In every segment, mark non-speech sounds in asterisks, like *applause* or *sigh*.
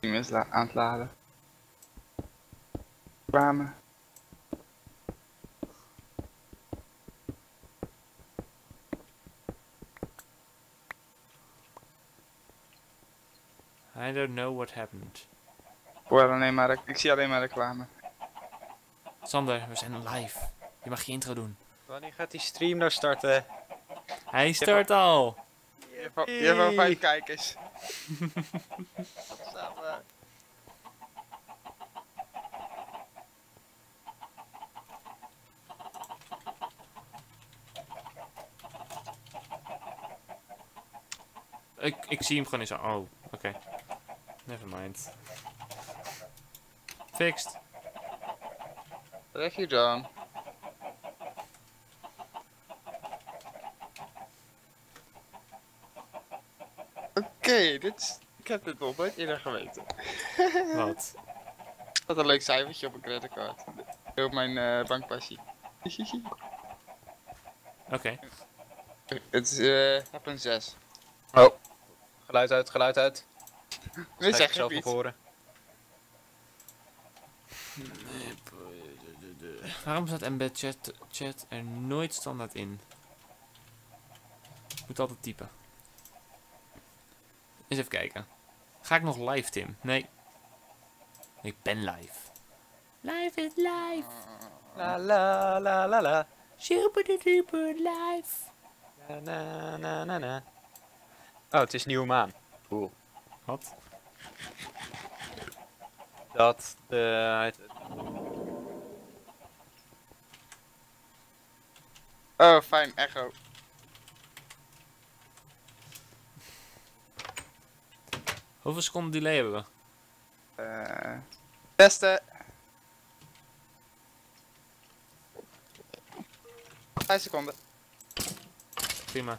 Is aan het laden. Kwamen. I don't know what happened. Ik hoor alleen maar, ik zie alleen maar reclame. Sander, we zijn live. Je mag je intro doen. Wanneer gaat die stream nou starten? Hij start al. Je hebt al- je hebt al vijf kijkers. *laughs* Samen. Ik, zie hem gewoon eens. Oh, oké. Never mind. Fixed. Leg je dan. Oké, dit is... Ik heb dit nog nooit eerder geweten. *laughs* Wat? Wat een leuk cijfertje op een creditcard. Op mijn eh, bankpassie. Oké. *laughs* Het is eh heb 6. Oh. Geluid uit, geluid uit. Nee, zeg zelf niet. horen. Waarom staat embed chat, chat er nooit standaard in? Ik moet altijd typen. Eens even kijken. Ga ik nog live, Tim? Nee. Ik ben live. Live is live. La la la la la. Super duper live. Na na na na na. Oh, het is nieuwe maan. Cool. Wat? Dat de... Oh, fijn, echo. Hoeveel seconden delay hebben we? Eh testen. Vijf seconden. Prima.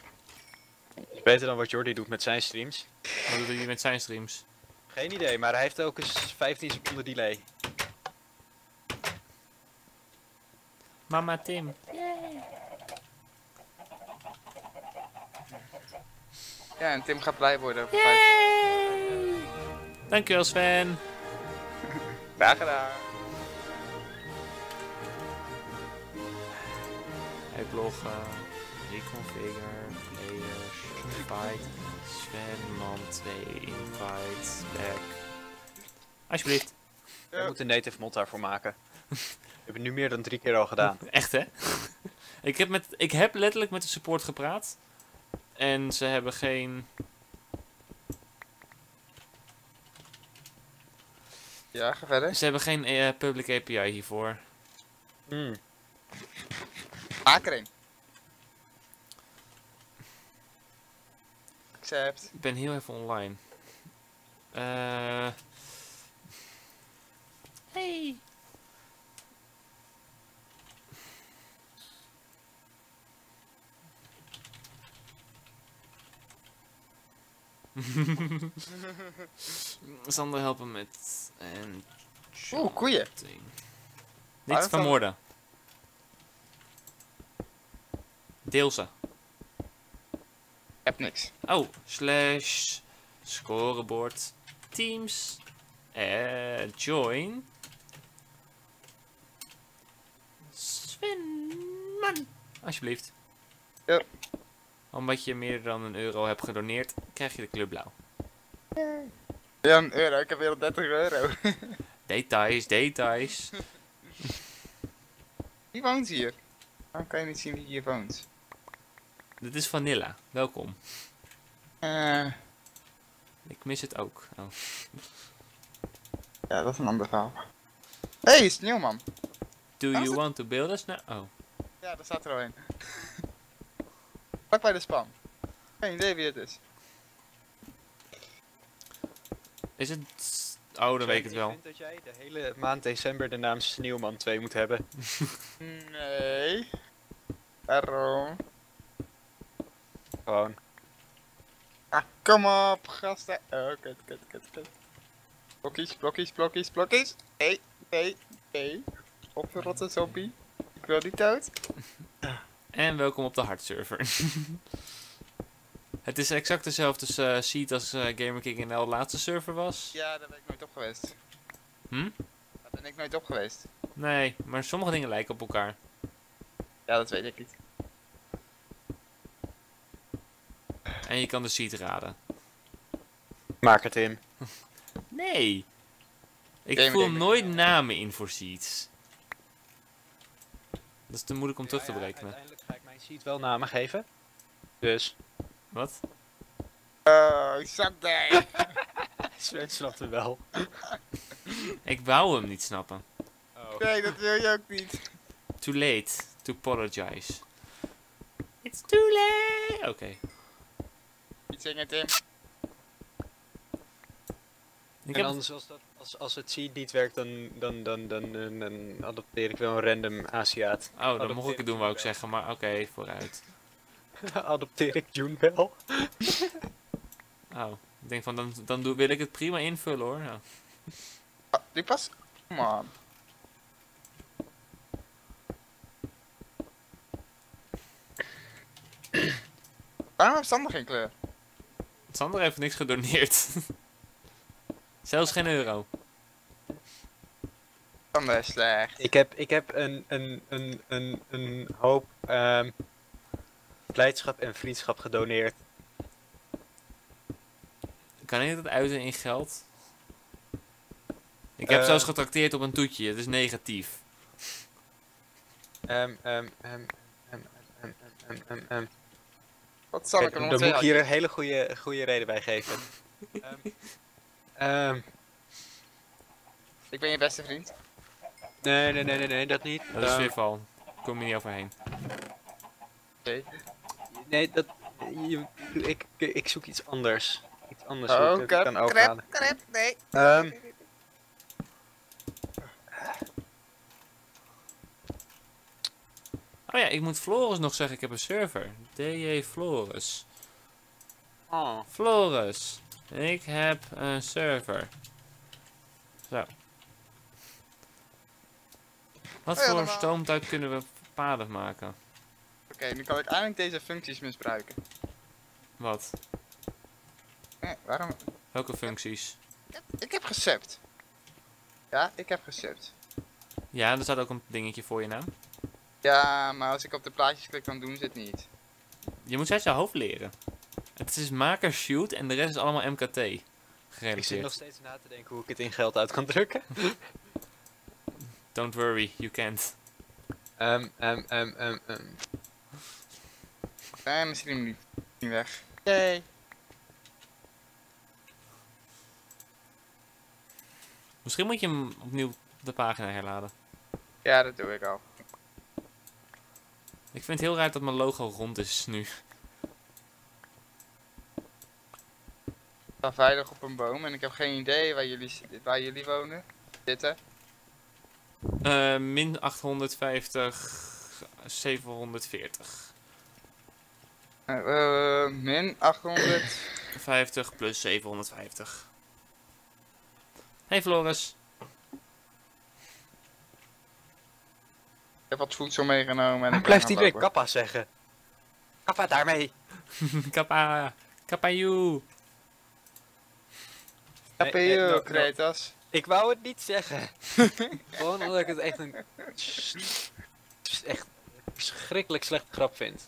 Is beter dan wat Jordi doet met zijn streams. Wat doet hij met zijn streams? Geen idee, maar hij heeft ook eens 15 seconden delay. Mama Tim. Ja, en Tim gaat blij worden. vijf- Dankjewel Sven. Graag gedaan. Uitloggen. Reconfigure. Players. Invite. Sven. Man 2. Invite. Back. Alsjeblieft. We moeten een native mod daarvoor maken. *laughs* We hebben het nu meer dan drie keer al gedaan. *laughs* Echt hè? *laughs* ik, heb met, ik heb letterlijk met de support gepraat. En ze hebben geen... Ja, ga verder. Ze hebben geen eh, public API hiervoor. Hmm. Maak er een. Accept. Ik ben heel even online. Eh. Hey. *laughs* Sander helpen met en Oeh, koeien. ding. Niet Waarom dan- vermoorden. Deel ze. Ik heb niks. Oh, slash scorebord teams eh join Sven man alsjeblieft. Ja. Omdat je meer dan een euro hebt gedoneerd, krijg je de kleur blauw. Ja, een euro. Ik heb weer 30 euro. *laughs* Details, details. *laughs* Wie woont hier? Waarom kan je niet zien wie hier woont? Dit is Vanilla. Welkom. Eh, Ik mis het ook. Oh. ja, dat is een ander verhaal. Hé, hey, sneeuwman. Do Waar you want to build us now? Oh. Ja, daar staat er al een. Pak *laughs* bij de spam. Geen idee wie het is. Is het... Oh, dan weet ik het wel. vind dat jij de hele maand december de naam Sneeuwman 2 moet hebben. *laughs* *laughs* Nee. Waarom? Gewoon. Ah, kom op, gasten. Oh, kut, kut, kut, kut. Blokjes, blokjes, blokjes, blokjes. Nee, nee, nee. Opgerotte zombie. Ik wil niet dood. *laughs* En welkom op de hardserver. *laughs* Het is exact dezelfde eh, seed als eh Gamer King in de laatste server was. Ja, daar ben ik nooit op geweest. Hm? Daar ben ik nooit op geweest. Nee, maar sommige dingen lijken op elkaar. Ja, dat weet ik niet. En je kan de seed raden. Maak het in. *laughs* Nee! Ik voel nooit namen in voor seeds. Dat is te moeilijk om terug te berekenen. Uiteindelijk ga ik mijn seat wel namen geven. Dus. Wat? Oh, daar. *laughs* Sven snapt hem wel. *laughs* Ik wou hem niet snappen. Oh. Nee, dat wil je ook niet. Too late to apologize. It's too late! Oké. Niet zingen, Tim. Ik En heb... anders als, dat, als, als het seed niet werkt, dan, dan, dan, dan, dan, dan adopteer ik wel een random Aziat. Oh, dan mocht ik het doen, wou ik zeggen. Maar oké, vooruit. *laughs* adopteer ik June wel. *laughs* Oh, ik denk van, dan, dan doe, wil ik het prima invullen hoor. Ja. Ah, die pas. Man. Waarom heeft Sander geen kleur? Sander heeft niks gedoneerd. *laughs* Zelfs geen euro. Sander is slecht. Ik heb, ik heb een, een, een, een, een hoop ehm blijdschap en vriendschap gedoneerd. Kan ik dat uiten in geld? Ik heb Eh. zelfs getrakteerd op een toetje, het is negatief. Ehm ehm ehm ehm ehm ehm ehm ehm Wat zal ik er Dan nog moet ik hier een hele goede, goede reden bij geven. Ehm, ehm, Ik ben je beste vriend. nee, nee, nee, nee, nee, dat niet. Dat is Ehm, weer val. Kom je niet overheen. Oké. Nee, dat. Je, ik, ik zoek iets anders. Iets anders Oh, hoe ik het kan krep, overhalen. krep, krep, nee. Oh ja, ik moet Floris nog zeggen, ik heb een server. DJ Floris. oh. Floris, ik heb een server. Zo. Wat Oh ja, voor stoomtuig kunnen we paden maken? Oké, nu kan ik eindelijk deze functies misbruiken. Wat? Eh, waarom? Welke functies? Ik heb gesubt. Ja, ik heb gesubt. Ja, er staat ook een dingetje voor je naam. Ja, maar als ik op de plaatjes klik, dan doen ze het niet. Je moet uit je hoofd leren. Het is maker shoot en de rest is allemaal MKT. Ik zit nog steeds na te denken hoe ik het in geld uit kan drukken. *laughs* Don't worry, you can't. Ehm, ehm, ehm, ehm, ehm. Nee, stream niet, niet weg. Yay. Misschien moet je hem opnieuw de pagina herladen. Ja, dat doe ik al. Ik vind het heel raar dat mijn logo rond is nu. Ik sta veilig op een boom en ik heb geen idee waar jullie, waar jullie wonen. Zitten. Eh, min 850, 740. Eh, eh, min 800. 50 plus 750. Hey Floris. Heb wat voedsel meegenomen en ik blijft iedereen lopen. kappa zeggen? Kappa daarmee! *laughs* Kappa. Je nee, no, no. Creatas? Ik wou het niet zeggen. *laughs* Gewoon omdat ik het echt een echt verschrikkelijk slechte grap vind.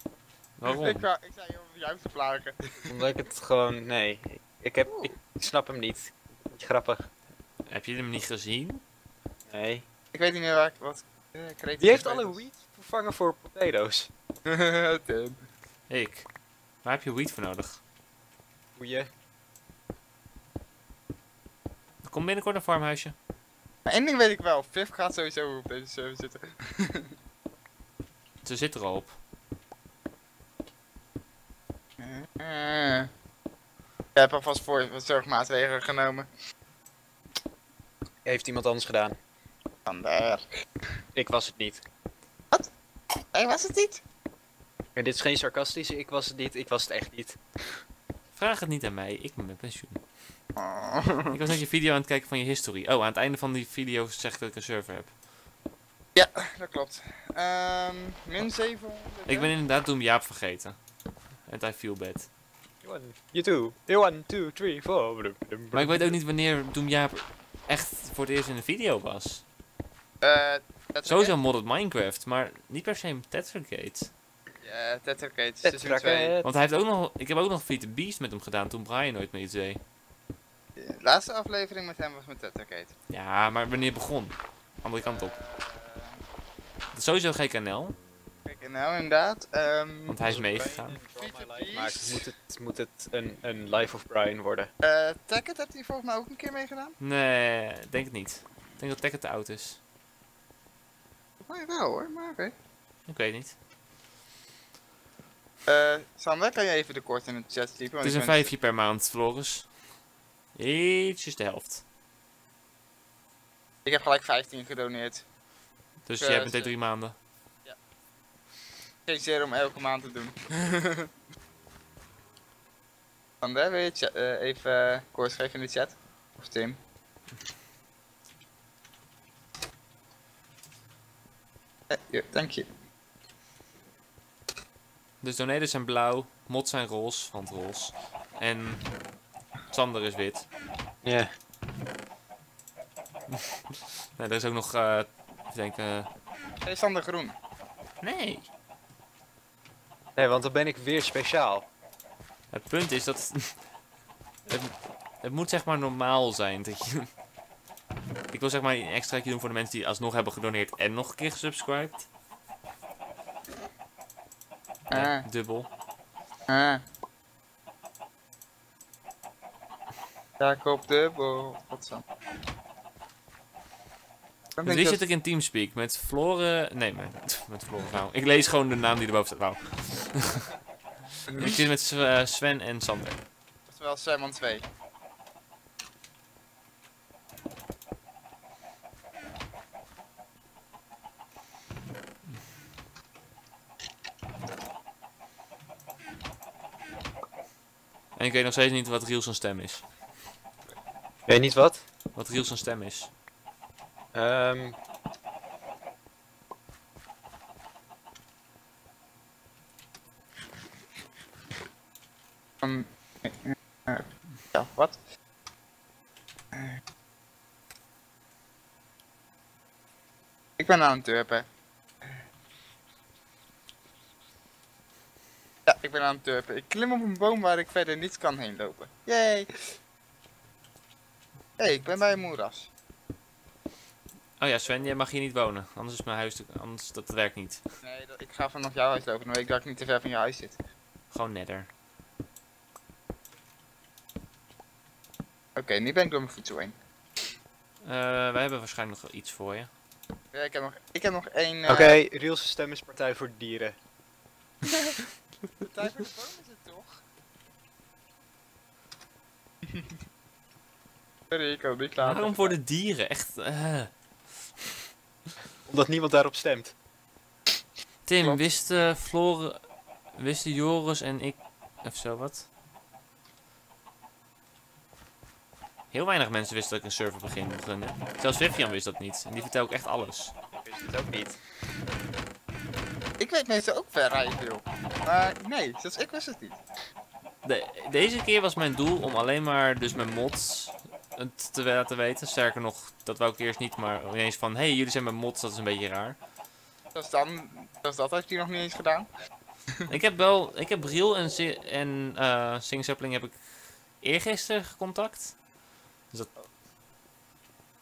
Waarom? Ik, wou- ik zei om jou te plagen. Omdat ik het gewoon, nee. Ik, heb, ik snap hem niet. Niet grappig. Heb je hem niet gezien? Nee. Ik weet niet meer waar ik wat. Eh, Wie heeft alle wheat vervangen voor potatoes? *laughs* Tim. Ik. Waar heb je wheat voor nodig? Goeie. Kom binnenkort een farmhuisje. Maar één ding weet ik wel, Viv gaat sowieso op deze server zitten. Ze zit er al op. Eh. Ik heb alvast voor zorgmaatregelen genomen. Heeft iemand anders gedaan? Vandaar. Ik was het niet. Hé, was het niet? En dit is geen sarcastische, ik was het niet, ik was het echt niet. Vraag het niet aan mij, ik ben met pensioen. Oh. Ik was net je video aan het kijken van je history. Oh, aan het einde van die video zeg ik dat ik een server heb. Ja, dat klopt. Ehm min 700. Ik ben inderdaad Doem Jaap vergeten. En I feel bad. One, you two. One, two, three, four. Maar ik weet ook niet wanneer toen Jaap echt voor het eerst in een video was. Eh, Tetragate? Sowieso modded Minecraft, maar niet per se Tetragate. Ja, Tetragate, seizoen 2. Tetragate. Want hij heeft ook nog, ik heb ook nog the Beast met hem gedaan toen Brian nooit meer iets deed. De laatste aflevering met hem was met Tetragate. Ja, maar wanneer begon? Andere kant op. Dat is sowieso GKNL, Kijk, en nou inderdaad. ehm want hij is meegegaan. Maar het moet het, moet het een, een Life of Brian worden. eh Tacket heeft hij volgens mij ook een keer meegedaan. Nee, denk het niet. Ik denk dat Tekken te oud is. Mij wel hoor, maar oké. Ik weet niet. Eh, Sander, kan je even de kort in de chat typen? Het is een vijfje per maand, Floris. Ietsjes de helft. Ik heb gelijk 15 gedoneerd. Dus Eh, jij bent ze- er drie maanden. Geen zin om elke maand te doen. *laughs* Sander, wil je eh, even uh, kort geven in de chat? Of Tim? Eh, ja, dank je. Dus donators zijn blauw, mods zijn roze, want roze. En Sander is wit. Ja. *laughs* Nee, er is ook nog, eh even denken... Hey, Sander Groen. Nee. Nee, want dan ben ik weer speciaal. Het punt is dat... *laughs* het, het moet zeg maar normaal zijn. Dat je, ik wil zeg maar een extraatje doen voor de mensen die alsnog hebben gedoneerd en nog een keer gesubscribed. Ja, Ah, dubbel. ah. Jacob Dubbel. Wat zo. Dus zit ik in Teamspeak? Met Flore... Nee, met, *laughs* met Flore nou. Ik lees gewoon de naam die erboven staat. Wauw. *laughs* ik zit met eh, Sven en Sander. dat- Oftewel Simon 2. En ik weet nog steeds niet wat Riel zijn stem is. Weet niet wat? Wat Riel zijn stem is. Ehm Um, ja, wat? Ik ben aan het turpen. Ja, ik ben aan het turpen. Ik klim op een boom waar ik verder niet kan heen lopen. Yay! hey, ik ben bij een moeras. Oh ja, Sven, jij mag hier niet wonen. Anders is mijn huis... te- Anders, dat werkt niet. Nee, dat- ik ga vanaf jouw huis lopen. Dan weet ik dat ik niet te ver van je huis zit. Gewoon netter. Oké, nu ben ik door mijn voedsel heen. Eh, wij hebben waarschijnlijk nog wel iets voor je. Ja, ik heb nog, ik heb nog één... eh, Oké, Riels stem is Partij voor de. Partij voor de boom is het toch? Sorry, ik kan niet klaar. Waarom voor de dieren? Echt... eh. Omdat niemand daarop stemt. Tim, Klopt. wisten Flore... Wisten Joris en ik... Of zo, wat? Heel weinig mensen wisten dat ik een server begin begon. Zelfs Vivian wist dat niet. En die vertelt ook echt alles. Ik wist het ook niet. Ik weet meestal ook vrij veel. Maar nee, zelfs ik wist het niet. De- deze keer was mijn doel om alleen maar dus mijn mods het te laten weten. Sterker nog, dat wou ik eerst niet, maar ineens van... hey, jullie zijn mijn mods, dat is een beetje raar. Zelfs dan, zelfs dat heeft hij nog niet eens gedaan. *laughs* ik heb wel... Ik heb Riel en, en eh Sing Sapling heb ik eergisteren gecontact. Dus dat...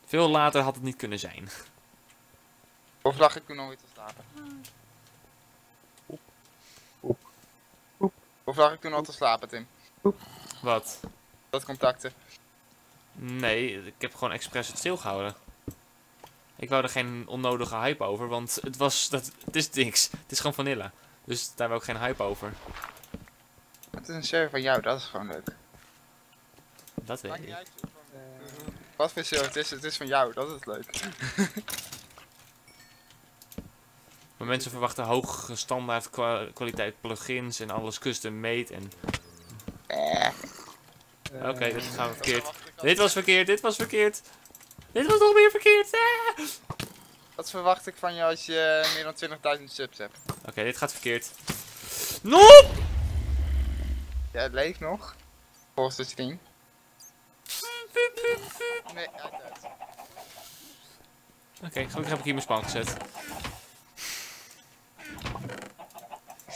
Veel later had het niet kunnen zijn. Of lag ik toen nog weer te slapen? Of lag ik toen al te slapen, Tim? Wat? Dat contacten. Nee, ik heb gewoon expres het stilgehouden. Ik wou er geen onnodige hype over, want het was... Dat, het is niks. Het is gewoon vanilla. Dus daar wou ik geen hype over. Het is een server van jou, dat is gewoon leuk. Dat weet ik. Wat voor server het is, het is van jou, dat is leuk. *laughs* Maar mensen verwachten hoge standaard kwa- kwaliteit plugins en alles custom made en... Eh. Oké, dit gaan we verkeerd. Dit was verkeerd, dit was verkeerd. Dit was nog meer verkeerd. Ah! Wat verwacht ik van je als je meer dan 20.000 subs hebt? Oké, dit gaat verkeerd. Noep! Ja, het leeft nog. Volgens de stream. Nee, uit, uit. Oké, gelukkig heb ik hier mijn span gezet.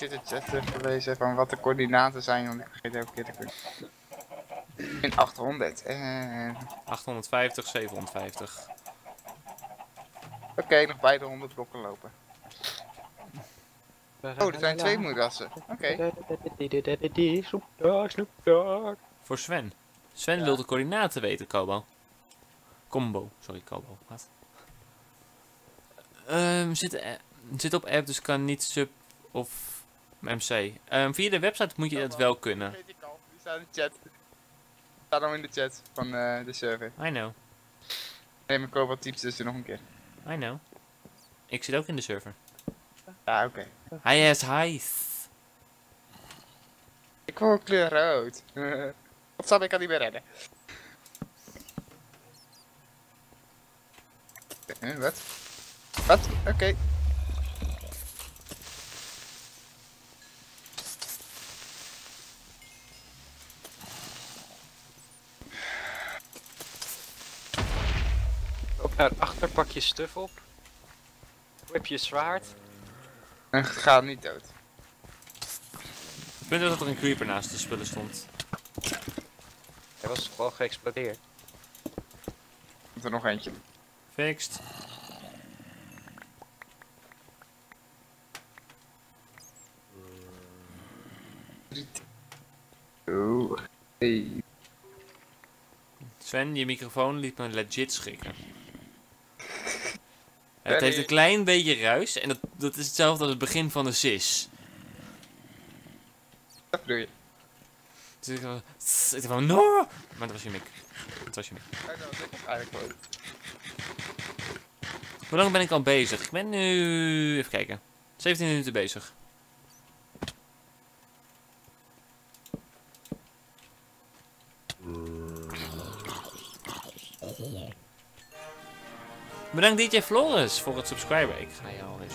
Ik zit het chat te lezen van wat de coördinaten zijn, want ik vergeet elke keer te kunnen. In 800. En... 850, 750. Oké, nog beide 100 blokken lopen. Oh, er zijn twee moerassen. Oké. Voor Sven. Sven Ja. wil de coördinaten weten, Kobo. Combo, sorry, Kobo. Wat? Ehm zit, eh, zit op app, dus kan niet sub of MC. Ehm, via de website moet je dat wel kunnen. Vergeet ik al, die staat in de chat. Staat al in de chat van eh, de server. I know, Nee, mijn koop wat types dus er nog een keer. I know. Ik zit ook in de server. Ja, oké. Hij is heis. Ik wil kleur rood. *laughs* Wat zal ik kan niet meer redden? Eh, wat? Wat? Oké. Naar achter, pak je stuf op. Whip je zwaard. En ga niet dood. Het punt is dat er een creeper naast de spullen stond. Hij was gewoon geëxplodeerd. Er nog eentje. Fixed. Oeh. Hey. Sven, je microfoon liet me legit schrikken. Het heeft een klein beetje ruis en dat, dat is hetzelfde als het begin van de sis. Wat bedoel je? Dus ik dacht van, no! Maar dat was je mic. Dat was je mic. Dat was ik eigenlijk wel. Hoe lang ben ik al bezig? Ik ben nu, even kijken, 17 minuten bezig. Bedankt DJ Flores voor het subscriben. Ik ga je al eens.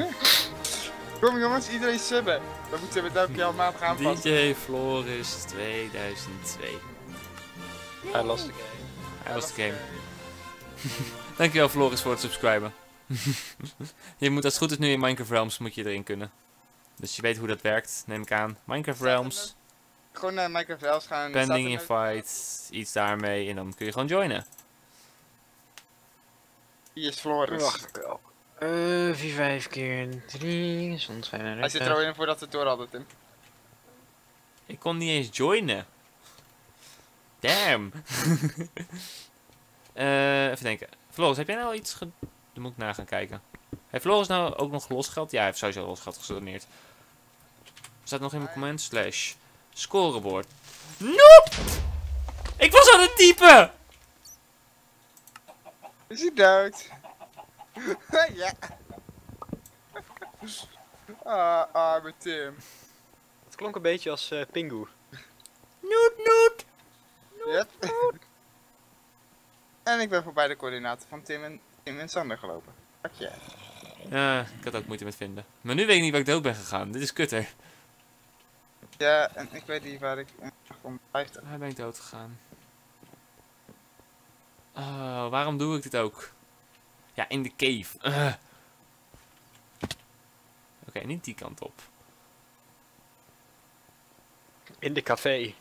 *laughs* Kom jongens, iedereen subben. Dan moeten we het elke al maandag aanpassen. DJ Floris 2002. Hij lost de game. Hij was de game. *laughs* Dankjewel Floris voor het subscriben. *laughs* je moet als het goed is nu in Minecraft Realms moet je erin kunnen. Dus je weet hoe dat werkt, neem ik aan. Minecraft Realms, Gewoon naar Minecraft Wells gaan. pending staat er invite, iets daarmee en dan kun je gewoon joinen. Hier is Floris. Wacht wel. Eh, 4, 5 keer 3, soms Hij zit er al in voordat we het door hadden, Tim. Ik kon niet eens joinen. Damn. *laughs* Eh, even denken. Floris, heb jij nou iets ge... Dan moet ik na gaan kijken. Heeft Floris nou ook nog losgeld? Ja, hij heeft sowieso losgeld gedoneerd. Staat nog in mijn comment slash scorebord. Nope! Ik was aan het typen! Is hij dood? *laughs* ja. Ah, arme Tim. Het klonk een beetje als eh Pingu. Noet, noet! Yep. *laughs* en ik ben voorbij de coördinaten van Tim en, Tim en Sander gelopen. Fuck yeah. Ja, ik had ook moeite met vinden. Maar nu weet ik niet waar ik dood ben gegaan. Dit is kutter. Ja, en ik weet niet waar ik... eh, 850. Waar ben ik dood gegaan? Oh, waarom doe ik dit ook? Ja, in de cave. Ugh. Oké, niet die kant op. In de café.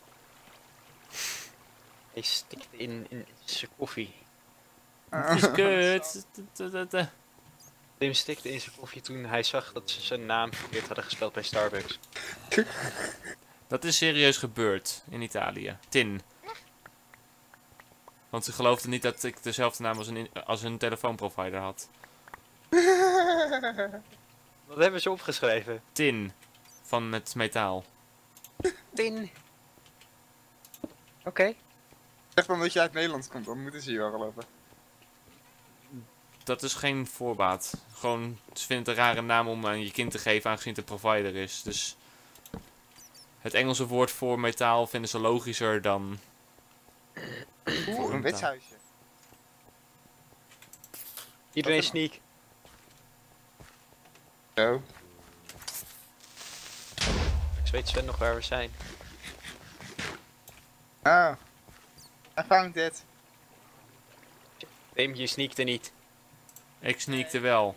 Hij stikt in, in zijn koffie. Het is kut. Tim stikte in zijn koffie toen hij zag dat ze zijn naam verkeerd hadden gespeld bij Starbucks. Dat is serieus gebeurd in Italië. Tin. Want ze geloofden niet dat ik dezelfde naam als een, als een telefoonprovider had. *laughs* Wat hebben ze opgeschreven? Tin. Van met metaal. Tin. Oké. Zeg dan dat je uit Nederland komt, dan moeten ze je wel geloven. Dat is geen voorbaat. Gewoon, ze vinden het een rare naam om aan je kind te geven aangezien het een provider is. Dus het Engelse woord voor metaal vinden ze logischer dan... Oeh, een witshuisje. Iedereen sneak. Zo. weet Sven nog waar we zijn. Oh. I found it. Neem je sneakte niet. Ik sneakte wel.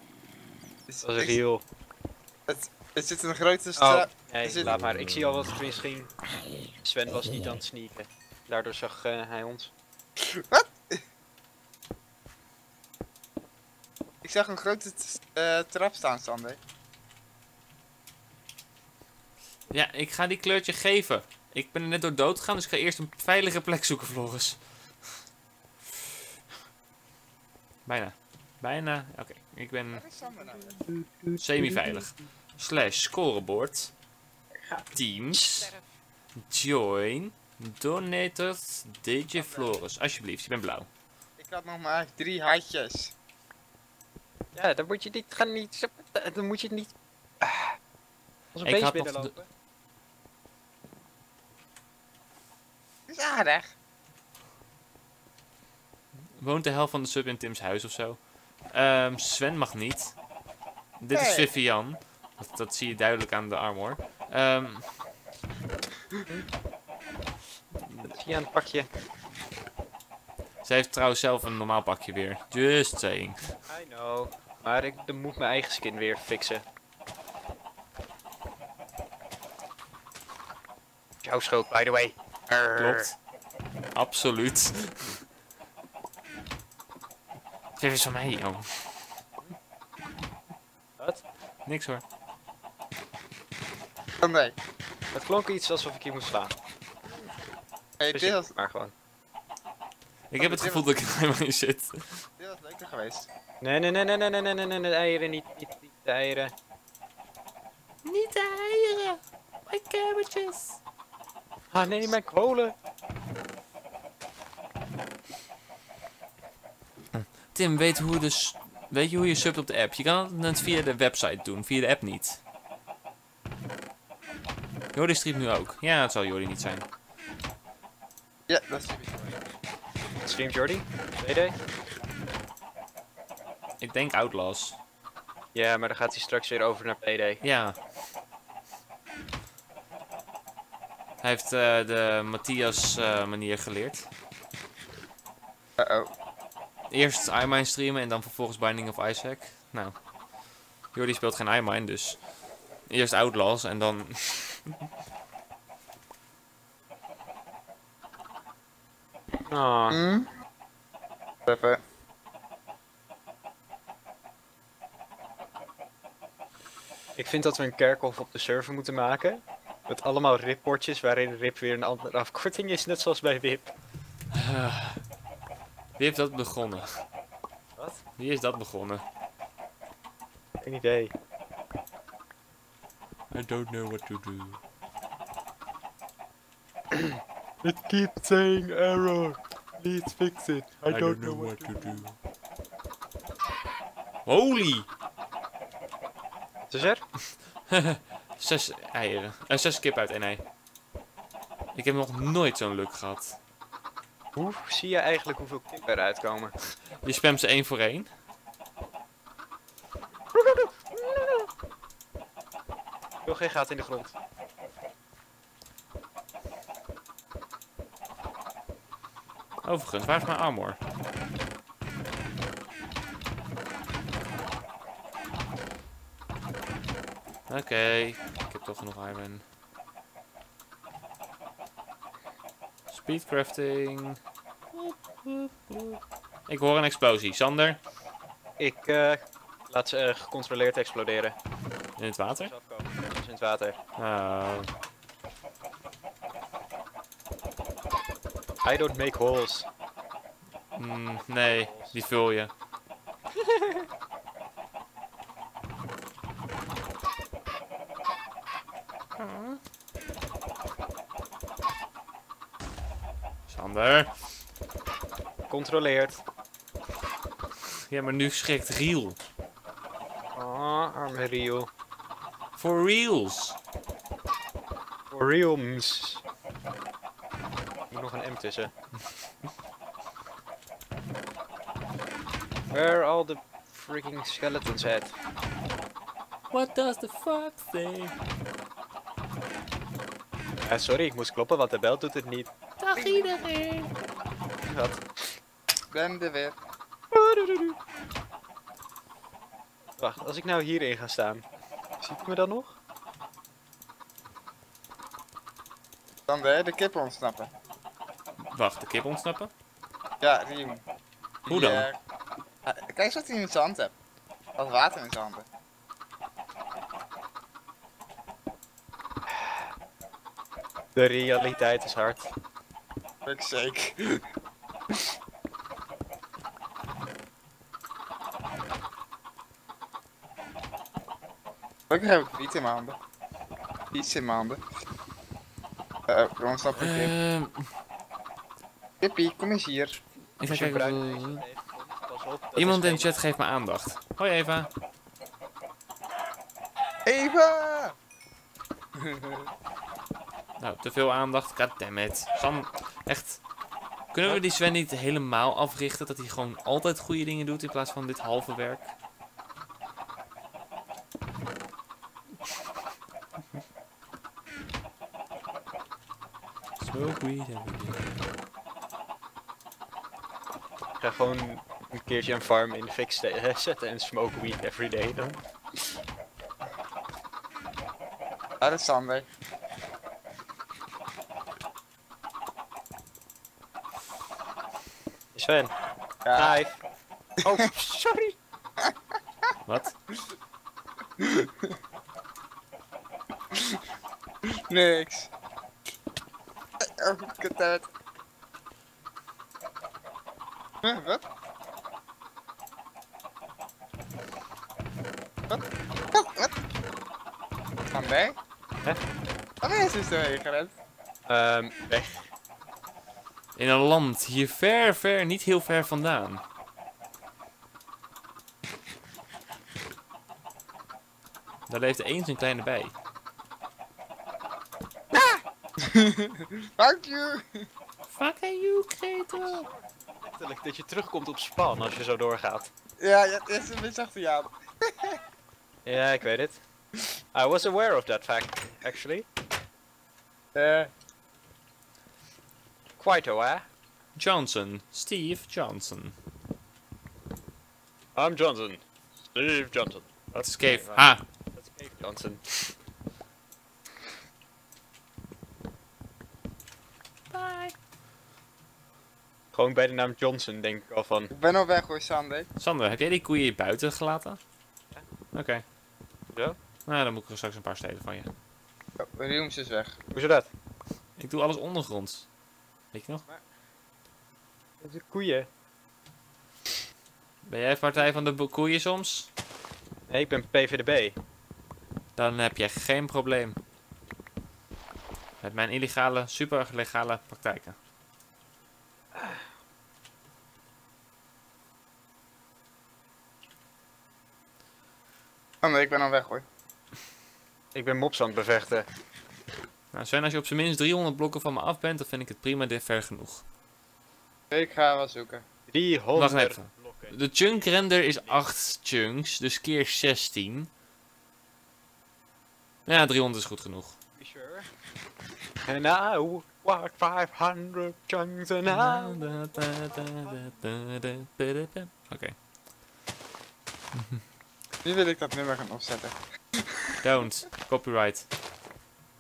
Dus Dat was ik- real. Er zit een grote Oh, stra... nee, het- laat maar. Ik zie al wat er misging. Sven was niet aan het sneaken. Daardoor zag eh, hij ons. Ik zag een grote eh, trap staan, Sander. Ja, ik ga die kleurtje geven. Ik ben er net door dood gegaan, dus ik ga eerst een veilige plek zoeken, Floris. Bijna. Bijna. Oké, ik ben nou? semi-veilig. Slash scoreboard. Teams. Join. Donators. DJ Floris. Alsjeblieft, je bent blauw. Ik had nog maar drie hartjes. Ja, dan moet je niet gaan niet. Dan moet je het niet. Ah. Als een Ik beest had nog binnenlopen. Dat is aardig. Woont de helft van de sub in Tim's huis of zo? Ehm, Sven mag niet. Dit is. Vivian. Dat, dat zie je duidelijk aan de armor. Ehm, Dat zie je aan het pakje. Ze heeft trouwens zelf een normaal pakje weer. Just saying. I know. Maar ik moet mijn eigen skin weer fixen. Jouw schoot, by the way. Arr. Klopt. Absoluut. Dit is van mij, joh. Wat? Niks hoor. Oh nee. Het klonk iets alsof ik je moest slaan. Hey, Dus dit, ik- was, maar gewoon. Ik heb het gevoel dat ik er *laughs* helemaal in zit. dit was leuker geweest. Nee, nee, nee, nee, nee, nee, nee, nee, nee, nee, de eieren niet, niet, niet de eieren. Niet de eieren. My cabbages. Ah nee, mijn kolen. Tim, weet, hoe de s- weet je hoe je subt op de app? Je kan het via de website doen, via de app niet. Jordi streamt nu ook. Ja, het zal Jordi niet zijn. Ja, dat is Stream Jordy? WD? Ik denk Outlaws. Ja, maar dan gaat hij straks weer over naar PD. Ja. Hij heeft eh, de Matthias eh, manier geleerd. Uh-oh. Eerst iMine streamen en dan vervolgens Binding of Isaac. Nou, Jordi speelt geen iMine, dus eerst Outlaws en dan... *laughs* Ah? Even. ik vind dat we een kerkhof op de server moeten maken. Met allemaal ripbordjes waarin rip weer een andere afkorting is, net zoals bij WIP. Wie heeft dat begonnen? Wat? Wie is dat begonnen? Geen idee. I don't know what to do. *clears throat* It keeps saying error. Please fix it. I, Holy! Wat is er? Zes *laughs* eieren. Eh, zes kip uit één ei. Ik heb nog nooit zo'n luk gehad. Hoe zie je eigenlijk hoeveel kippen eruit komen? Je spamt ze één voor één. Ik wil geen gat in de grond. Overigens, waar is mijn armor? Oké, ik heb toch genoeg iron. Speedcrafting. Ik hoor een explosie. Sander, Ik eh, laat ze eh, gecontroleerd exploderen. in het water? In het water. Nou, I don't make holes. mm, nee, die vul je. *laughs* Sander. Controleerd. Ja, maar nu schrikt Riel. Oh, arme Rio. For reals. For realms. M tussen. Where all the freaking skeletons at? What does the fuck say? Eh, sorry, ik moest kloppen, want de bel doet het niet. Dag iedereen. Wat? Ik ben er weer. Wacht, als ik nou hierin ga staan, ziet u me dan nog? Dan de, de kippen ontsnappen. Wacht, de kip ontsnappen? Ja, Riem. Hoe Die, dan? eh, kijk eens wat hij in zijn hand hebt. Wat water in zijn handen. De realiteit is hard. Ik zeker. *laughs* Gelukkig heb ik wiet in mijn handen. Iets in mijn handen. Uh, een Kippie, kom eens hier. ik ga kijken. Iemand in de chat geeft me aandacht. Hoi Eva. Eva! *laughs* Nou, te veel aandacht. Goddammit. Sam, echt. Kunnen we die Sven niet helemaal africhten? Dat hij gewoon altijd goede dingen doet in plaats van dit halve werk? Smoke weed every day. Ik ga gewoon een keertje een farm in de fik zetten en smoke weed every day dan. Ah, dat is Sander. Sven, Ja, live. *laughs* Oh, sorry. Wat? niks. Oh, kut uit. Huh, wat? Wat? Wat? Wat? Sander? Hè? Waar is dus doorheen gerend? Ehm, weg. In een land hier ver, ver, niet heel ver vandaan. Daar leeft eens een kleine bij. *laughs* Fuck you! Fuck you, Gretel. Letterlijk dat je terugkomt op span als je zo doorgaat. Ja, ja, het is een beetje achter je aan. *laughs* Ja, ik weet het. I was aware of that fact, actually. Eh, Quite aware. Johnson. Steve Johnson. I'm Johnson. Steve Johnson. Dat is Cave. Ha! Dat is Cave Johnson. Gewoon bij de naam Johnson denk ik al van. ik ben al weg hoor, Sander. Sander, heb jij die koeien buiten gelaten? Ja. Oké. Zo? Nou, dan moet ik er straks een paar stelen van je. Oh, Riums is weg. Hoezo dat? Ik doe alles ondergronds. Weet je nog? Dat is koeien. Ben jij partij van de koeien soms? Nee, ik ben PVDB. Dan heb je geen probleem. Met mijn illegale, super legale ik ben al weg hoor. Ik ben mops aan het bevechten. Nou, Sven, als je op zijn minst 300 blokken van me af bent, dan vind ik het prima dit ver genoeg. Ik ga wel zoeken. 300 Wacht even. blokken. De chunk render is 8 chunks, dus keer 16. Ja, 300 is goed genoeg. Sure. And I walk 500 chunks an hour. Oké, Nu wil ik dat nummer gaan opzetten. don't. Copyright.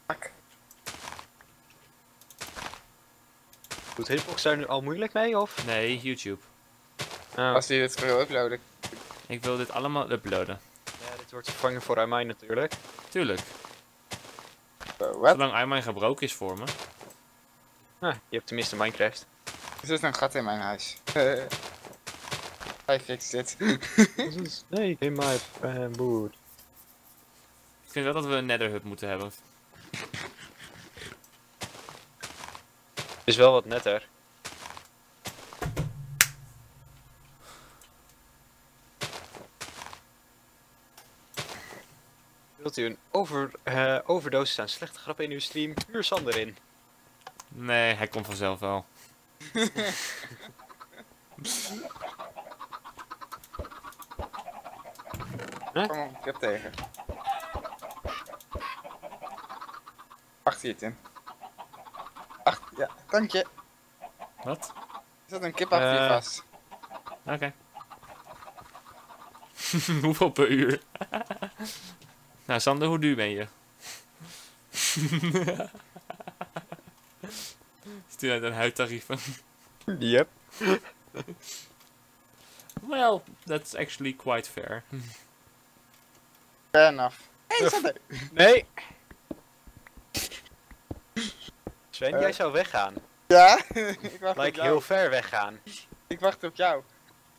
Fuck. Doet Hitbox daar nu al moeilijk mee of? Nee, YouTube. Oh. Als die dit wil uploaden. Ik wil dit allemaal uploaden. Ja, dit wordt vervangen voor iMine natuurlijk. Tuurlijk. Uh, wat? Zolang iMine gebroken is voor me. Ah, je hebt tenminste Minecraft. Er zit een gat in mijn huis. *laughs* Hij fixt dit. Nee, in my boot. Ik vind wel dat we een netherhub moeten hebben. Is wel wat netter. Wilt u een over, eh, overdosis aan slechte grappen in uw stream? Huur Sander in. Nee, hij komt vanzelf wel. *laughs* Kom op, ik heb tegen. Wacht hier, Tim. Ja, dank je. Wat? Er zit een kip achter je Eh. vast. Oké. *laughs* Hoeveel per uur? *laughs* nou, Sander, hoe duur ben je? *laughs* Stuur uit een huidtarieven. Yep. well, that's actually quite fair. Fair enough. Hé, hey, Sander. *laughs* Nee! Sven, Eh. jij zou weggaan. Ja, *laughs* ik wacht op jou. heel ver weggaan. Ik wacht op jou.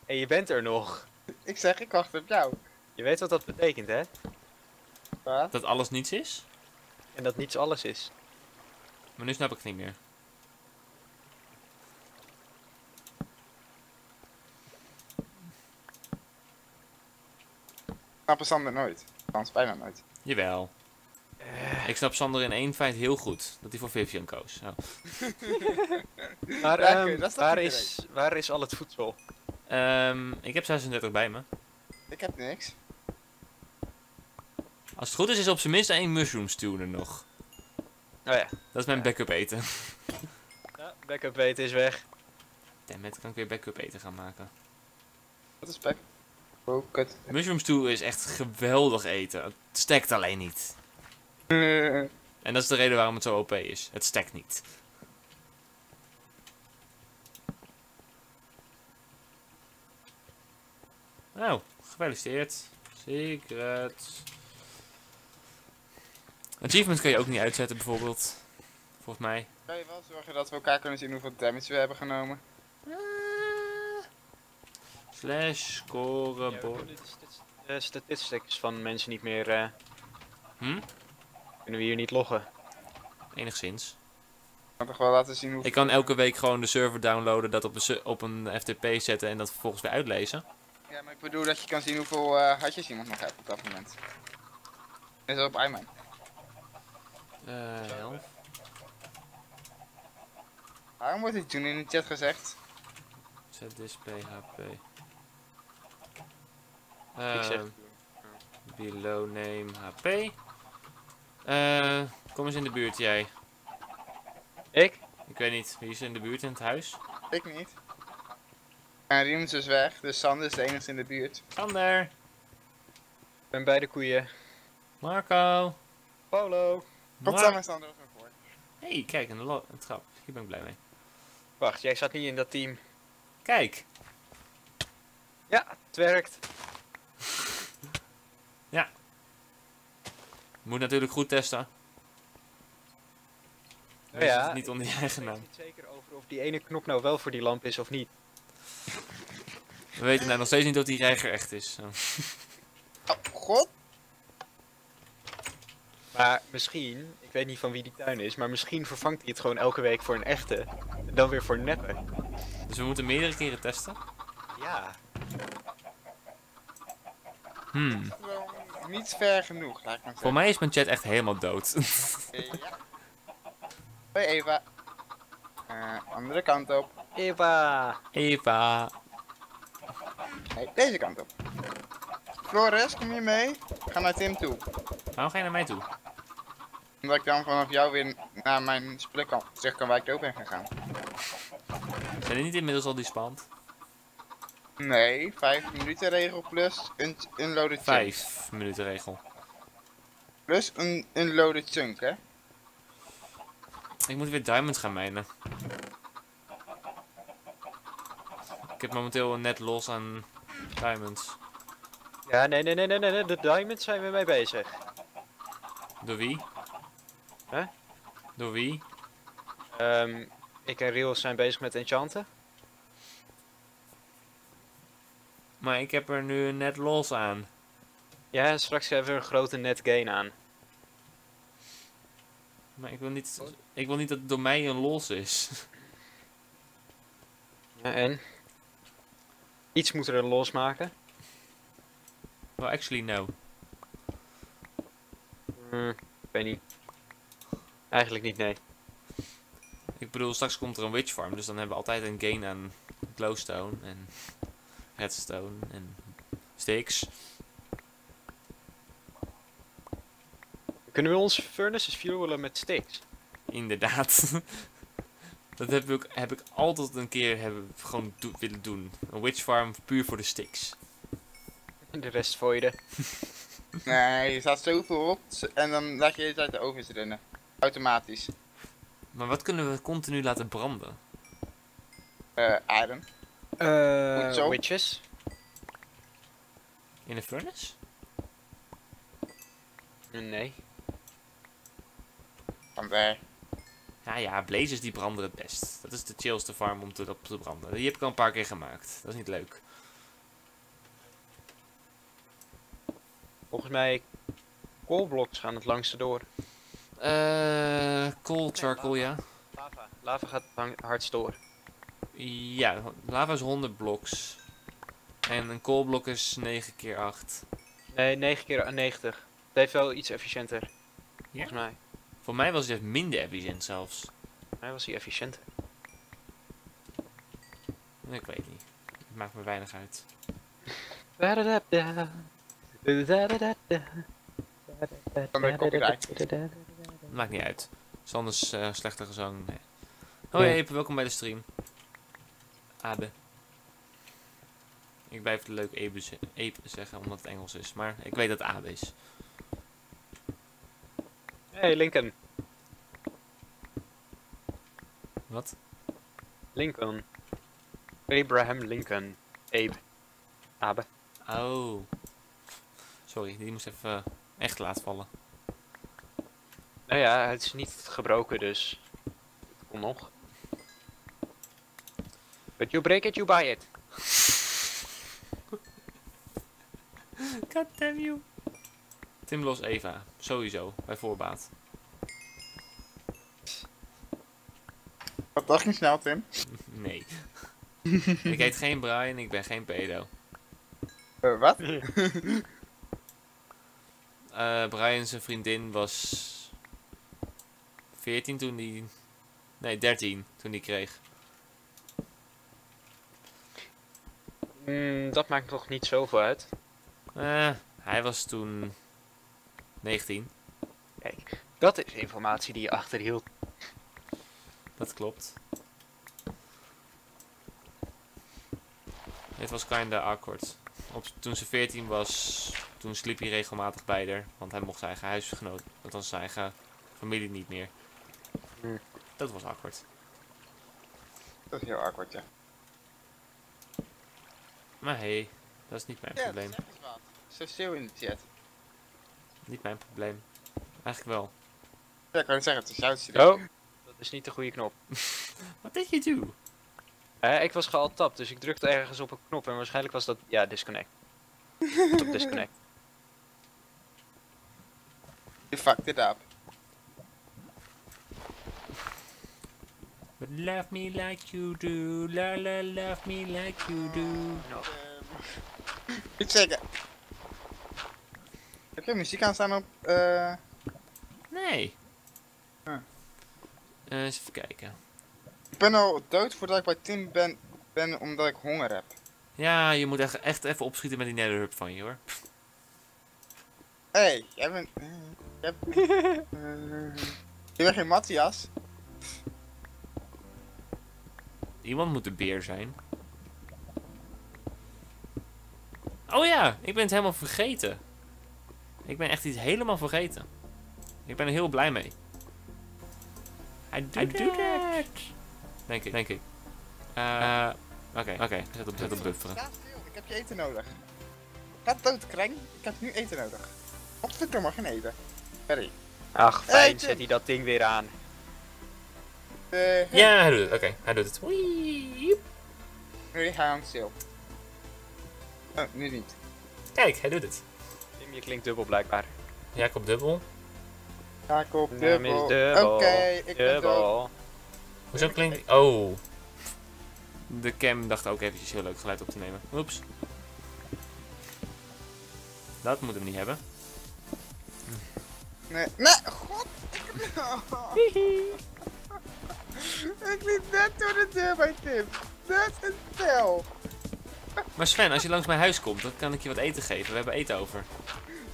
En je bent er nog. Ik zeg, ik wacht op jou. Je weet wat dat betekent, hè? Wat? Dat alles niets is? En dat niets alles is. Maar nu snap ik het niet meer. Snappen Sander nooit. Althans, bijna nooit. Jawel. Ik snap Sander in één feit heel goed. Dat hij voor Vivian koos. Oh. *laughs* Maar Ja, ehm, dat waar, iedereen. is, waar is al het voedsel? Ehm, ik heb 36 bij me. Ik heb niks. Als het goed is, is op zijn minst één mushroom stew er nog. Oh ja. Dat is mijn Ja. backup eten. ja backup weten is weg. Dammit, kan ik weer backup eten gaan maken. Wat is pek? Oh, kut. Mushroom stew is echt geweldig eten. Het stekt alleen niet. *laughs* En dat is de reden waarom het zo OP is. Het stekt niet. Nou, gefeliciteerd. Secret. Achievement kan je ook niet uitzetten bijvoorbeeld. Volgens mij. Kan je wel zorgen dat we elkaar kunnen zien hoeveel damage we hebben genomen? Slash scoreboard. De statistics van mensen niet meer... eh, Hm? kunnen we hier niet loggen. Enigszins. Ik kan toch wel laten zien hoeveel... Ik kan elke week gewoon de server downloaden, dat op een, op een FTP zetten en dat vervolgens weer uitlezen. Ja, maar ik bedoel dat je kan zien hoeveel eh hartjes iemand nog heeft op dat moment. Is dat op iMine? Eh, elf. Waarom wordt dit toen in de chat gezegd? Zet display HP. Ik zeg... Eh, below name HP. Eh, kom eens in de buurt jij. Ik? Ik weet niet, wie is er in de buurt in het huis? Ik niet. En Riems is weg, dus Sander is de enige in de buurt. Sander. Ik ben bij de koeien. Marco. Polo. Staan mijn Sander ook voor? hey, kijk, een, een trap. Hier ben ik blij mee. Wacht, jij zat niet in dat team. Kijk. Ja, het werkt. Moet natuurlijk goed testen. Oh Wees ja, het niet onder je Ik eigen weet naam. niet zeker over of die ene knop nou wel voor die lamp is of niet. We weten nou nog steeds niet of die reiger echt is. Zo. Oh, god! Maar misschien, ik weet niet van wie die tuin is, maar misschien vervangt hij het gewoon elke week voor een echte. En dan weer voor neppen. Dus we moeten meerdere keren testen. Ja. Hmm. Niet ver genoeg, laat ik maar Voor mij is mijn chat echt helemaal dood. Ja. Hoi Eva. Eh, andere kant op. Eva. Eva. Nee, deze kant op. Floris, kom je mee? Ga naar Tim toe. Waarom ga je naar mij toe? Omdat ik dan vanaf jou weer naar mijn spullen kan, zeg kan waar ik ook ben gegaan. Zijn er niet inmiddels al die spand? Nee, 5 minuten regel plus een unloaded chunk. Vijf minuten regel. Plus een unloaded chunk, hè? Ik moet weer diamonds gaan mijnen. Ik heb momenteel net los aan diamonds. Ja, nee, nee, nee, nee, nee, de diamonds zijn we mee bezig. Door wie? Hè? Door wie? Ehm, ik en Rios zijn bezig met enchanten. Maar ik heb er nu net los aan. Ja, straks hebben we een grote net gain aan. Maar ik wil niet, ik wil niet dat het door mij een los is. *laughs* Ja, en? Iets moet er een losmaken. Well, actually no. Hmm, ik weet niet. Eigenlijk niet, nee. Ik bedoel, straks komt er een witch farm, dus dan hebben we altijd een gain aan glowstone en redstone en sticks. Kunnen we onze furnaces fuelen met sticks? Inderdaad. *laughs* Dat heb ik, heb ik altijd een keer hebben, gewoon do- willen doen. Een witch farm puur voor de sticks. De rest voor je. *laughs* *laughs* Nee, je staat zoveel op en dan laat je het uit de ovens rennen. Automatisch. Maar wat kunnen we continu laten branden? Eh, iron. Zo. witches. In een furnace? Nee. Van daar. Ja, ja, blazers die branden het best. Dat is de chillste farm om te, op te branden. Die heb ik al een paar keer gemaakt. Dat is niet leuk. Volgens mij coalblocks gaan het langste door. Eh, coal charcoal, ja. Lava. Lava gaat hardst door. Ja, lava is 100 bloks. En een coalblok is 9 keer 8. Nee, 9 keer 90. Het heeft wel iets efficiënter. Ja? Volgens mij. Voor mij was het minder efficiënt zelfs. Voor mij was hij efficiënter. Ik weet niet. Het maakt me weinig uit. Maakt niet uit. Sanders eh slechte gezang. Nee. Hoi, Ape, welkom bij de stream. Abe. Ik blijf het leuk Abe, zeggen omdat het Engels is, maar ik weet dat het Abe is. Hey, Lincoln. Wat? Lincoln. Abraham Lincoln. Abe. Abe. Oh. Sorry, die moest even eh, echt laten vallen. Nou ja, het is niet gebroken, dus. Kom nog. But you break it, you buy it. *laughs* God damn you. Tim los Eva. Sowieso, bij voorbaat. Wat dacht je snel, Tim? *laughs* Nee. *laughs* ik heet geen Brian, ik ben geen pedo. Eh, wat? Eh Brian zijn vriendin was 14 toen die. Nee, 13 toen die kreeg. Mm, dat maakt toch niet zoveel uit. Eh, hij was toen 19. Kijk, dat is informatie die je achterhield. Dat klopt. Het was kinda awkward. Op, toen ze 14 was, toen sliep hij regelmatig bij haar. Want hij mocht zijn eigen huisgenoot, dat was zijn eigen familie niet meer. Hmm. Dat was awkward. Dat is heel awkward, ja. Maar hey, dat is niet mijn Ja, probleem. wat. Zo stil in de chat. Niet mijn probleem. Eigenlijk wel. Ja, ik kan het zeggen, het is jouw. Oh, dat is niet de goede knop. *laughs* What did you do? Eh, ik was gealtapt, dus ik drukte ergens op een knop en waarschijnlijk was dat, ja, disconnect. *laughs* Stop disconnect. You fucked it up. But love me like you do, la la love me like you do. No. Niet zeggen. Heb je muziek aan staan op... eh Nee. Huh. Eh, eens even kijken. ik ben al dood voordat ik bij Tim ben, ben omdat ik honger heb. Ja, je moet echt, echt even opschieten met die netherhub van je hoor. Hé, hey, jij bent... eh, jij bent... *laughs* je bent geen Matthias. Iemand moet de beer zijn. Oh ja, ik ben het helemaal vergeten. Ik ben echt iets helemaal vergeten. Ik ben er heel blij mee. I do, that. Denk ik, denk ik. Eh, Oké, oké. Zet op, zet op bufferen. Ik heb je eten nodig. Ga dood, Kreng. Ik heb nu eten nodig. Godverdomme, geen eten. Sorry. Ach, fijn, zet hij dat ding weer aan. Eh, hey. Ja, hij doet het. Oké, hij doet het. Wee. Nu ga stil. Oh, nu niet. Kijk, hij doet het. Tim, je klinkt dubbel blijkbaar. Jacob dubbel. Jacob, dubbel. is dubbel. Oké, ik ben dood. Dubbel. Hoezo klinkt... Oh. De cam dacht ook eventjes heel leuk geluid op te nemen. Oeps. Dat moet hem niet hebben. Nee, nee, god. *laughs* Ik, liep net door de deur bij Tim. Dat is een tel. Maar Sven, als je langs mijn huis komt, dan kan ik je wat eten geven. We hebben eten over.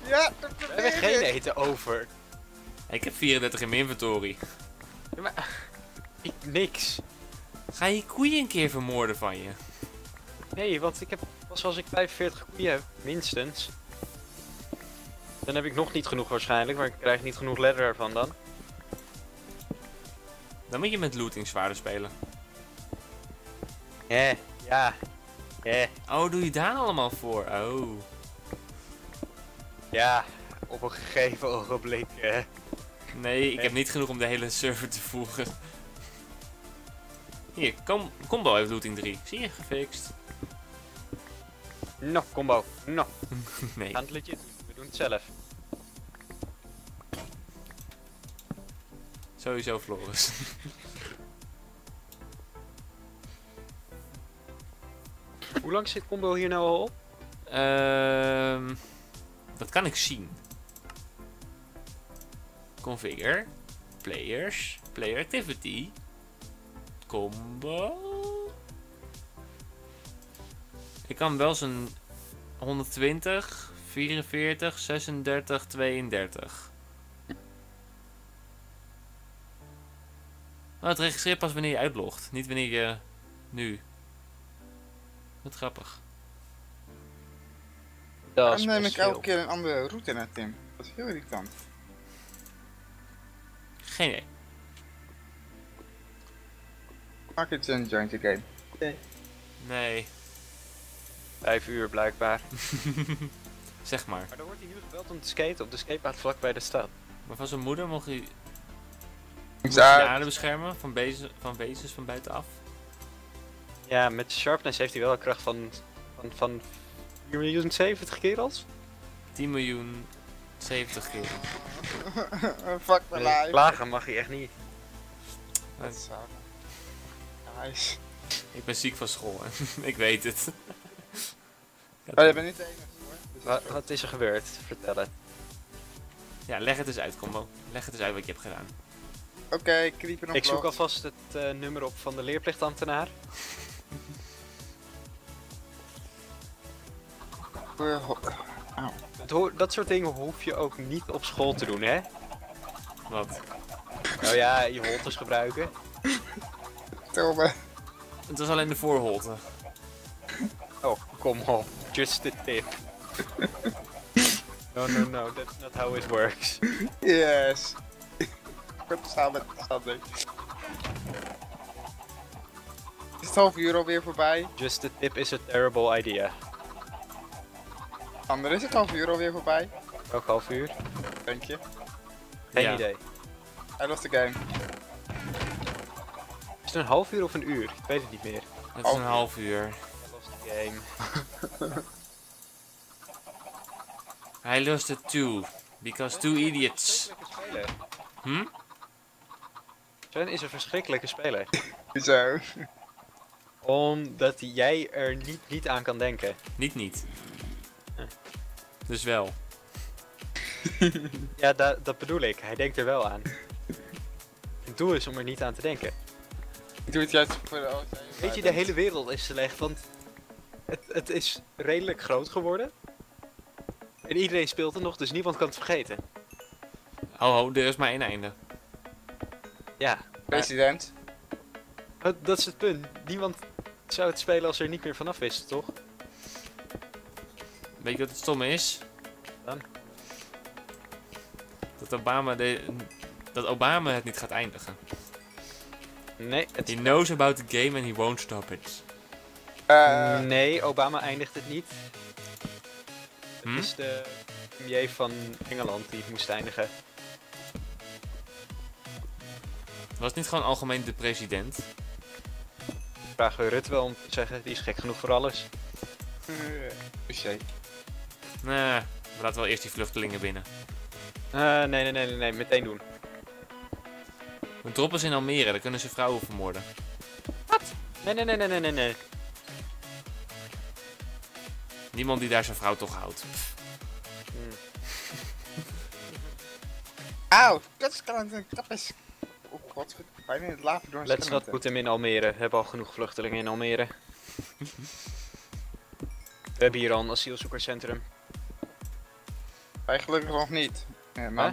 Ja, dat We hebben geen eten over. Ik heb 34 in mijn inventory. Ja, maar... Ik, niks. Ga je koeien een keer vermoorden van je? Nee, want ik heb pas als ik 45 koeien heb, minstens. Dan heb ik nog niet genoeg waarschijnlijk, maar ik krijg niet genoeg leather ervan dan. Dan moet je met looting zwaarder spelen. Eh, ja. Eh, Oh, doe je daar allemaal voor? Oh. ja. Op een gegeven ogenblik, eh. Nee, ik Nee. heb niet genoeg om de hele server te voegen. Hier, com combo heeft looting 3. Zie je, gefixt. No, combo. No. *laughs* Nee. Doen. We doen het zelf. Sowieso Floris. *laughs* Hoe lang zit combo hier nou al op? Ehm dat kan ik zien. Configure. Players. Player activity. Combo. Ik kan wel zijn 120, 44, 36, 32. Oh, het registreert pas wanneer je uitlogt, niet wanneer je nu. Wat grappig. Dat Dan neem ik elke keer een andere route naar Tim. Dat is heel irritant. Geen idee. Maak het een joint game. Nee, Vijf uur blijkbaar. *laughs* *laughs* zeg maar. Maar dan wordt hij nu gebeld om te skaten op de skatepark vlak bij de stad. Maar van zijn moeder mocht hij, Ik mocht hij de aarde beschermen van, bezen, van wezens van buitenaf. Ja, met sharpness heeft hij wel een kracht van, van, van 4 miljoen 70 kerels. 10 miljoen 70 keer. *laughs* Fuck my life. Lager mag hij echt niet. Dat is. Nice. Ik ben ziek van school, hè. *laughs* ik weet het. *laughs* Oh, je bent niet de enige hoor. Dus Wat, wat is er gebeurd? Vertel het. Ja, leg het eens uit, Combo. Leg het eens uit wat je hebt gedaan. Oké, creeper op Ik zoek alvast het eh, nummer op van de leerplichtambtenaar. Hoor- dat soort dingen hoef je ook niet op school te doen, hè? Wat? Nou ja, je holters gebruiken. Stel me. Het was alleen de voorholte. Oh, kom op. Just a tip. *laughs* No, no, no. That's not how it works. Yes. Samen met Sander. Is het half uur alweer voorbij? Just a tip is a terrible idea. Sander, is het half uur alweer voorbij? Ook half uur? Denk je? Geen Ja. idee. Hij lost de game. Is het een half uur of een uur? Ik weet het niet meer. Het is een Half uur. I lost the game. Hij lost *laughs* it too. Because two idiots. Hm? Sven is een verschrikkelijke speler. Zo. Omdat jij er niet, niet aan kan denken. Niet niet. Dus wel. Ja, da- dat bedoel ik. Hij denkt er wel aan. Het doel is om er niet aan te denken. Ik doe het juist voor de OC. Weet je, de hele wereld is slecht, want het, het is redelijk groot geworden. En iedereen speelt er nog, dus niemand kan het vergeten. Ho, er is maar één einde. Ja, President. dat, dat is het punt. Niemand zou het spelen als ze er niet meer vanaf wisten, toch? Weet je wat het stomme is? Dan? Dat Obama, de, dat Obama het niet gaat eindigen. Nee, het, He knows about the game and he won't stop it. Eh, nee, Obama eindigt het niet. Hm? Het is de premier van Engeland die het moest eindigen. Was het niet gewoon algemeen de president? Vragen we Rutte wel om te zeggen, die is gek genoeg voor alles. Touché. Nee, we laten wel eerst die vluchtelingen binnen. Eh, nee, nee, nee, nee, nee, meteen doen. We droppen ze in Almere, dan kunnen ze vrouwen vermoorden. Nee, nee, nee, nee, nee, nee, nee. Niemand die daar zijn vrouw toch houdt. Hm. Auw, kappes. Oh god, bijna in het laven door een Let's not put him in Almere. We hebben al genoeg vluchtelingen in Almere. *laughs* We hebben hier al een asielzoekerscentrum. Wij gelukkig nog niet. Maar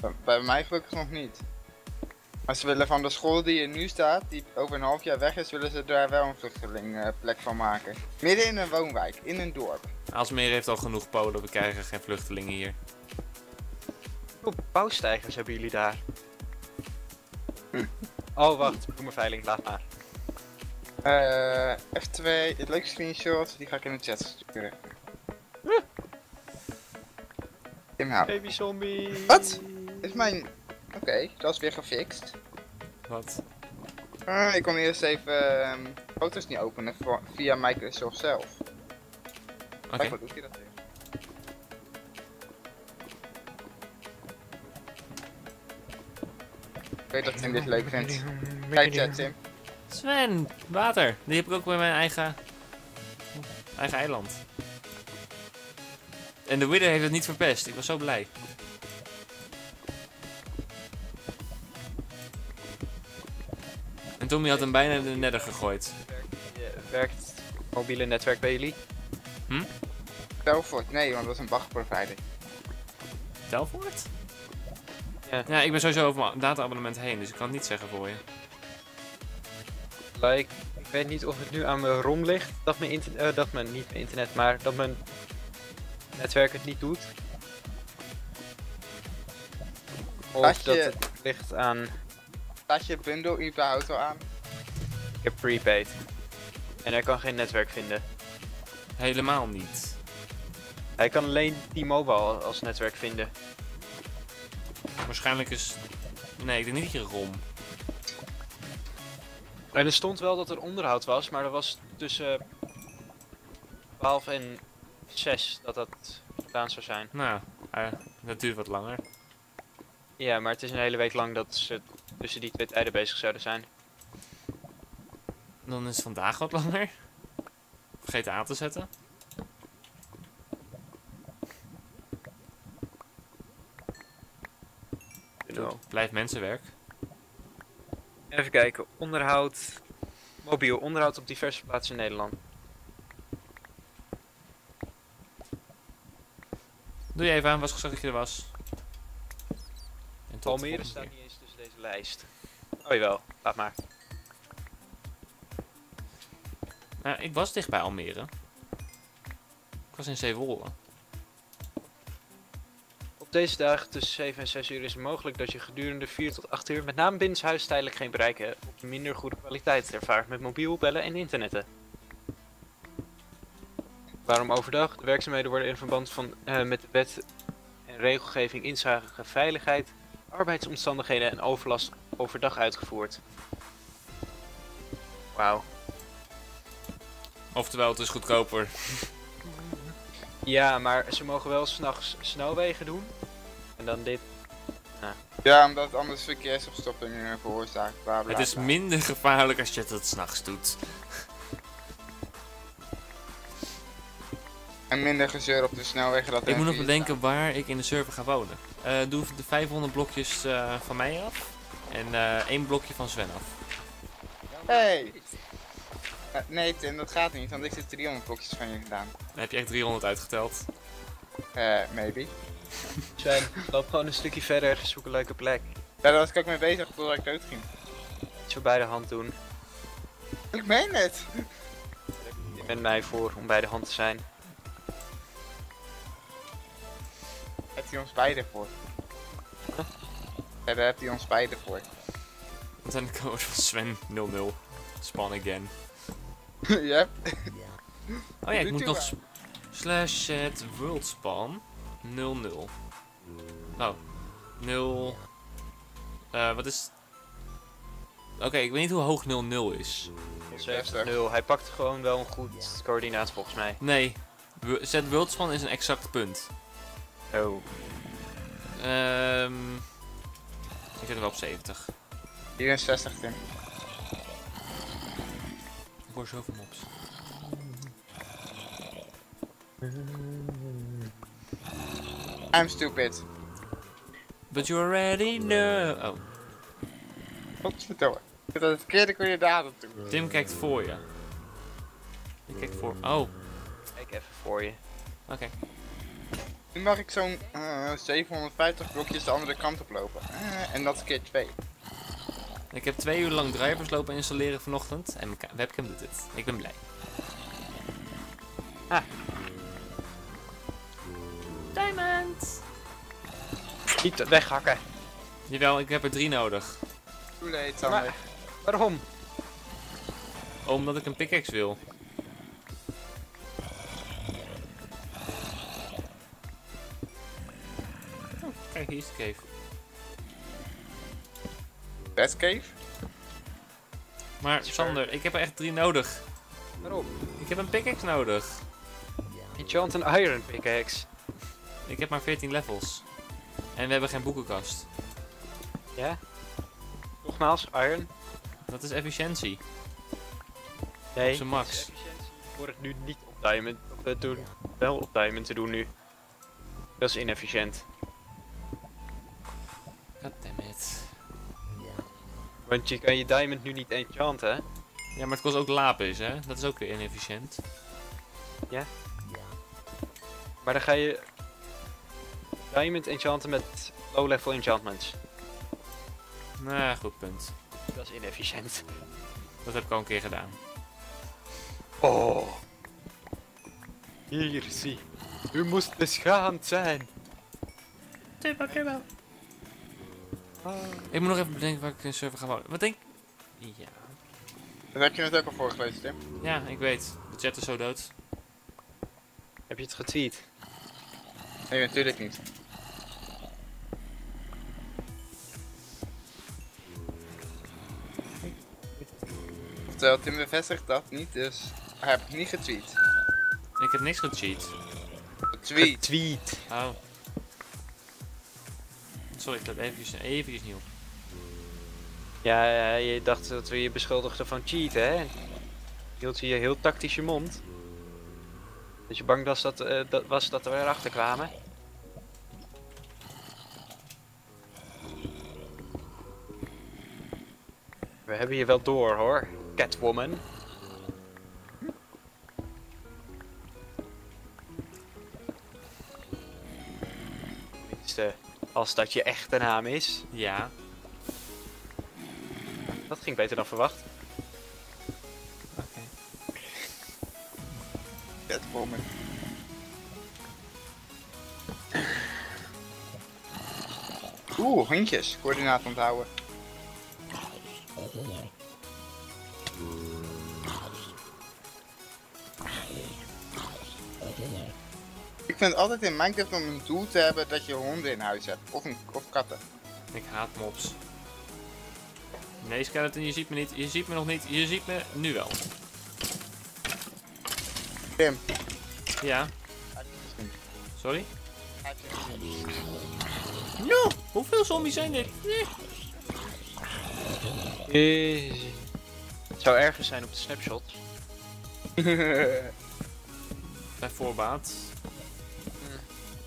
bij- bij mij gelukkig nog niet. Maar ze willen van de school die er nu staat, die over een half jaar weg is, willen ze daar wel een vluchtelingplek van maken. Midden in een woonwijk, in een dorp. Alsmeer heeft al genoeg Polen, we krijgen geen vluchtelingen hier. Hoeveel bouwstijgers hebben jullie daar? *laughs* Oh, wacht. Bloemenveiling, laat maar. Eh F2, het leuke screenshot, die ga ik in de chat sturen. Tim Hout. Baby zombie. Wat? Is mijn... Oké, dat is weer gefixt. Wat? Ah, ik kon eerst even ehm, foto's niet openen voor- via Microsoft zelf. Oké. Kijk, wat doet hij dat weet dat Tim dit leuk vindt. Kijk chat Tim. Sven, water. Die heb ik ook bij mijn eigen, eigen eiland. En de Wither heeft het niet verpest. Ik was zo blij. En Tommy had hem bijna in de nether gegooid. Werkt, werkt mobiele netwerk bij jullie? Telfort, nee, want dat is een bagprovider. Telvoort? Ja. Ja, ik ben sowieso over mijn data-abonnement heen, dus ik kan het niet zeggen voor je. Like, ik weet niet of het nu aan mijn ROM ligt, dat mijn internet, dat mijn, niet mijn internet, maar dat mijn netwerk het niet doet. Of Laat dat je- het ligt aan, Staat je bundle überhaupt al aan? ik heb prepaid. En hij kan geen netwerk vinden. Helemaal niet. Hij kan alleen T-Mobile als netwerk vinden. Waarschijnlijk is... Nee, ik denk niet dat je ROM. En er stond wel dat er onderhoud was, maar dat was tussen 12 en 6 dat dat gedaan zou zijn. Nou, eh, dat duurt wat langer. Ja, maar het is een hele week lang dat ze tussen die twee tijden bezig zouden zijn. Dan is het vandaag wat langer. Vergeet aan te zetten. Blijft mensenwerk. Even kijken, onderhoud, mobiel onderhoud op diverse plaatsen in Nederland. Doe je even aan, was gezegd dat je er was. En tot Almere staat niet eens tussen deze lijst. Oh jawel, laat maar. Nou, ik was dicht bij Almere. Ik was in Zeewolde. Deze dagen tussen 7 en 6 uur is het mogelijk dat je gedurende 4 tot 8 uur met name binnenshuis tijdelijk geen bereik hebt of minder goede kwaliteit ervaart met mobiel bellen en internetten. Waarom overdag? De werkzaamheden worden in verband van, eh, met de wet en regelgeving inzage veiligheid, arbeidsomstandigheden en overlast overdag uitgevoerd. Wauw. Oftewel, het is goedkoper. Ja, maar ze mogen wel s'nachts snelwegen doen. En dan dit. Ja, omdat het anders verkeersopstoppingen veroorzaakt. Bla, bla, Het is bla. minder gevaarlijk als je het s'nachts doet. *laughs* En minder gezeur op de snelwegen dat er Ik moet nog bedenken waar ik in de server ga wonen. Eh, doe de 500 blokjes eh, van mij af. En eh één blokje van Sven af. Hey! Eh, nee Tim, dat gaat niet, want ik zit 300 blokjes van je gedaan. Dan heb je echt 300 uitgeteld. Eh, maybe. *laughs* Sven, loop gewoon een stukje verder, zoek een leuke plek. Ja, daar was ik ook mee bezig totdat ik dood ging. Iets voor bij de hand doen. Ik meen het! Je bent mij voor om bij de hand te zijn. Hebt hij ons beiden voor? *laughs* Ja, daar hebt hij ons beiden voor. Dat zijn de codes van Sven 00. Spawn again. *laughs* yep. Oh ja, ik moet nog slash het worldspan 00. Oh, 0. Eh, wat is. Oké, ik weet niet hoe hoog 00 is. 60. 0. Hij pakt gewoon wel een goed coördinaat volgens mij. Nee, zet worldspan is een exact punt. Oh. Ehm. ik zit er wel op 70. 64 Tim. Ik hoor zoveel mobs. I'm stupid. But you already know. Oh, Godverdomme. Ik heb dat het verkeerde coördinaten toe. Tim kijkt voor je. Je kijkt voor. Oh, oké. Kijk even voor je. Nu mag ik zo'n eh, 750 blokjes de andere kant op lopen. Eh, en dat is keer 2. Ik heb twee uur lang drivers lopen installeren vanochtend en mijn webcam doet het. Ik ben blij. Ah. Diamond! Niet weghakken. Jawel, ik heb er drie nodig. Too late, Sander. Maar- Waarom? Omdat ik een pickaxe wil. Oh, kijk, hier is de cave. Best cave? Maar Sander, ik heb er echt drie nodig. Waarom? Ik heb een pickaxe nodig. Enchant een iron pickaxe. Ik heb maar 14 levels. En we hebben geen boekenkast. Ja? Nogmaals, iron. Dat is efficiëntie. Nee. Op zijn max. Voor het nu niet op diamond te doen. Wel op diamond te doen nu. Dat is inefficiënt. Goddammit. Want je kan je diamond nu niet enchanten. hè? Ja, maar het kost ook lapis, hè? Dat is ook weer inefficiënt. Maar dan ga je diamond enchanten met low level enchantments. Nou, goed punt. Dat is inefficiënt. Dat heb ik al een keer gedaan. Oh. Hier, zie. U moest beschaamd zijn. Ik moet nog even bedenken waar ik een server ga bouwen. Wat denk Ja. Dat heb je net ook al voorgelezen, Tim. Ja, ik weet. De chat is zo dood. Heb je het getweet? Nee, natuurlijk niet. Terwijl Tim bevestigt dat niet, dus hij heeft niet getweet. Ik heb niks gecheat. Tweet. Getweet. Oh. Sorry, ik laat eventjes, eventjes nieuw. Ja, ja, je dacht dat we je beschuldigden van cheaten, hè? Hield je heel tactisch je mond. Dat je bang was dat, eh, dat, was dat we erachter kwamen? We hebben je wel door, hoor. Catwoman. Tenminste, als dat je echte naam is. Ja. Dat ging beter dan verwacht. Oké. Catwoman. Oeh, hondjes. Coördinaat onthouden. Vind het altijd in Minecraft om een doel te hebben dat je honden in huis hebt. Of, een, of katten. Ik haat mobs. Nee, skeleton, je ziet me niet. Je ziet me nog niet. Je ziet me nu wel. Tim. Ja. Sorry? No! Hoeveel zombies zijn dit? Nee. Easy. Het zou ergens zijn op de snapshot. *laughs* *laughs* Bij voorbaat.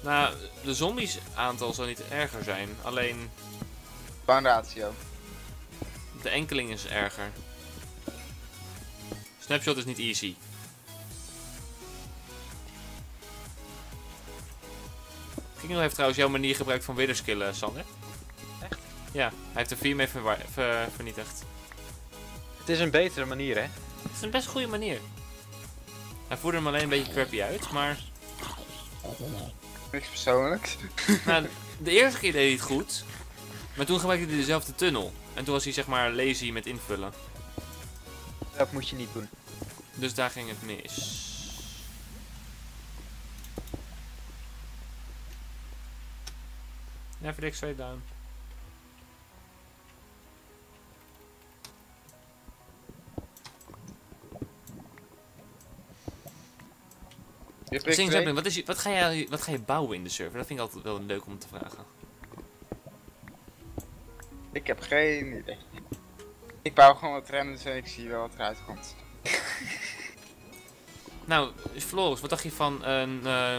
Nou, de zombies aantal zal niet erger zijn. Alleen Baan ratio. de enkeling is erger. Snapshot is niet easy. Kingel heeft trouwens jouw manier gebruikt van witherskillen, Sander. Echt? Ja, hij heeft er vier mee ver- vernietigd. Het is een betere manier, hè? Het is een best goede manier. Hij voerde hem alleen een beetje crappy uit, maar Niks persoonlijks. nou, *laughs* de eerste keer deed hij het goed. Maar toen gebruikte hij dezelfde tunnel. En toen was hij zeg maar lazy met invullen. Dat moet je niet doen. Dus daar ging het mis. Ja, verdik straight down. Sing Zeppelin, wat, is je, wat, ga jij, wat ga je bouwen in de server? Dat vind ik altijd wel leuk om te vragen. Ik heb geen idee. Ik bouw gewoon wat trends en ik zie wel wat eruit komt. *laughs* Nou, Floris, wat dacht je van een... eh,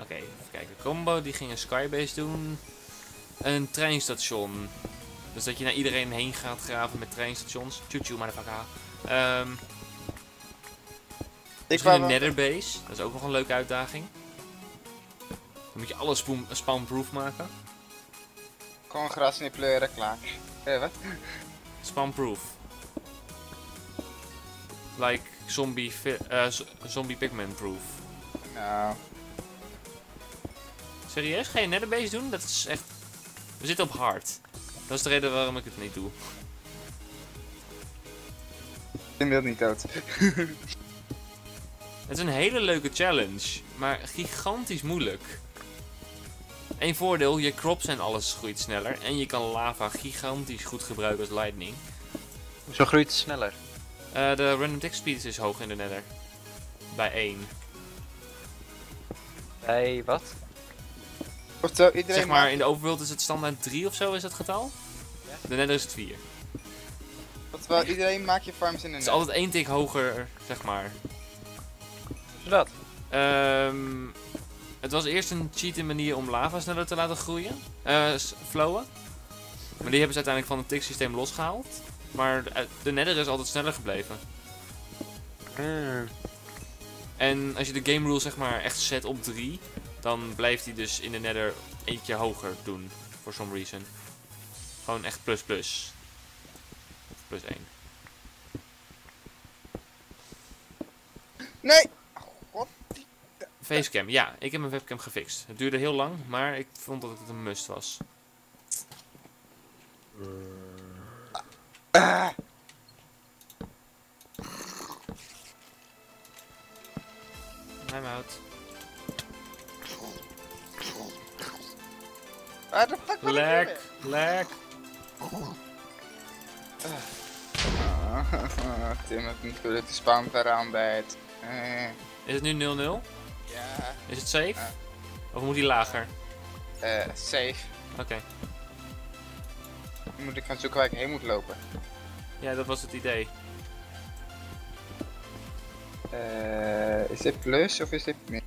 Oké, even kijken. Combo, die ging een skybase doen. Een treinstation. Dus dat je naar iedereen heen gaat graven met treinstations. Choo-choo, motherfucker. Ehm Ik wou een netherbase. Dat is ook nog een leuke uitdaging. Dan moet je alles spawnproof maken. Gewoon gras in pleuren, klaar. Eh, wat? Spawn-proof. Like zombie, eh, zombie pigman-proof. Nou, Serieus? Ga je netherbase doen? Dat is echt... We zitten op hard. Dat is de reden waarom ik het niet doe. ik wil niet dood. *laughs* Het is een hele leuke challenge, maar gigantisch moeilijk. Eén voordeel, je crops en alles groeit sneller en je kan lava gigantisch goed gebruiken als lightning. Zo groeit het sneller. Eh, de random tick speed is hoog in de nether. Bij 1. Bij wat? Oftewel, iedereen Zeg maar, maakt- in de overworld is het standaard 3 of zo is het getal. Ja. De nether is het 4. oftewel, iedereen maakt je farms in de Het is altijd één tik hoger, zeg maar. Zodat. Ehm, het was eerst een cheaten manier om lava sneller te laten groeien. eh, s- flowen. Maar die hebben ze uiteindelijk van het tick systeem losgehaald. Maar de- de nether is altijd sneller gebleven. Hmm. En als je de game rule zeg maar echt zet op 3, dan blijft hij dus in de nether eentje hoger doen. For some reason. Gewoon echt plus plus. Of plus 1. Nee! Facecam, ja, ik heb mijn webcam gefixt. Het duurde heel lang, maar ik vond dat het een must was. I'm out. waar de fuck Lek, lek. Ah, *laughs* Tim heeft niet goed de spawn veranderd. Eh, Is het nu 0-0? Ja, Is het safe? Ja. Of moet hij lager? eh, safe. Oké. Nu moet ik gaan zoeken waar ik heen moet lopen. Ja, dat was het idee. Eh, is dit plus of is dit min?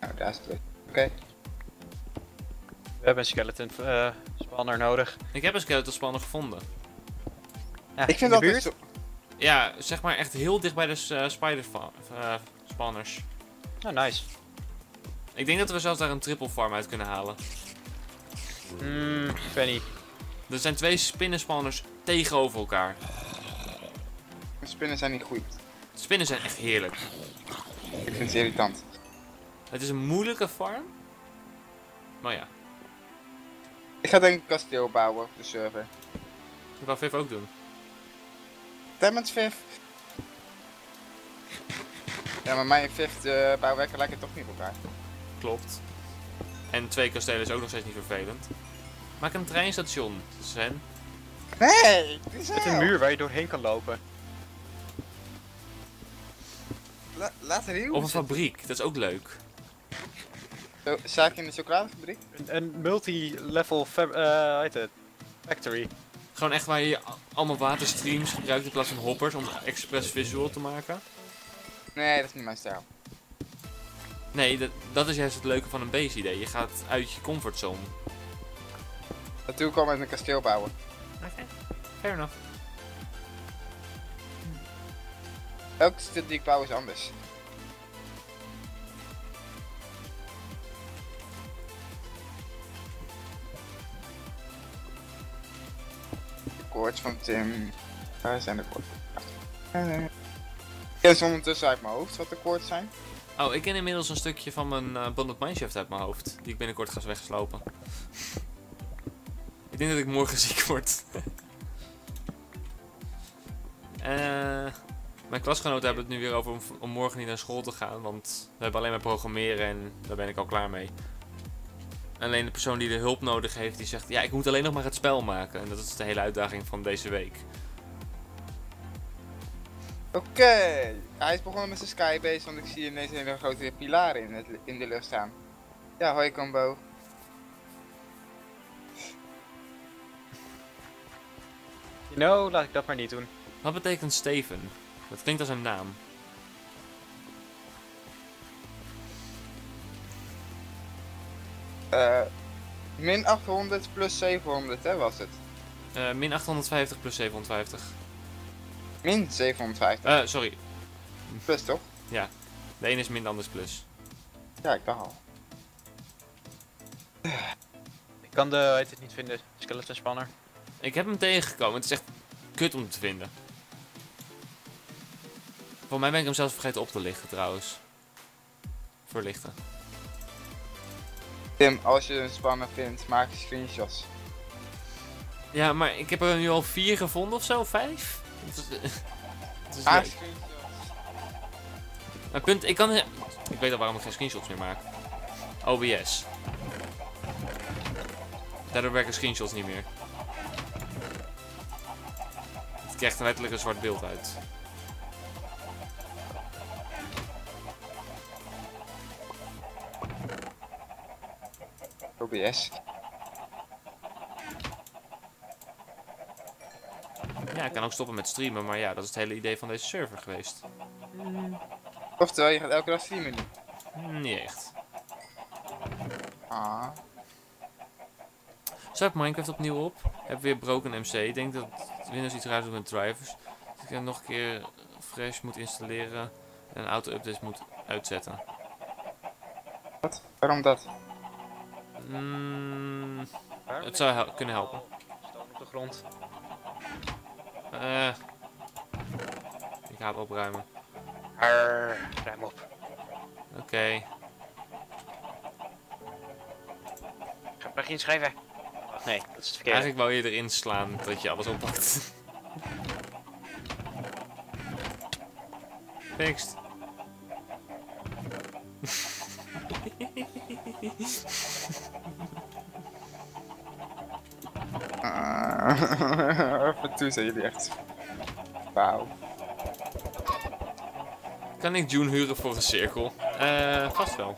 Nou, daar is het plus. Oké. We hebben een skeleton eh spanner nodig. Ik heb een skeleton spanner gevonden. Ja, Ik vind in dat de buurt. zo... Ja, zeg maar echt heel dicht bij de eh, spider eh, spanners. Oh, nice. Ik denk dat we zelfs daar een triple farm uit kunnen halen. Hmm, ik weet niet. Er zijn twee spinnenspanners tegenover elkaar. Spinnen zijn niet goed. Spinnen zijn echt heerlijk. Ik vind ze irritant. Het is een moeilijke farm. Maar ja, Ik ga denk ik een kasteel bouwen op de server. dat kan Viv ook doen. Damage Viv. Ja, maar mijn Viv de bouwwerken lijken toch niet op elkaar. Klopt. En twee kastelen is ook nog steeds niet vervelend. Maak een treinstation, Sven. Nee! Het is Met een muur waar je doorheen kan lopen. La laat er heel Of een fabriek, dat is ook leuk. Zo, Zaak in de chocoladefabriek? Een, een multi-level eh, het? factory. Gewoon echt waar je allemaal waterstreams gebruikt in plaats van hoppers om expres visual te maken. Nee, dat is niet mijn stijl. Nee, dat, dat is juist het leuke van een base idee. Je gaat uit je comfortzone. Dat doe ik al met een kasteel bouwen. Oké, fair enough. Elke stuk die ik bouw is anders. De koorts van Tim. Waar zijn de koorts? Ken ze ondertussen uit mijn hoofd wat de koorts zijn. Oh, ik ken inmiddels een stukje van mijn eh Bonded Mineshaft uit mijn hoofd. Die ik binnenkort ga wegslopen. ik denk dat ik morgen *laughs* ziek word. Eh, mijn klasgenoten hebben het nu weer over om morgen niet naar school te gaan. Want we hebben alleen maar programmeren en daar ben ik al klaar mee. Alleen de persoon die de hulp nodig heeft, die zegt... Ja, ik moet alleen nog maar het spel maken. En dat is de hele uitdaging van deze week. Oké, hij is begonnen met zijn skybase, want ik zie ineens een hele grote pilaar in, het, in de lucht staan. Ja, hoi combo. You know, laat ik dat maar niet doen. Wat betekent Steven? Dat klinkt als een naam. Eh, min 800 plus 700, hè, was het? Eh, min 850 plus 750. Min 750, Eh, sorry. plus toch? De ene is min, de ander is plus. Ja, ik dacht al. Ik kan de, heet het niet vinden, skeleton spanner. Ik heb hem tegengekomen. Het is echt kut om te vinden. Voor mij ben ik hem zelfs vergeten op te lichten trouwens. Verlichten. Tim, als je een spannend vindt, maak screenshots. Ja, maar ik heb er nu al vier gevonden of zo, vijf? Het is, is Maak leuk. Maar punt, ik kan... Ik weet al waarom ik geen screenshots meer maak. OBS. Daardoor werken screenshots niet meer. Het krijgt er letterlijk een zwart beeld uit. OBS. Ja, ik kan ook stoppen met streamen, maar ja, dat is het hele idee van deze server geweest. Oftewel, je gaat elke dag streamen nu. Niet echt. Ah. Start Minecraft opnieuw op. Heb weer Broken MC. Ik denk dat Windows iets raars doet met drivers. Dat ik het nog een keer fresh moet installeren. En een auto-updates moet uitzetten. Wat? Waarom dat? Mm, het zou hel- kunnen helpen. Staan op de grond. Eh ik ga het opruimen. Arr, ruim op. Oké. Ga maar inschrijven. Wacht, nee, dat is het verkeerde. Eigenlijk wou je erin slaan dat je alles oppakt. *laughs* Fixed. Ah. Af en toe zijn jullie echt... Wauw. Kan ik June huren voor een cirkel? Eh, vast wel.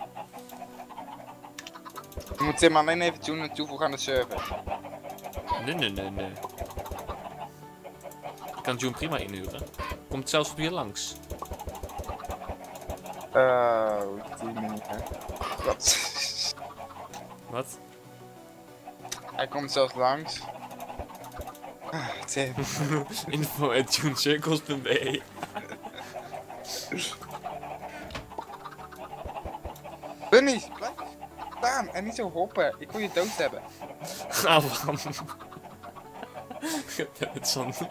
Je moet Tim alleen even June toevoegen aan de server. Nee, nee, nee, nee. Ik kan June prima inhuren. Komt zelfs op hier langs. Oh, 10 minuten. Wat? Wat? Hij komt zelfs langs. Ah, Tim. *laughs* Info at junecircles.be Bunnies, blijf staan en niet zo hoppen. Ik wil je dood hebben. *laughs* Abraham. Ik heb het zonde.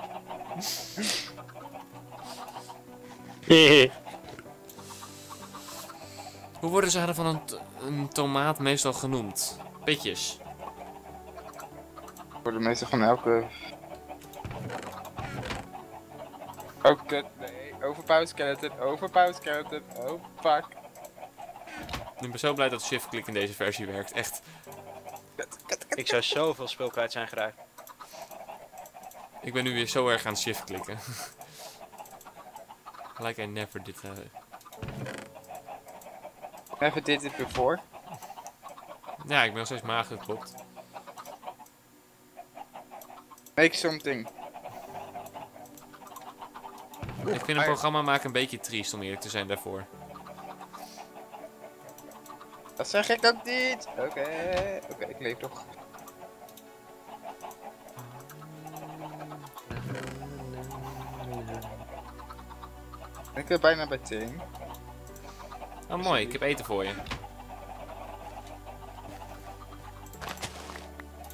Hoe worden zaden van een, een tomaat meestal genoemd? Pitjes. Voor de meeste van elke... Oh, kut. Nee. Overpower skeleton. Overpower skeleton. Oh, fuck. Ik ben zo blij dat shift-klik in deze versie werkt. Echt. Kut, kut, kut. Ik zou zoveel spul kwijt zijn geraakt. Ik ben nu weer zo erg aan shift-klikken. *laughs* like I never did uh, Never did it before. Ja, ik ben nog steeds mager geklopt. Make something. Ik vind een programma maken een beetje triest om eerlijk te zijn daarvoor. Dat zeg ik ook niet. Oké, oké, ik leef toch. Ik ben bijna bij Tim. Oh mooi, ik heb eten voor je.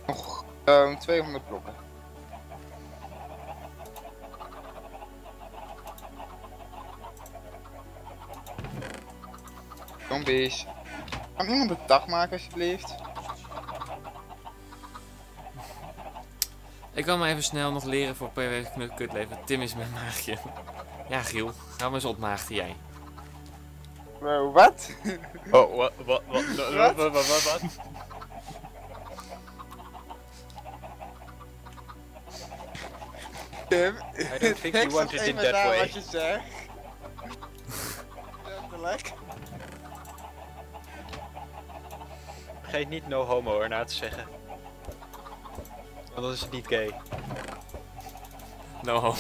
Nog zo'n 200 blokken. Zombies. Kan iemand een dag maken alsjeblieft? Ik kan me even snel nog leren voor PW Kutleven. Tim is mijn maagje. Ja, Giel, gaan we eens opmaagden jij. Wow, wat? Oh, wat, wat, wat, Wat? wat, wat, wat, wat? Tim, I don't think you want it in that way. wat je zegt. Vergeet niet no homo erna te zeggen. Want dan is het niet gay. No homo.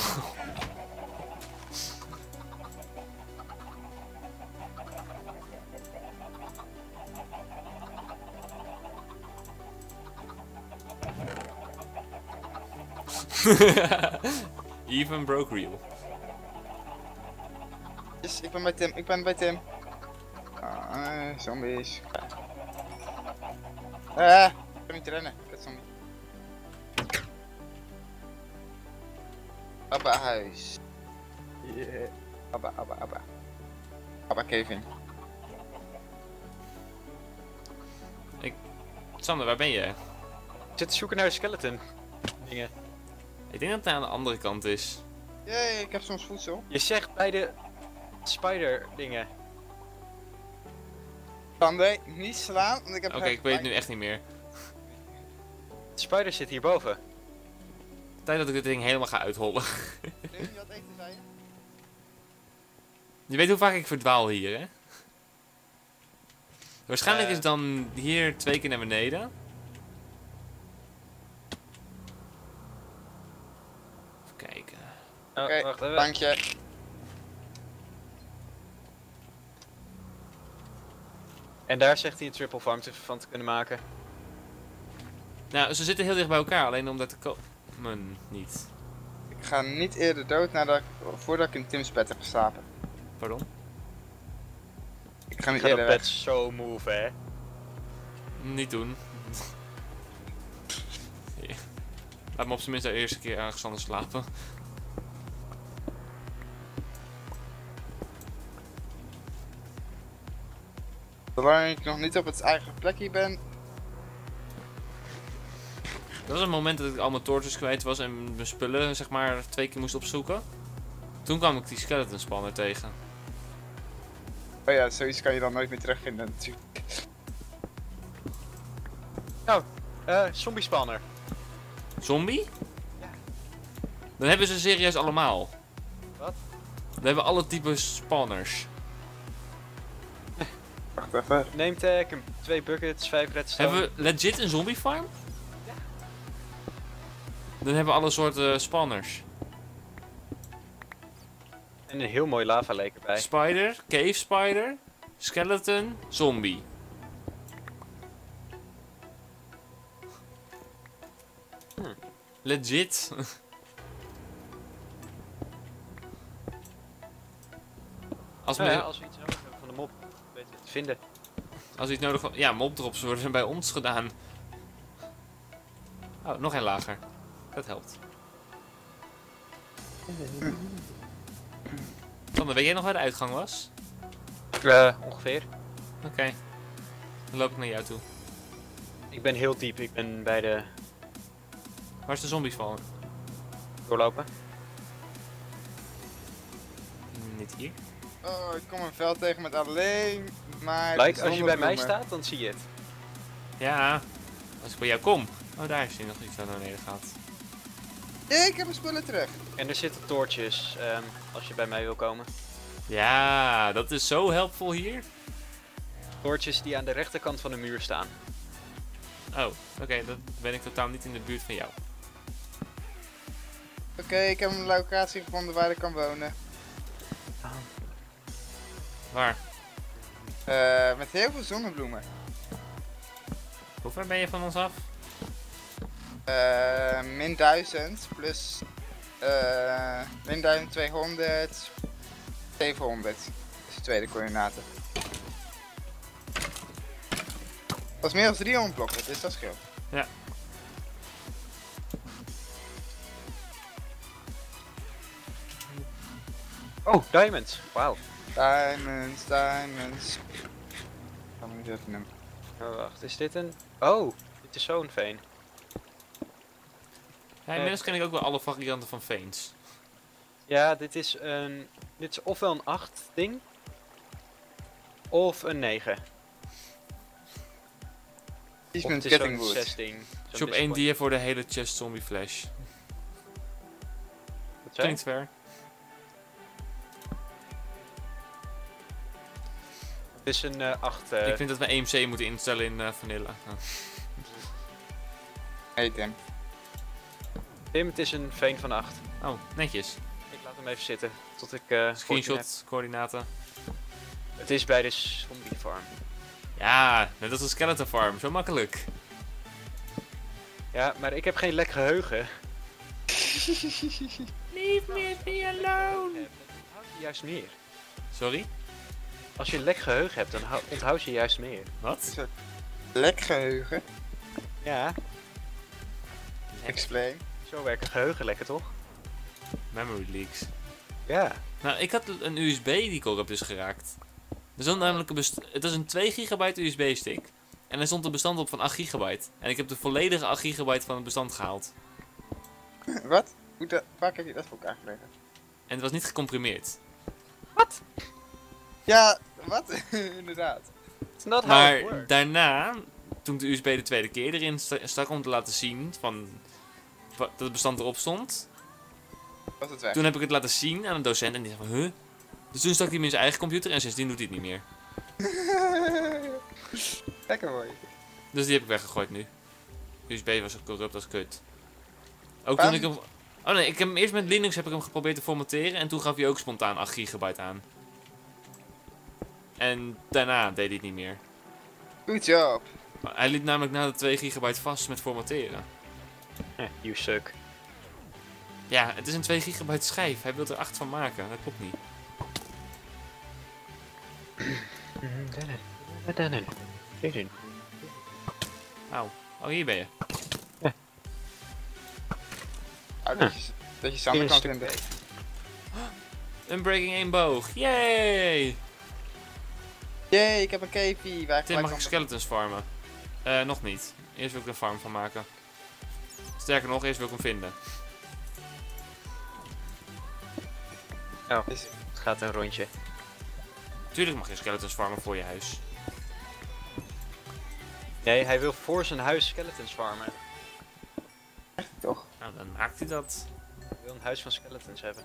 *laughs* Even broke real. Yes, ik ben bij Tim, ik ben bij Tim. Ah, zombies. Ah, ik kan niet rennen. Ik heb zombie. Abba huis. Yeah. Abba, abba, abba. Abba Kevin. Sander, waar ben je? Ik zit te zoeken naar de skeleton. Dingen. Ik denk dat het aan de andere kant is. Jee, ik heb soms voedsel. Je zegt bij de spider dingen. Sander, niet slaan, want ik heb Oké, ik weet het nu echt niet meer. De spider zit hierboven. Tijd dat ik dit ding helemaal ga uithollen. Wil je wat eten zijn? Je weet hoe vaak ik verdwaal hier, hè? Waarschijnlijk Eh. is dan hier twee keer naar beneden. Even kijken. Oh, Oké, wacht even. Dank je. En daar zegt hij een triple farm te, van te kunnen maken. Nou, ze zitten heel dicht bij elkaar, alleen omdat de komen niet. Ik ga niet eerder dood nadat ik, voordat ik in Tim's bed heb geslapen. Pardon? Ik ga Ik niet ga dat eerder bed zo move, hè. Niet doen. *laughs* Ja. Laat me op zijn minst de eerste keer ergens anders slapen. Zolang ik nog niet op het eigen plekje ben. Dat was een moment dat ik al mijn torches kwijt was en mijn spullen zeg maar twee keer moest opzoeken. Toen kwam ik die skeleton spanner tegen. Oh ja, zoiets kan je dan nooit meer terugvinden natuurlijk. Eh, zombie spanner. Zombie? Dan hebben ze serieus allemaal. Wat? Dan hebben we alle types spanners. Wacht even. Neem tag, twee buckets, vijf redstone. Hebben we legit een zombie farm? Dan hebben we alle soorten spanners. En een heel mooi lava lake erbij. Spider, cave spider, skeleton, zombie. Hmm. Legit. *laughs* Als, we, ja, als we vinden. als we iets nodig hebben. Ja, mobdrops worden bij ons gedaan. Oh, nog een lager. Dat helpt. Sander, weet jij nog waar de uitgang was? Eh, ongeveer. Oké. Dan loop ik naar jou toe. Ik ben heel diep, ik ben bij de Waar is de zombies vallen? doorlopen. Niet hier. Oh, ik kom een veld tegen met alleen maar. Like, als je bij mij staat, dan zie je het. Ja, als ik bij jou kom. Oh, daar is hij nog iets naar beneden gaat. Ik heb mijn spullen terug. En er zitten toortjes, ehm, als je bij mij wil komen. Ja, dat is zo helpvol hier. Toortjes die aan de rechterkant van de muur staan. Oh, oké, dan ben ik totaal niet in de buurt van jou. Oké, ik heb een locatie gevonden waar ik kan wonen. Waar? Eh, met heel veel zonnebloemen. Hoe ver ben je van ons af? Eh, min 1000 plus eh min 1200, 700. Dat is de tweede coördinaten. Dat is meer dan 300 blokken, dus dat scheelt. Oh, diamonds. Wauw. Diamonds, diamonds. Gaan we niet even noemen. Oh, wacht, is dit een... Oh, dit is zo'n veen. Ja, inmiddels ken ik ook wel alle varianten van veens. Ja, dit is een... Dit is ofwel een 8 ding. Of een 9. Of Achievement het is Getting zo'n Wood. 6 ding. Zo'n Shop 1 disappoint- dier voor de hele chest zombie flash. Je? Klinkt ver. Het is een 8. eh ik vind dat we EMC moeten instellen in eh, Vanilla. Oh. Hey Tim. Tim, het is een veen van 8. Oh, netjes. Ik laat hem even zitten. Tot ik... eh, heb. Screenshot, coördinaten. Het is bij de zombie farm. Ja, net als een skeleton farm. Zo makkelijk. Ja, maar ik heb geen lek geheugen. Leave me be alone. Onthoud je juist meer. Sorry? Als je lek geheugen hebt, dan hou- onthoud je juist meer. Wat? Lek geheugen. Ja, Explain. zo werken geheugenlekken toch? Memory leaks. Ja. Nou, ik had een USB die corrupt is geraakt. Er stond namelijk een best- het is een 2 gigabyte USB stick. En er stond een bestand op van 8 gigabyte. En ik heb de volledige 8 gigabyte van het bestand gehaald. Wat? Hoe de fuck heb je dat voor elkaar gekregen? En het was niet gecomprimeerd. Ja, wat? *laughs* Inderdaad. It's not how it Maar works. daarna, toen ik de USB de tweede keer erin sta- stak om te laten zien van dat het bestand erop stond. Was het weg? Toen heb ik het laten zien aan een docent en die zei van, huh? Dus toen stak hij hem in zijn eigen computer en sindsdien doet hij het niet meer. *laughs* Lekker mooi. Dus die heb ik weggegooid nu. USB was corrupt als kut. Ook Waarom- toen ik hem... Oh nee, ik heb hem eerst met Linux heb ik hem geprobeerd te formatteren en toen gaf hij ook spontaan 8 gigabyte aan. En daarna deed hij het niet meer. Good job. Hij liet namelijk na de 2 gigabyte vast met formatteren. Eh, you suck. Ja, het is een 2 gigabyte schijf. Hij wil er 8 van maken. Dat klopt niet. Auw. Oh, hier ben je. Ah, dat, je, dat je samen kan vinden. Een breaking aim boog. Yay! Yay, ik heb een ik Tim, mag ik skeletons farmen? Eh, nog niet. Eerst wil ik er een farm van maken. Sterker nog, eerst wil ik hem vinden. Is- Het gaat een rondje. Tuurlijk mag je skeletons farmen voor je huis. Nee, hij wil voor zijn huis skeletons farmen. Toch? Nou, dan maakt hij dat. Hij wil een huis van skeletons hebben.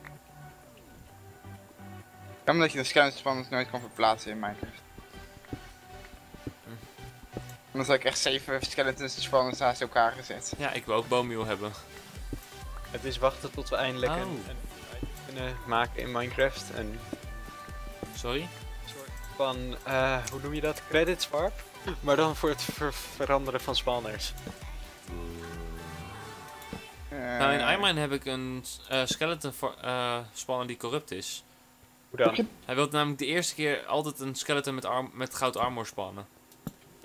Jammer dat je de skeletspanners nooit kan verplaatsen in Minecraft. Dan zou ik echt zeven skeletons spanners naast elkaar gezet. Ja, ik wil ook boomwiel hebben. Het is wachten tot we eindelijk een, Oh. een item kunnen maken in Minecraft. Een Sorry? soort van, eh, hoe noem je dat? Credit swap? Maar dan voor het ver- veranderen van spawners. Nou, in Eh, iMine heb ik een eh, skeleton eh, spawner die corrupt is. Hoe dan? Hij wil namelijk de eerste keer altijd een skeleton met, arm met goud armor spannen.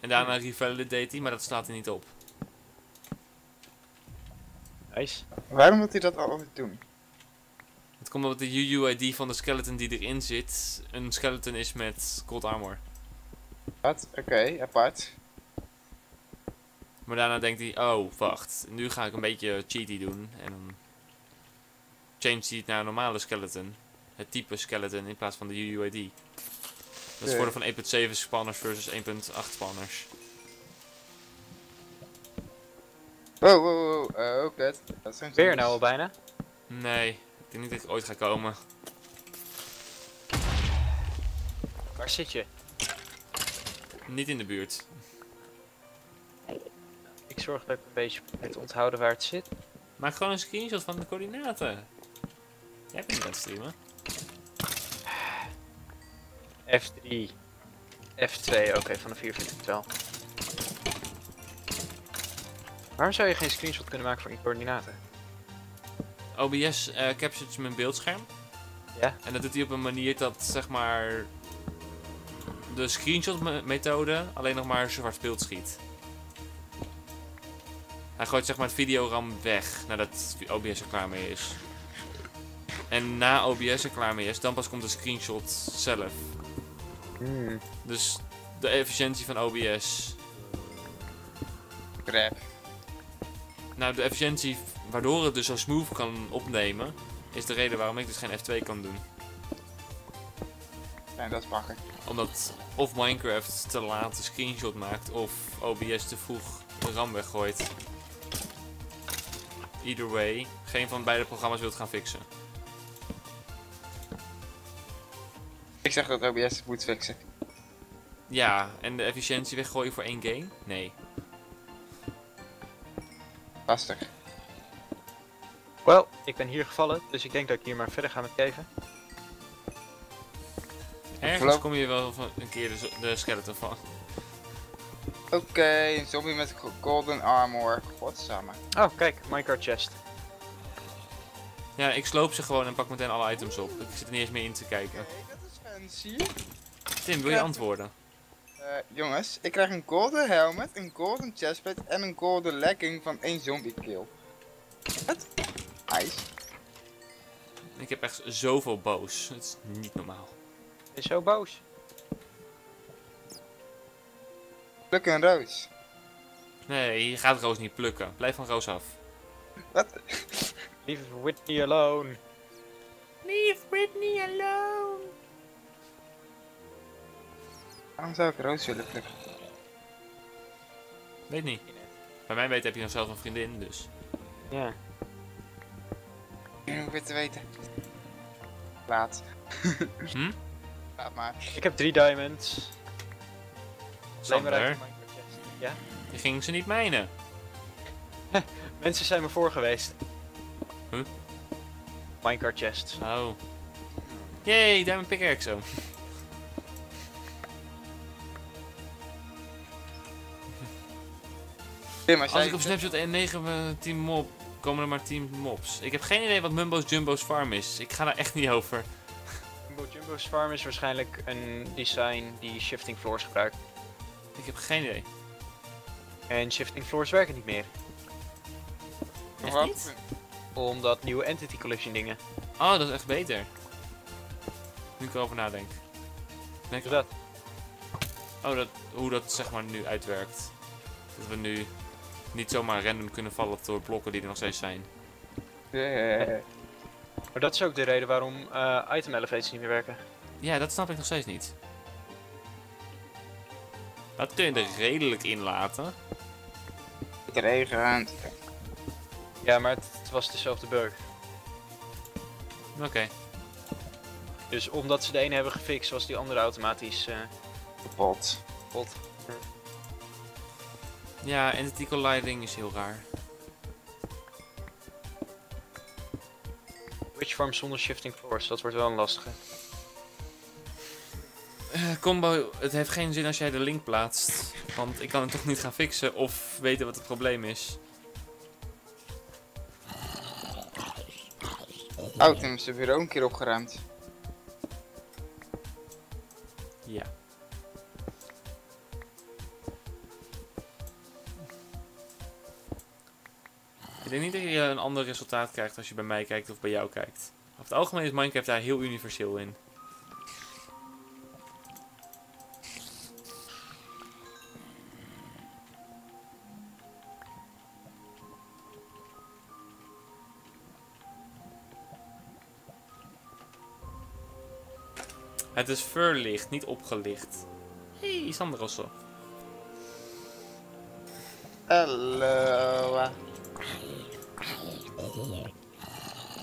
En daarna revalidate hij, maar dat slaat hij niet op. Nice. Waarom moet hij dat altijd doen? Het komt omdat de UUID van de skeleton die erin zit, een skeleton is met gold armor. Wat? Oké, apart. Maar daarna denkt hij, oh wacht, nu ga ik een beetje cheaty doen. En dan change hij het naar een normale skeleton. Het type skeleton in plaats van de UUID. Dat is het voordeel van 1.7 spanners versus 1.8 spanners. Wow, wow, wow. eh, oh, kut. Dat zijn Weer nou al bijna? Nee, ik denk niet dat ik ooit ga komen. Waar zit je? Niet in de buurt. Ik zorg dat ik een beetje weet onthouden waar het zit. Maak gewoon een screenshot van de coördinaten. Jij bent niet aan het streamen. F3. F2, oké, van de 4 vind ik het wel. Waarom zou je geen screenshot kunnen maken van je coördinaten? OBS eh captures mijn beeldscherm. Ja? En dat doet hij op een manier dat zeg maar de screenshot me- methode alleen nog maar zwart beeld schiet. Hij gooit zeg maar het videoram weg nadat OBS er klaar mee is. En na OBS er klaar mee is, dan pas komt de screenshot zelf. Hmm. Dus de efficiëntie van OBS. Crap. Nou, de efficiëntie waardoor het dus zo smooth kan opnemen, is de reden waarom ik dus geen F2 kan doen. Nee, dat is makkelijk. Omdat of Minecraft te laat een screenshot maakt of OBS te vroeg de RAM weggooit. Either way, geen van beide programma's wil het gaan fixen. Ik zeg dat OBS het moet fixen. Ja, en de efficiëntie weggooien voor één game? Nee. Lastig. Wel, ik ben hier gevallen, dus ik denk dat ik hier maar verder ga met Kevin. Ergens kom je wel van een keer de, de skeleton van. Oké, een zombie met go- golden armor. Godsamme. Oh, kijk, minecart chest. Ja, ik sloop ze gewoon en pak meteen alle items op. Ik zit er niet eens meer in te kijken. Fancy. Tim, wil je antwoorden? Eh, jongens, ik krijg een golden helmet, een golden chestplate en een golden legging van één zombie kill. Wat? Nice. Ik heb echt zoveel boos. Het is niet normaal. Is zo boos. Pluk een roos. Nee, je gaat Roos niet plukken. Blijf van Roos af. Wat? Leave Whitney alone. Leave Britney alone. Waarom zou ik roos willen plukken? Weet niet. Bij mij weet heb je nog zelf een vriendin, dus. Ja. Nu hoef ik het te weten. Laat. Hm? Laat maar. Ik heb drie diamonds. Sander, chest. Ja? je ging ze niet mijnen. *laughs* Mensen zijn me voor geweest. Huh? Minecraft chest. Oh. Yay, Diamond Pickaxe. Tim, als Als ik op Snapchat en 9 eh, team mob, komen er maar 10 mobs. Ik heb geen idee wat Mumbo's Jumbo's Farm is. Ik ga daar echt niet over. Jumbo Jumbo's Farm is waarschijnlijk een design die shifting floors gebruikt. Ik heb geen idee. En shifting floors werken niet meer. Echt Wat? niet? Omdat nieuwe entity collision dingen. Oh, dat is echt beter. Nu ik erover nadenk. Denk dat. Oh, dat, hoe dat zeg maar nu uitwerkt. Dat we nu niet zomaar random kunnen vallen door blokken die er nog steeds zijn. Eh, *laughs* Maar dat is ook de reden waarom eh, item elevators niet meer werken. Ja, dat snap ik nog steeds niet. Dat kun je er redelijk in laten. Het regent. Ja, maar het, het was dezelfde bug. Oké. Dus omdat ze de ene hebben gefixt, was die andere automatisch eh Kapot. kapot. Ja, entity colliding is heel raar. Witch farm zonder shifting floors, dat wordt wel een lastige. Eh, combo, het heeft geen zin als jij de link plaatst. Want ik kan het toch niet gaan fixen of weten wat het probleem is. Oh, Tim is de bureau een keer opgeruimd. Ja. Denk niet dat je een ander resultaat krijgt als je bij mij kijkt of bij jou kijkt. Over het algemeen is Minecraft daar heel universeel in. Het is verlicht, niet opgelicht. Hey, Sander Rosso. Hallo.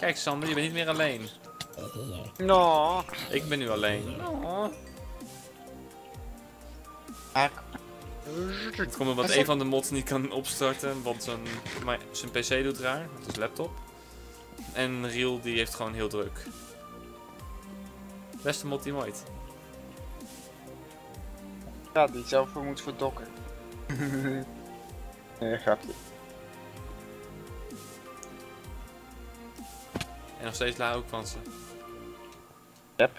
Kijk Sander, je bent niet meer alleen. No. Ik ben nu alleen. Het komt omdat een van de mods niet kan opstarten, want zijn, zijn PC doet raar, met zijn laptop. En Riel die heeft gewoon heel druk. Beste mod team ooit. Ja, die zelf voor moet verdokken. *laughs* nee, grapje. En nog steeds la ook van ze. Yep.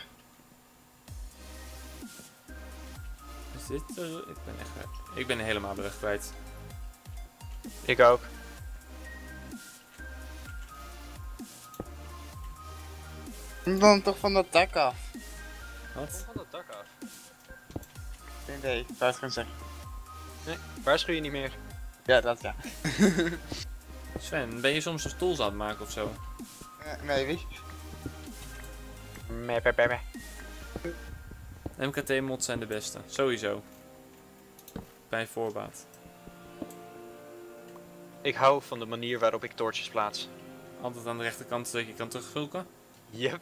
Is dit er? Ik ben echt... Ik ben helemaal de weg kwijt. Ik ook. Dan toch van dat dak af. Wat? van dat dak af. Wou het gewoon zeggen. Waarschuw je niet meer? Ja, dat ja. *laughs* Sven, ben je soms een tools aan het maken of zo? Eh, maybe. Meh, meh, meh, meh. MKT mods zijn de beste, sowieso. Bij voorbaat. Ik hou van de manier waarop ik toortjes plaats. Altijd aan de rechterkant zodat je kan terugvulken. Yep. Het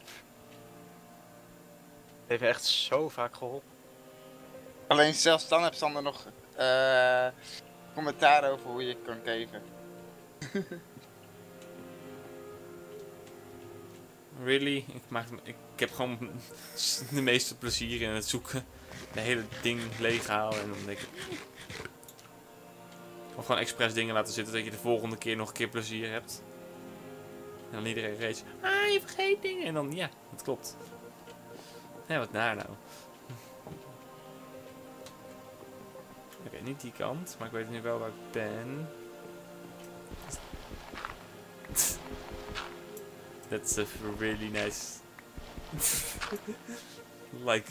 heeft me echt zo vaak geholpen. Alleen zelfs dan heb Sander nog eh commentaar over hoe je het kan geven. *laughs* Really? Ik, maak, ik heb gewoon *laughs* de meeste plezier in het zoeken. De hele ding leeghalen en dan denk ik... Of gewoon expres dingen laten zitten, dat je de volgende keer nog een keer plezier hebt. En dan iedereen reeds. Ah, je vergeet dingen. En dan, ja, dat klopt. Ja, wat naar nou. Oké, niet die kant, maar ik weet nu wel waar ik ben. That's a really nice. like.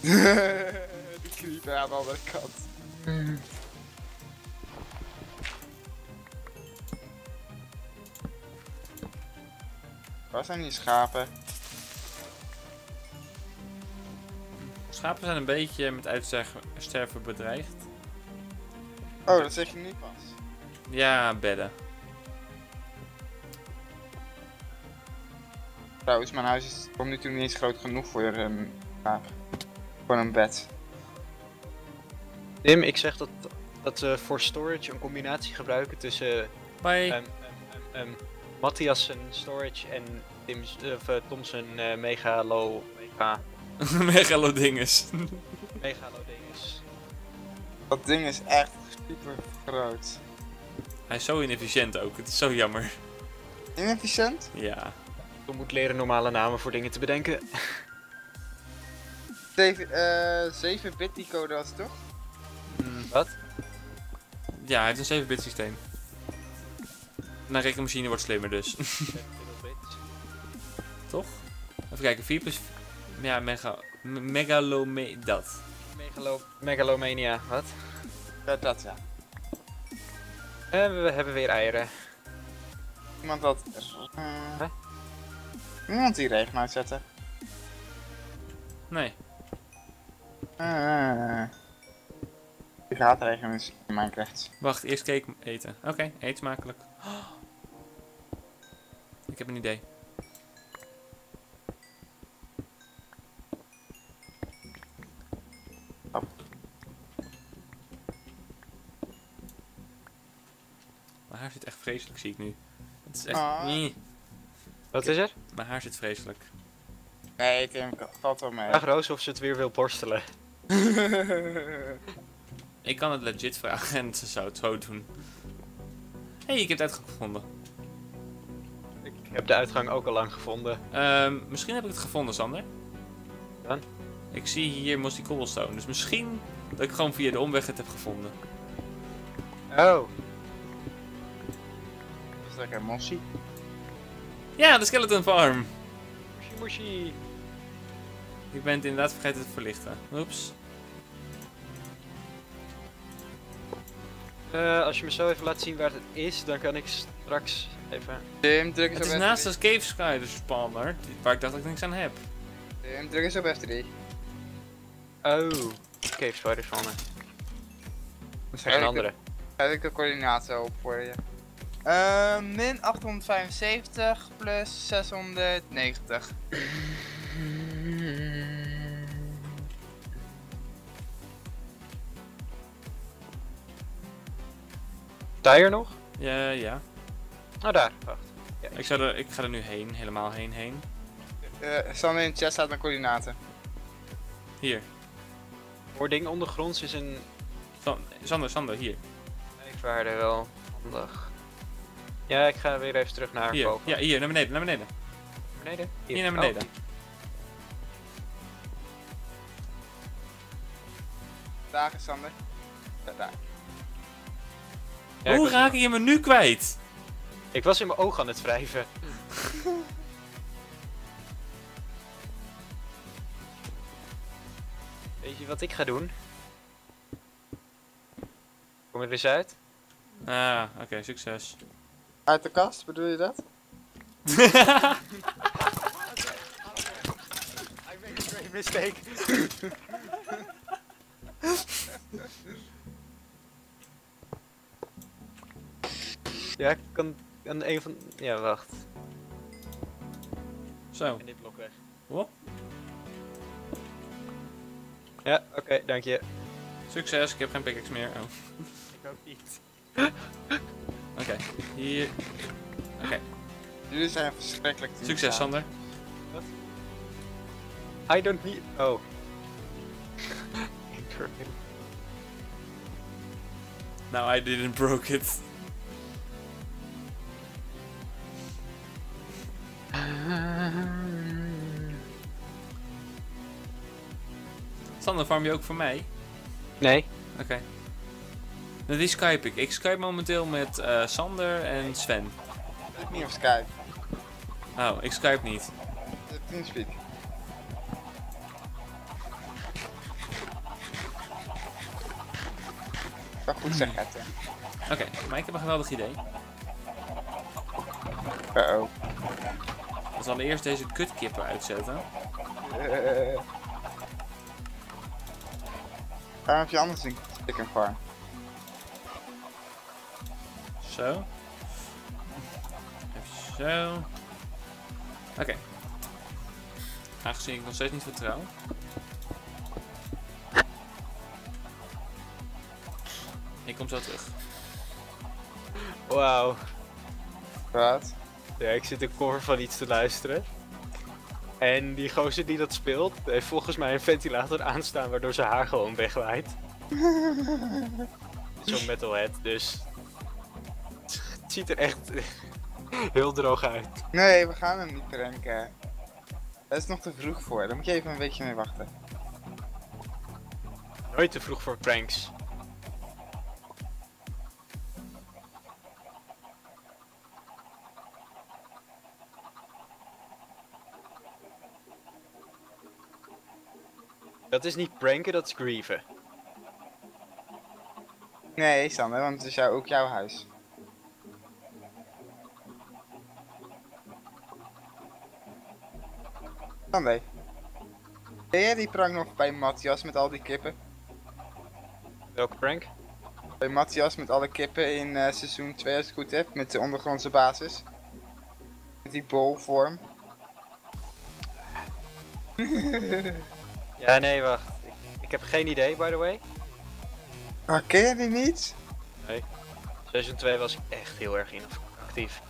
*laughs* de creeper aan de andere kant. Waar zijn die schapen? Schapen zijn een beetje met uitsterven bedreigd. Oh, dat zeg je niet pas. Ja, bedden. Trouwens, mijn huis is tot nu toe niet eens groot genoeg voor een schaap. Voor een bed. Tim, ik zeg dat, dat we voor storage een combinatie gebruiken tussen Bye. ehm, ehm, ehm, Matthias zijn storage en Tim's, of, eh, Tom zijn eh, megalo, mega, Megalodingus. *laughs* megalo dinges. *laughs* Dat ding is echt super groot. Hij is zo inefficiënt ook. Het is zo jammer. Inefficiënt? Ja. Tom moet leren normale namen voor dingen te bedenken. 7, eh 7 bit die code was het toch? Mm, Wat? Ja, hij heeft een 7-bit systeem. Mijn rekenmachine wordt slimmer dus. *laughs* Toch? Even kijken, 4 plus... Ja, mega... me- Megalome... Dat. Megalo, megalomania, wat? Ja, dat ja. En we hebben weer eieren. Iemand dat... eh Hè? Niemand die regen uitzetten. Nee. Uh, ik haat regen dus in Minecraft. Wacht, eerst cake eten. Oké, eet smakelijk. *gasps* Ik heb een idee. Oh. Mijn haar zit echt vreselijk, zie ik nu. Het is echt... Ah. Nee. Wat is er? Mijn haar zit vreselijk. Nee, Tim, valt wel mee. Vraag Roos of ze het weer wil borstelen. *laughs* Ik kan het legit vragen en ze zou het zo doen. Hé, hey, ik heb het uitgevonden. Ik heb de uitgang ook al lang gevonden. Ehm, misschien heb ik het gevonden, Sander. Dan? Ik zie hier Mossy Cobblestone, dus misschien dat ik gewoon via de omweg het heb gevonden. Oh, Dat is lekker mossie. Ja, de Skeleton Farm! mushi mushi. Ik ben het inderdaad vergeten te verlichten. Oeps. Eh, als je me zo even laat zien waar het is, dan kan ik straks even... Tim, druk eens Het is op naast F3. de Cave Spider spawner, waar ik dacht dat ik niks aan heb. Tim, druk eens op F3. Oh, cave spider van me. Dat is een andere. Heb ik de coördinaten op voor je. Eh, min 875 plus 690. Sta je er nog? Ja, ja. Oh, daar. Wacht. Ja, Ik, zou er, ik ga er nu heen, helemaal heen, heen. Eh Sander in de chat staat mijn coördinaten. Hier. Voor ding ondergronds is een San- Sander, Sander, hier. leefwaarde wel handig. Ja, ik ga weer even terug naar Hier, boven. ja, hier, naar beneden, naar beneden. beneden? Hier naar beneden. Oh, Daar is Sander. Ja, daar. ja, ik, Hoe raak je me nu kwijt? ik was in mijn oog aan het wrijven. *laughs* Weet je wat ik ga doen? Kom er eens uit. Ah, oké, succes. Uit de kast, bedoel je dat? I made a great mistake. ja, ik kan, kan een van... Ja, wacht. Zo. En dit blok weg. Wat? Ja, oké, dank je. Succes, ik heb geen pickaxe meer. Oh. Ik ook niet. *laughs* Oké, hier. Oké, Jullie zijn verschrikkelijk. team succes. Sander. I don't need... Oh. *laughs* Now I didn't broke it. *laughs* Sander, farm je ook voor mij? nee. Oké. Nou, die Skype ik. Ik Skype momenteel met eh, Sander en Sven. Ik niet op Skype. Oh, ik Skype niet. Teamspeak. Kan goed zeggen, het. Oké, maar ik heb een geweldig idee. Uh-oh. We zullen eerst deze kutkippen uitzetten. Eh. Waarom heb je anders een chicken farm? Zo. Even zo. Oké. Aangezien ik nog steeds niet vertrouw. Ik kom zo terug. Wauw. Wat? Ja, ik zit een cover van iets te luisteren. En die gozer die dat speelt, heeft volgens mij een ventilator aanstaan waardoor zijn haar gewoon wegwaait. *laughs* Zo'n metalhead, dus... Het ziet er echt *laughs* heel droog uit. Nee, we gaan hem niet pranken. Dat is nog te vroeg voor, daar moet je even een weekje mee wachten. Nooit te vroeg voor pranks. Dat is niet pranken, dat is grieven. Nee, Sander, want het is jou, ook jouw huis. Sander. Ken jij die prank nog bij Matthias met al die kippen? Welke prank? Bij Matthias met alle kippen in eh, seizoen 2 als ik het goed heb, met de ondergrondse basis. Met die bolvorm. Ja, nee, wacht. Ik, ik heb geen idee, by the way. Maar ken jij die niet? Seizoen 2 was ik echt heel erg inactief.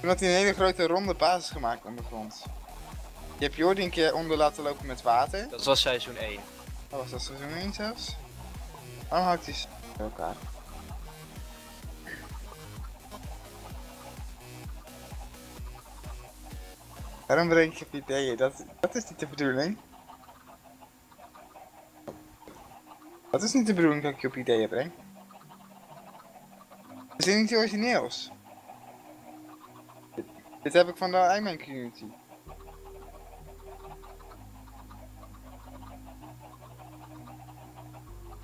Toen had hij een hele grote ronde basis gemaakt ondergronds. Je hebt Jordi een keer onder laten lopen met water. Dat was seizoen 1. Oh, was dat seizoen 1 zelfs? Waarom houdt hij bij elkaar? Waarom breng je op ideeën? Dat, dat is niet de bedoeling. Dat is niet de bedoeling dat ik je op ideeën breng. We zijn niet origineels. Dit, dit heb ik van de Iron community.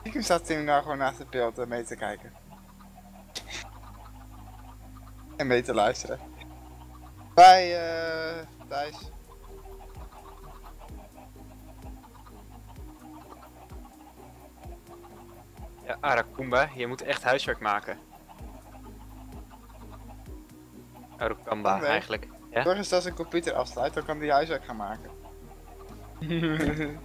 Stiekem staat Tim nou gewoon naast het beeld eh, mee te kijken. En mee te luisteren. Bye, eh Thijs. Ja, Arakumba, je moet echt huiswerk maken. Arukamba, Nee. eigenlijk. Ja? Zorg eens dat zijn computer afsluit, dan kan hij huiswerk gaan maken. *laughs*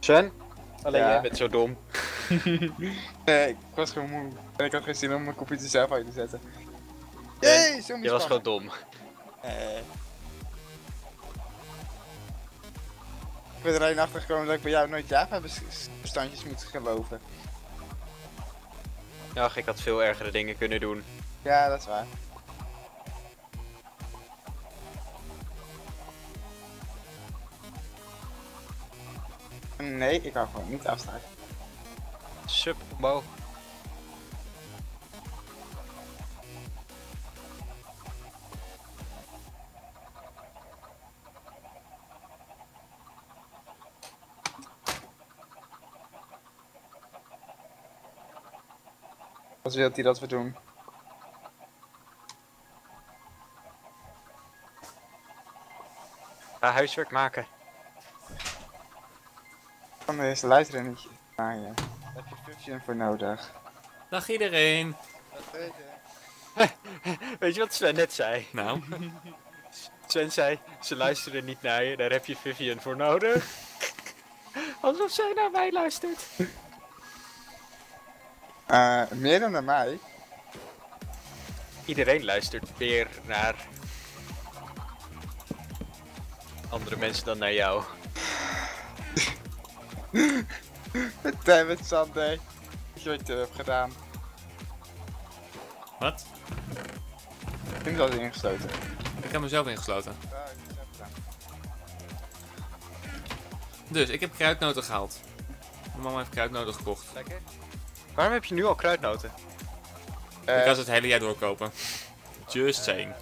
Sven? Alleen Ja. jij bent zo dom. *laughs* nee, ik was gewoon moe. En ik had geen zin om mijn computer zelf uit te zetten. Jee, zo Je was gewoon dom. Eh. Ik ben er alleen achter gekomen dat ik bij jou nooit Java bes- bestandjes moet geloven. Ach, ik had veel ergere dingen kunnen doen. Ja, dat is waar. Nee, ik hou gewoon niet afsluiten. Subbo. Wat wilt hij dat we doen? Ga huiswerk maken. Deze luisteren niet naar je. Daar heb je Fusion voor nodig. Dag iedereen. Dat weet je. Weet je wat Sven net zei? Nou, *laughs* Sven zei, ze luisteren niet naar je, daar heb je Vivian voor nodig. *laughs* Alsof zij naar mij luistert. Eh, meer dan naar mij. Iedereen luistert meer naar andere mensen dan naar jou. *laughs* Damn it, Sunday. Je wat je hebt gedaan? wat? Ik was ingesloten. Ik heb mezelf ingesloten. Ja, ik heb het zelf gedaan. Dus, ik heb kruidnoten gehaald. Mijn mama heeft kruidnoten gekocht. Lekker. Waarom heb je nu al kruidnoten? Eh, Ik kan ze het hele jaar doorkopen. Just saying.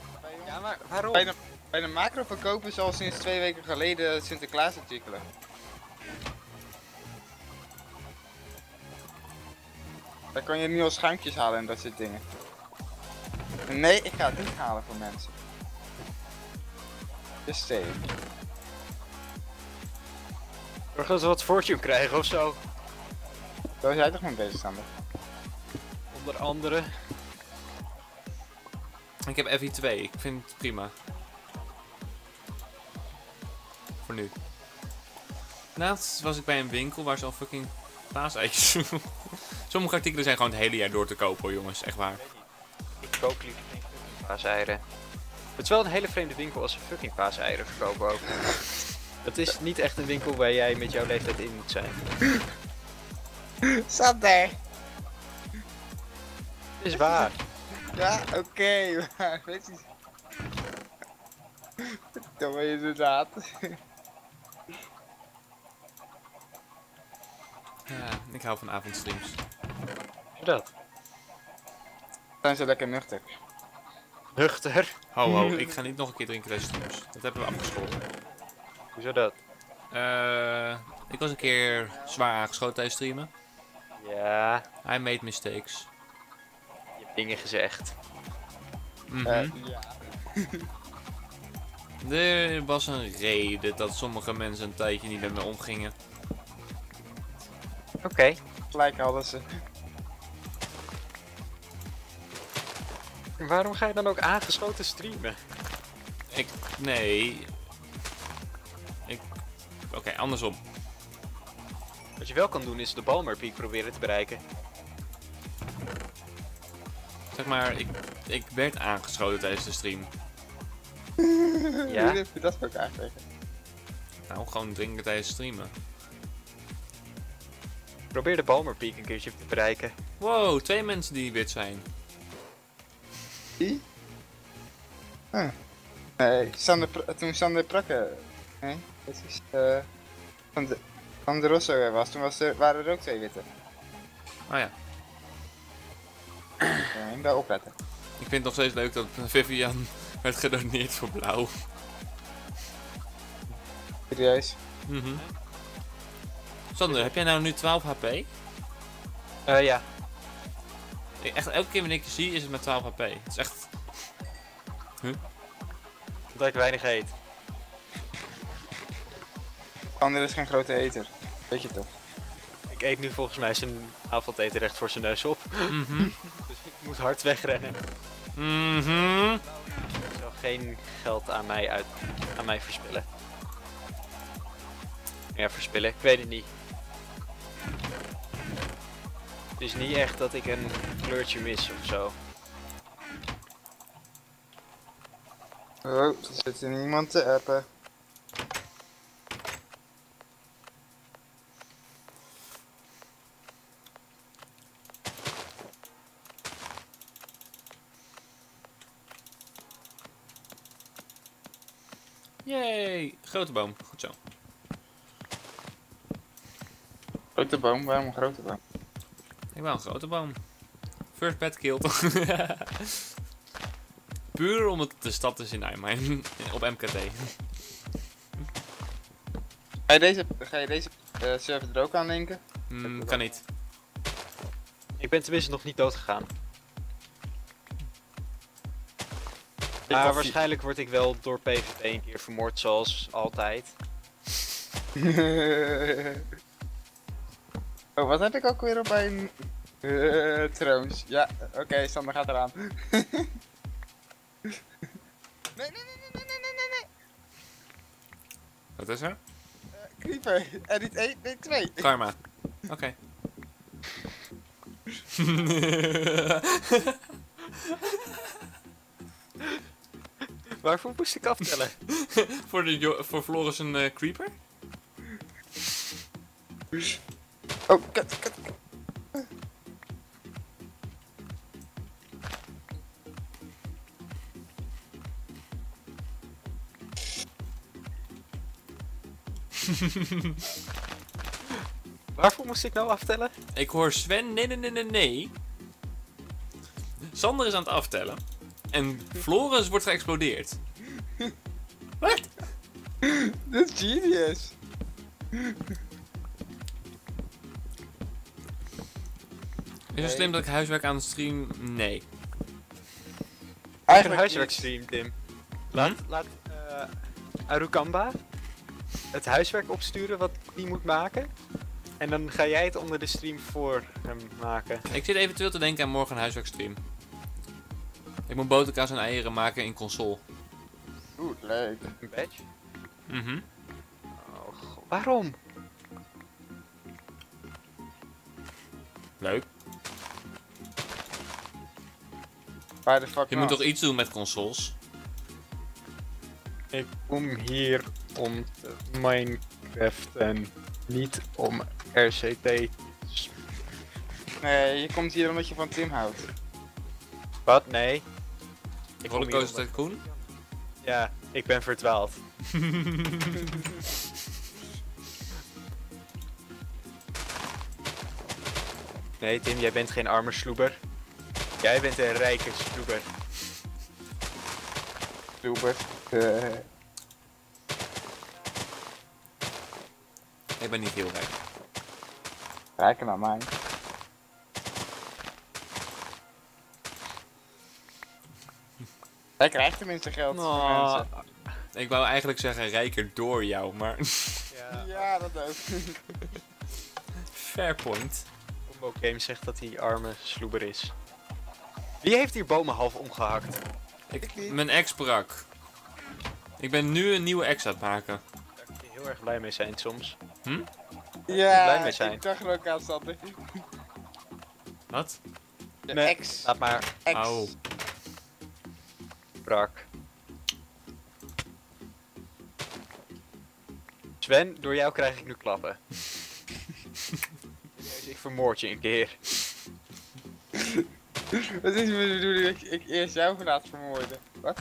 Ja, maar waarom? Bij de, bij de macro verkopen ze al sinds twee weken geleden Sinterklaas artikelen. Daar kan je nu al schuimpjes halen en dat soort dingen. Nee, ik ga het niet halen voor mensen. Just saying. Zorg dat we wat fortune krijgen of zo. Daar is jij toch mee bezig, Sander? Onder andere. Ik heb FI2, ik vind het prima. Voor nu. Laatst was ik bij een winkel waar ze al fucking paaseitjes... Sommige artikelen zijn gewoon het hele jaar door te kopen hoor jongens, echt waar. Ik koop liever geen fucking paaseieren. Het is wel een hele vreemde winkel als ze fucking paaseieren verkopen ook. *laughs* Het is niet echt een winkel waar jij met jouw leeftijd in moet zijn. Sander! Het is waar. Ja, oké, maar *laughs* weet je... Dat ben je inderdaad. Ja, ik hou van avondstreams. Dat. Zijn ze lekker nuchter. Nuchter. Ho ho, *laughs* ik ga niet nog een keer drinken deze streams. Dat hebben we afgesproken. Hoezo dat? Eh, ik was een keer zwaar aangeschoten tijdens streamen. Ja, I made mistakes. je hebt dingen gezegd. Mhm. Eh, *laughs* ja. Er was een reden dat sommige mensen een tijdje niet met me omgingen. Oké. Gelijk hadden ze. Waarom ga je dan ook aangesloten streamen? Ik, nee. Ik, oké, andersom. Wat je wel kan doen is de Balmer Peak proberen te bereiken. Zeg maar, ik, ik werd aangeschoten tijdens de stream. Ja? Hoe durf je dat voor elkaar tegen? Nou, gewoon drinken tijdens streamen. Probeer de Balmer Peak een keertje te bereiken. Wow, twee mensen die wit zijn. Wie? Huh. Nee, Sander, Pra- toen Sander Prakke. Nee, dat is. eh van, de, van de Rosso er was, toen was er, waren er ook twee witte. Oh ja. Ja, je moet daar opletten. Ik vind het nog steeds leuk dat Vivian *laughs* werd gedoneerd voor blauw. Serieus. Mhm. Sander, heb jij nou nu 12 HP? Eh ja. Ik- Echt, elke keer wanneer ik je zie is het met 12 HP. Het is echt... Omdat ik weinig eet. Sander is geen grote eter. Weet je toch? Ik eet nu volgens mij zijn avondeten recht voor zijn neus op. Mhm. *laughs* Dus ik moet hard wegrennen. Mhm. Ik zal geen geld aan mij, uit, aan mij verspillen. Ja, verspillen? Ik weet het niet. Is niet echt dat ik een kleurtje mis of zo. Oh, er zit er niemand te appen. Yay! Grote boom. Goed zo. Grote boom, waarom een grote boom? Ik wou een grote boom. First bad killed. *laughs* Puur omdat het de stad is in IJmijn. *laughs* Op MKT. Ga je deze, ga je deze eh, server er ook aan linken? Hmm, kan niet. Ik ben tenminste nog niet dood gegaan. Maar waarschijnlijk word ik wel door PvP een keer vermoord zoals altijd. *laughs* Oh, wat had ik ook weer op mijn eh, uh, troons? Ja, oké, okay, Sander gaat eraan. *laughs* nee, nee, nee, nee, nee, nee, nee, nee. Wat is er? Eh, uh, creeper, en niet één, nee, twee. Karma. Oké. Okay. *laughs* Waarvoor moest ik aftellen? *laughs* voor, de, voor Floris een uh, creeper? Oh, kut, kut, kut. *laughs* Waarvoor moest ik nou aftellen? Ik hoor Sven, nee, nee, nee, nee, nee. Sander is aan het aftellen. En *laughs* Floris wordt geëxplodeerd. *laughs* Wat? Dit is genius. Is het slim dat ik huiswerk aan het stream? Nee. Een Eigenlijk huiswerkstream, Tim. Laat, laat eh, Arukamba het huiswerk opsturen wat hij moet maken. En dan ga jij het onder de stream voor hem maken. Ik zit eventueel te denken aan morgen een huiswerkstream. Ik moet boterkaas en eieren maken in console. Oeh, leuk. Een badge? Mhm. Oh, waarom? Leuk. Waar de fuck Je nou? moet toch iets doen met consoles? Ik kom hier om te Minecraften, niet om RCT. Nee, je komt hier omdat je van Tim houdt. Wat? Nee. Ik Rollercoaster omdat- Tycoon? Ja, ik ben verdwaald. *laughs* Nee, Tim, jij bent geen arme sloeber. Jij bent een rijke sloeber. Super. Eh, Ik ben niet heel rijk. rijker naar mij. Hij krijgt tenminste geld Nou, mensen. Ik wou eigenlijk zeggen rijker door jou, maar Ja. *laughs* Ja, dat ook. fair point. Combo Games zegt dat hij arme sloeber is. Wie heeft hier bomen half omgehakt? Ik, niet. mijn ex brak. Ik ben nu een nieuwe ex aan het maken. Daar kun je heel erg blij mee zijn soms. Ja, blij mee zijn. ik dacht er ook aan Sander. Wat? De Nee. ex. Laat maar ex. Au. brak. Sven, door jou krijg ik nu klappen. *laughs* ik vermoord je een keer. *laughs* Wat is mijn bedoeling dat ik eerst jou laat vermoorden? Wat?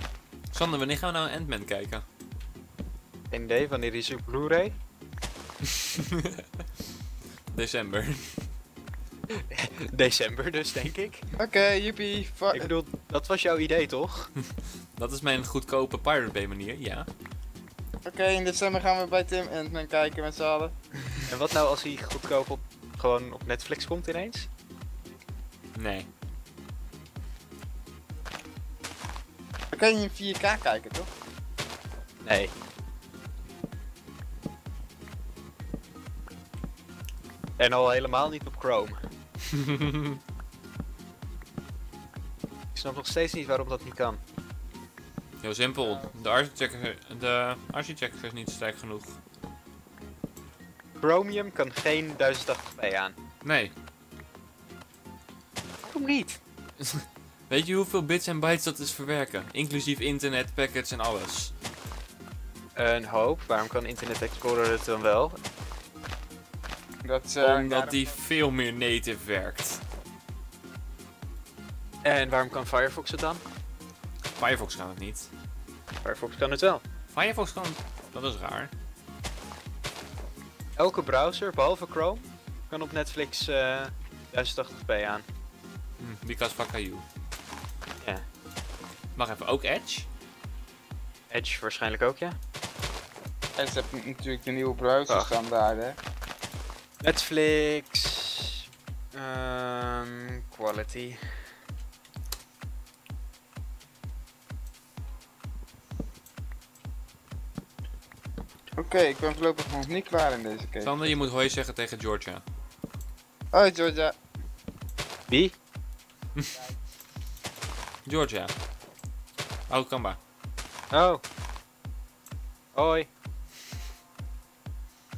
Sander, wanneer gaan we nou een Ant-Man kijken? Geen idee, wanneer is op Blu-ray? *laughs* December. *laughs* December dus, denk ik. Oké, joepie. Fuck. Ik bedoel, dat was jouw idee, toch? Dat is mijn goedkope Pirate Bay manier, ja. Oké, in december gaan we bij Tim Ant-Man kijken met z'n allen. En wat nou als hij goedkoop op, gewoon op Netflix komt ineens? Nee. Kan je in 4K kijken, toch? Nee. En al helemaal niet op Chrome. *laughs* Ik snap nog steeds niet waarom dat niet kan. Heel simpel. De architecture, de architecture is niet sterk genoeg. Chromium kan geen 1080p aan. Nee. Waarom niet? *laughs* Weet je hoeveel bits en bytes dat is verwerken? Inclusief internet, packets en alles. Een hoop. Waarom kan Internet Explorer het dan wel? Dat, eh, Omdat die veel meer native werkt. En waarom kan Firefox het dan? Firefox kan het niet. Firefox kan het wel. Firefox kan het. Dat is raar. Elke browser, behalve Chrome, kan op Netflix eh 1080p aan. Hm, because fuck are you. Mag even, ook Edge? Edge waarschijnlijk ook, ja. En ze hebben natuurlijk de nieuwe browserstandaarden. hè. Netflix. ehm, quality. Oké, ik ben voorlopig nog niet klaar in deze case. Sander, je moet hoi zeggen tegen Georgia. Hoi Georgia. Wie? Georgia. Oh, Kamba. Oh. Hoi.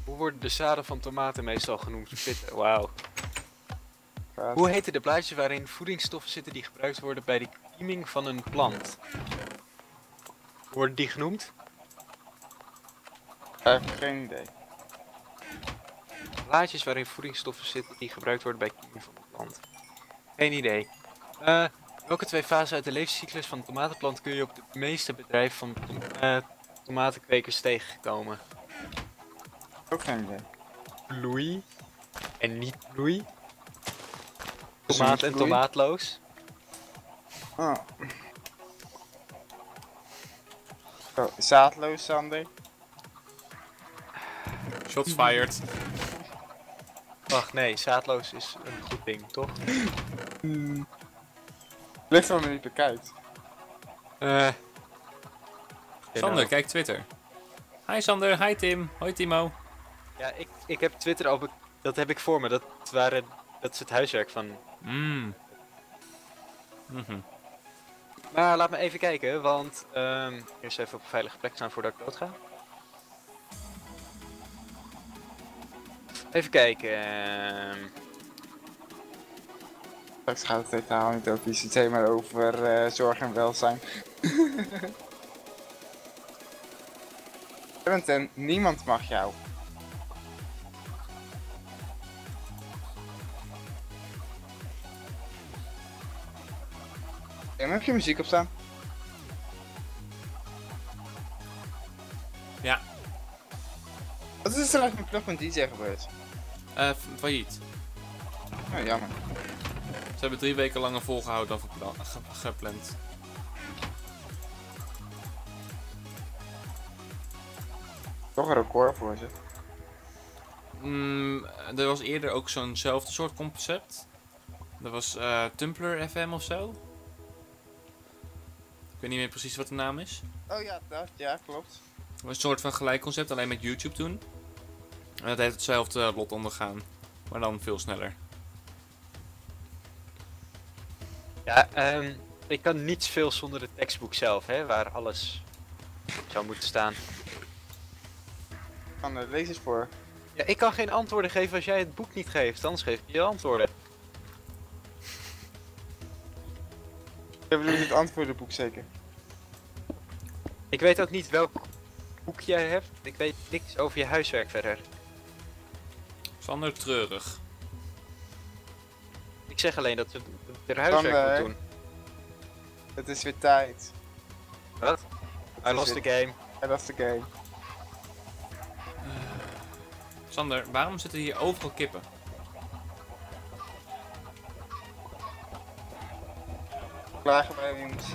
Hoe worden de zaden van tomaten meestal genoemd? Wauw. Hoe heten de blaadjes waarin voedingsstoffen zitten die gebruikt worden bij de kieming van een plant? Hoe worden die genoemd? Ik heb geen idee. Blaadjes waarin voedingsstoffen zitten die gebruikt worden bij de kieming van een plant. Geen idee. Eh, welke twee fasen uit de levenscyclus van een tomatenplant kun je op de meeste bedrijven van tom- eh, tomatenkwekers tegenkomen? Ook geen idee. Bloei en niet bloei. Tomaat en tomaatloos. Ah. Oh, zaadloos, Sander. Shots fired. Wacht, nee, zaadloos is een goed ding, toch? *laughs* Ligt er niet bekijkt. Eh. Sander, kijk Twitter. Hi Sander, hi Tim, hoi Timo. Ja, ik, ik heb Twitter al. Dat heb ik voor me. Dat, waren, dat is het huiswerk van. Mm. Mhm. Maar laat me even kijken, want. ehm eerst even op een veilige plek staan voordat ik dood ga. Even kijken. ehm, Straks gaat het totaal niet over ICT, maar over eh, zorg en welzijn. *laughs* Quentin, niemand mag jou. En heb je muziek op staan? Ja, Wat is er eigenlijk met Plug DJ gebeurd? eh, failliet. Oh, jammer. Ze hebben drie weken langer volgehouden dan gepla- ge- gepland. Toch een record voor ze. Mm, er was eerder ook zo'nzelfde soort concept. Dat was eh Tumblr FM of zo. Ik weet niet meer precies wat de naam is. Oh ja, dat, ja, klopt. Was een soort van gelijk concept, alleen met YouTube toen. En dat heeft hetzelfde lot ondergaan. Maar dan veel sneller. Ja, ehm, ik kan niets veel zonder het tekstboek zelf, hè, waar alles zou moeten staan. Van de lezers voor. Ja, ik kan geen antwoorden geven als jij het boek niet geeft, anders geef je je antwoorden. Je bedoelt het antwoordenboek zeker? Ik weet ook niet welk boek jij hebt. Ik weet niks over je huiswerk verder. Sander treurig. Ik zeg alleen dat er huiswerk moet eh, doen. Het is weer tijd. Wat? I is lost the game. Dat is de game. Sander, waarom zitten hier overal kippen? Klagen bij jongens.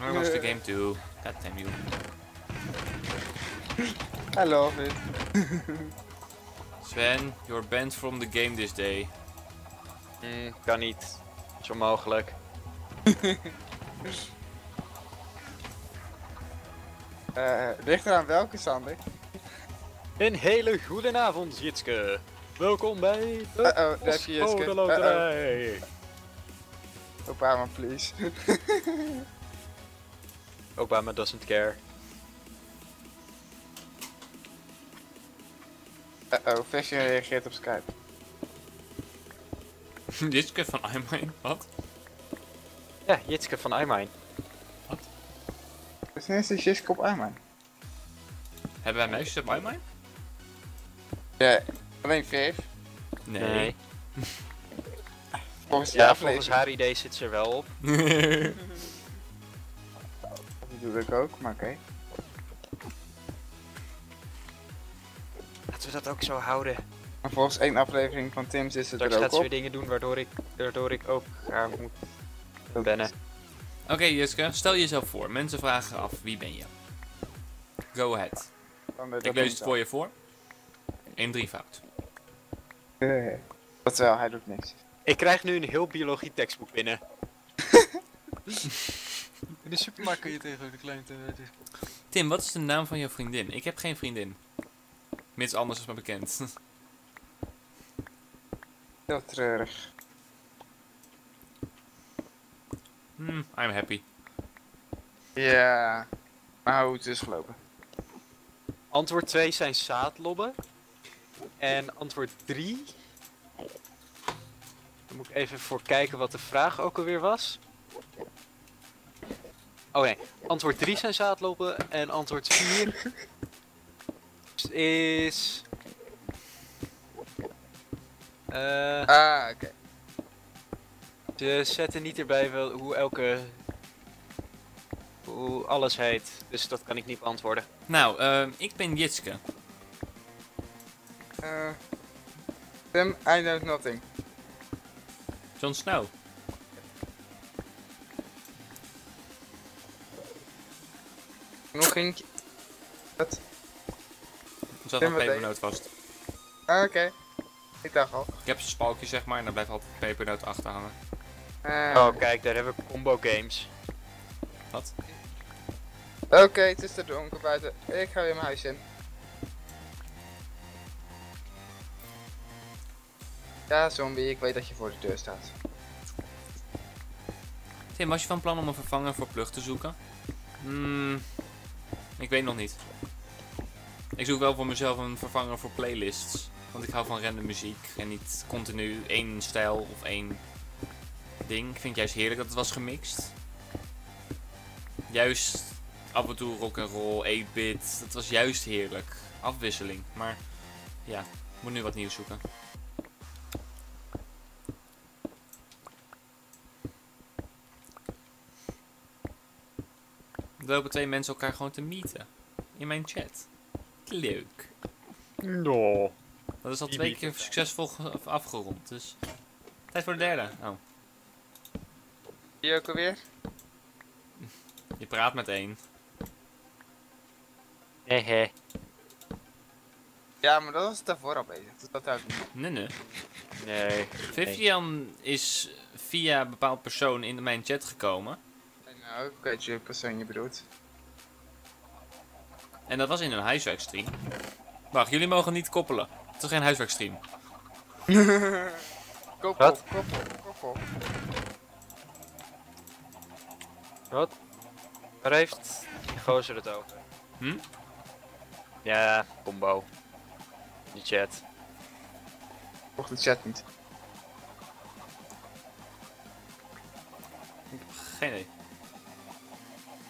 I lost the game too. God damn you. I love it. *laughs* Sven, you're banned from the game this day. Hmm, kan niet. Is onmogelijk. *laughs* Eh, ligt eraan welke, Sander? Een hele goede avond, Jitske. Welkom bij de Uh-oh, daar heb je Jitske. Postcode Loterij. Obama, please. Obama doesn't care. Uh-oh, Fashion reageert op Skype. *laughs* Jitske van iMine, wat? Ja, Jitske van iMine. Dus nu is de Jiske op Armijn. Hebben wij meisjes op iMine? Ja, alleen Viv. Nee. *laughs* Volgens de Ja, volgens haar idee zit ze er wel op. *laughs* Die doe ik ook, maar oké. Laten we dat ook zo houden. Maar volgens één aflevering van Tim zit ze Straks er ook gaat ze weer op. dingen doen waardoor ik, waardoor ik ook haar moet bennen. Oké Jitske, stel jezelf voor. Mensen vragen af, wie ben je? Go ahead. Ik lees het voor je voor. In drievoud. Eh, Dat wel, hij doet niks. Ik krijg nu een heel biologie tekstboek binnen. In de supermarkt kun je tegen de kleine... Tim, wat is de naam van jouw vriendin? Ik heb geen vriendin. Mits anders is maar bekend. *laughs* Heel treurig. Hmm, I'm happy. Ja. Maar hoe het is gelopen. Antwoord 2 zijn zaadlobben. En antwoord 3... Dan moet ik even voor kijken wat de vraag ook alweer was. Oh nee, antwoord 3 zijn zaadlobben en antwoord 4 is... Uh, ah, oké. Okay. Ze zetten niet erbij hoe elke... Hoe alles heet. Dus dat kan ik niet beantwoorden. Nou, uh, ik ben Jitske. Uh, Tim, I know nothing. John Snow. Nog een? Wat? Zat Tim, een pepernoot vast. Ah, Oké. Ik dacht al. Ik heb zo'n spalkje zeg maar en dan blijft altijd pepernoot achter hangen. Eh, Oh, kijk, daar hebben we combo games. Wat? Oké, het is te donker buiten. Ik ga weer mijn huis in. Ja, zombie, ik weet dat je voor de deur staat. Tim, was je van plan om een vervanger voor plug te zoeken? Hmm, ik weet nog niet. Ik zoek wel voor mezelf een vervanger voor playlists. Want ik hou van random muziek en niet continu één stijl of één ding. Ik vind het juist heerlijk dat het was gemixt. Juist af en toe rock and roll, 8-bit. Dat was juist heerlijk. Afwisseling. Maar ja, ik moet nu wat nieuws zoeken. Er lopen twee mensen elkaar gewoon te meeten. In mijn chat. Leuk. No. Dat is al Die twee keer succesvol ge- afgerond. Dus tijd voor de derde. Oh, Hier ook alweer? je praat met één. Hehe. Ja, maar dat was daarvoor al bezig. Dus dat houdt niet. Nee, nee. Nee. Vivian is via een bepaald persoon in mijn chat gekomen. En nou, ik weet je persoon je bedoelt. En dat was in een huiswerkstream. Wacht, jullie mogen niet koppelen. Het is geen huiswerkstream. *laughs* Koppel, Wat? koppel, koppel. Wat? Waar heeft die gozer het over? Hm? Ja, combo. Die chat. Volg de chat niet. Geen idee.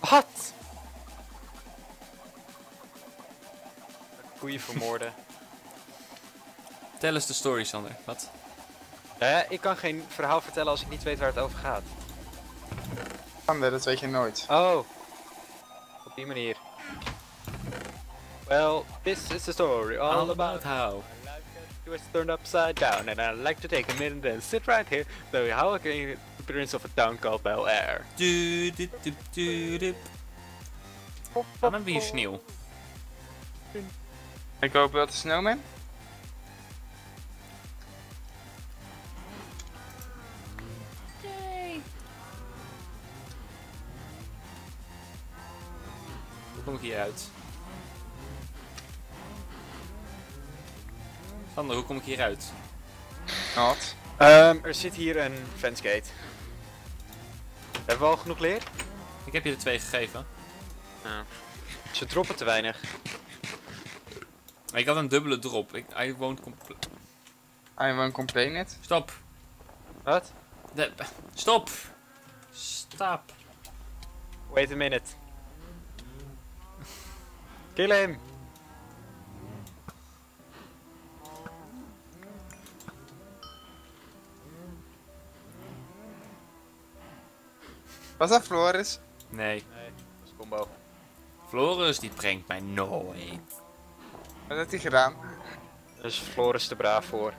Wat? Koeien vermoorden. Tel eens de story, Sander. Wat? Ja, ik kan geen verhaal vertellen als ik niet weet waar het over gaat. Sander, dat weet je nooit. Oh. Op die manier. Well, this is the story all, about how. It was turned upside down, and I'd like to take a minute and sit right here, though how I can appearance of a town called Bel Air. Du-du-du-du-du. Waarom hebben we hier sneeuw? Ik hoop wel de snowman. Hoe kom ik hieruit? Sander, hoe kom ik hieruit? Not. Um, er zit hier een fansgate. Hebben we al genoeg leer? Ik heb je er twee gegeven. Ze droppen te weinig. Maar ik had een dubbele drop. Ik, I won't compl- I won't complain it. Stop. Wat? De- stop. Stop. Wait a minute. Kill him! Was dat Floris? Nee. Nee, dat is combo. Floris die brengt mij nooit. Wat heeft hij gedaan? Daar is Floris te braaf voor.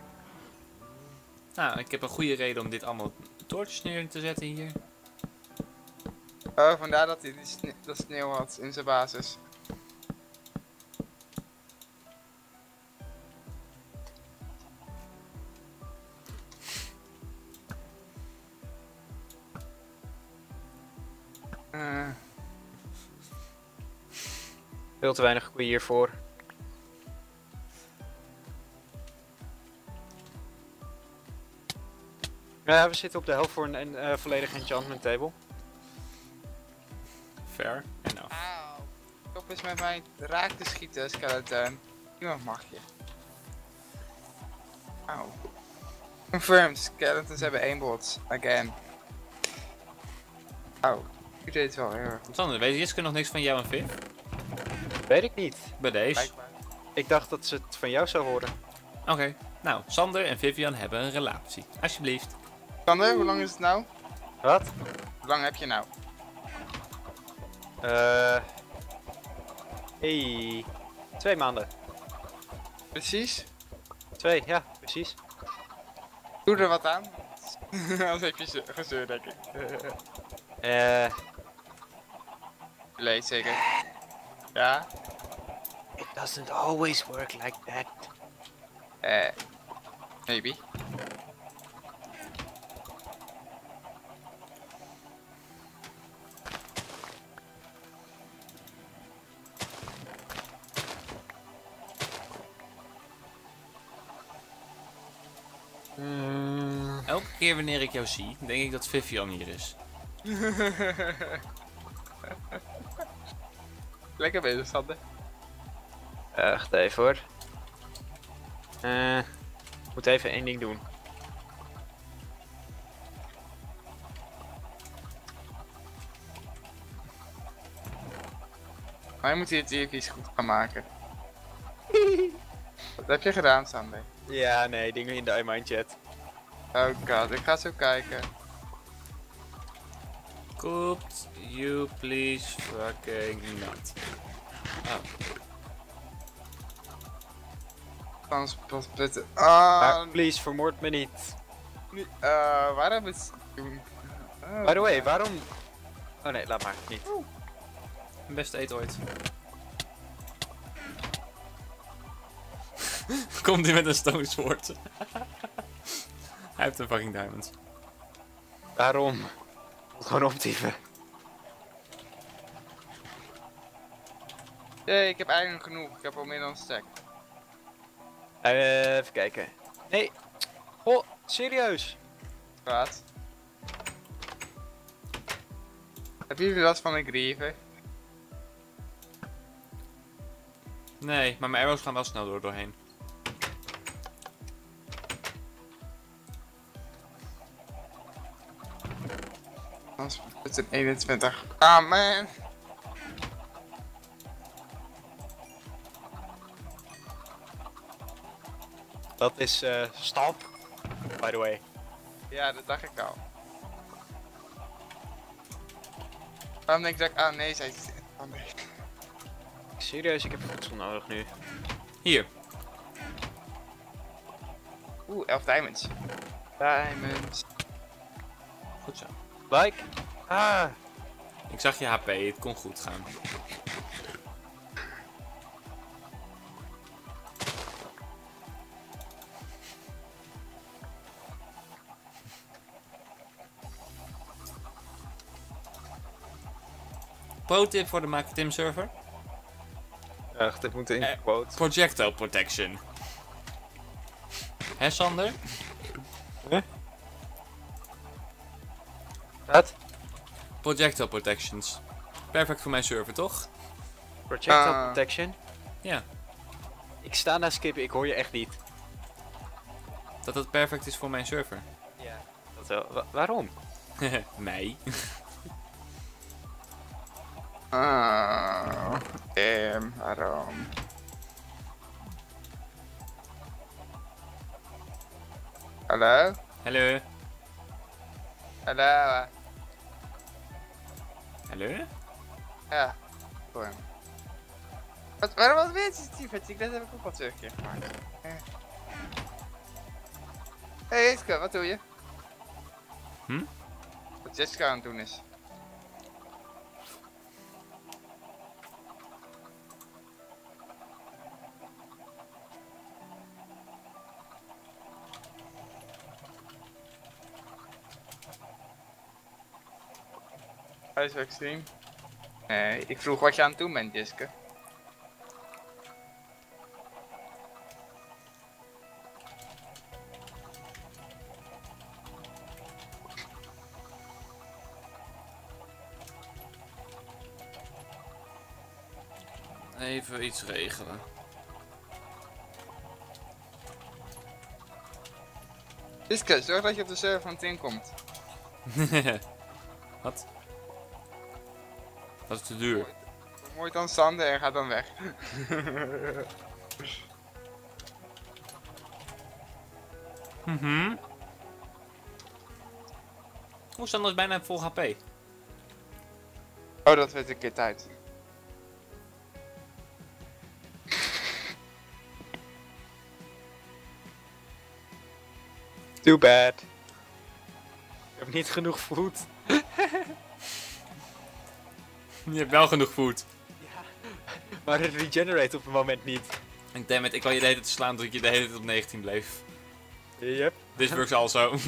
Nou, ik heb een goede reden om dit allemaal toortjes neer te zetten hier. Oh, vandaar dat hij die sne dat sneeuw had in zijn basis. Eh, Veel te weinig koeien hiervoor. Ja, we zitten op de helft voor een, een eh, volledig enchantment table. Fair. Enough. Auw. Stop eens met mij raak te schieten, skeleton. Iemand mag je. Auw. Confirmed, skeletons hebben één bot. Again. Auw. U deed het wel heel erg goed. Sander, weet Jiske nog niks van jou en Viv? Weet ik niet. Bij deze. Blijkbaar. Ik dacht dat ze het van jou zou horen. Oké. Nou, Sander en Vivian hebben een relatie. Alsjeblieft. Sander, hoe lang is het nou? Wat? Hoe lang heb je nou? Eh. hey. Twee maanden. Precies? Twee, ja, precies. Doe er wat aan. *laughs* Anders heb je ze- gezeur, denk ik. *laughs* Eh. Leed zeker. Ja? It doesn't always work like that. Eh. Maybe. Keer wanneer ik jou zie, denk ik dat Vivian hier is. *laughs* Lekker bezig, Sander. wacht even hoor. Eh, ik moet even één ding doen. Wij moeten dit hier iets goed gaan maken. *laughs* Wat heb je gedaan, Sander? Ja, nee, dingen in de iMind chat. Oh god, ik ga zo kijken. Could you please fucking not? Oh, pas putten. Ah, please, vermoord me niet. eh, waarom het doen? Oh, By the way, waarom... Oh nee, laat maar, niet. mijn beste eet ooit. *laughs* Komt hij met een stone sword? *laughs* hij heeft een fucking diamond. Waarom? Gewoon optieven. Nee, ik heb eigenlijk genoeg. Ik heb al meer dan een stack. Eh, even kijken. Nee. Oh, serieus? Wat? Hebben jullie last van een grieven? Nee, maar mijn arrows gaan wel snel door doorheen. Anders is het 21. Ah man! Dat is eh stap. By the way. Ja, dat dacht ik al. Waarom denk ik dat ik... Ah nee, zei ze. Oh nee. Serieus, ik heb voedsel nodig nu. Hier, Oeh, 11 diamonds. Diamonds. goed zo. Like. Ah. Ik zag je HP, het kon goed gaan. Pro tip voor de Maak Tim server: Wacht, dit moet in Eh. quote. projectile protection. Hè, Sander? Wat? Projectile protections. Perfect voor mijn server, toch? Projectile Ah. protection? Ja, Ik sta naar skippen, ik hoor je echt niet. dat het perfect is voor mijn server. Ja. Dat wel. Wa- waarom? *laughs* Mij. *laughs* Ah. Damn, waarom? Hallo? Hallo. Hallo? Ja, hoor. Wat, waarom was weer sensitief? Ik dat heb ik ook al twee keer gemaakt. Eh. Hey Jessica, wat doe je? Hm? Wat Jessica aan het doen is. Huiswerkstream? Nee, ik vroeg wat je aan het doen bent, Jessica. Even iets regelen. Jessica, zorg dat je op de server van Tim komt. *laughs* Wat? Dat is te duur. Mooi dan Sander en ga dan weg. *laughs* Mhm. Hoe Sander is bijna vol HP. Oh, dat weet ik een keer tijd. Too bad. Ik heb niet genoeg voet. *laughs* Je hebt wel genoeg voet. Maar het regenerate op het moment niet. En damn it, ik wou je de hele tijd slaan dat je de hele tijd op 19 bleef. Yep. This works also. *laughs*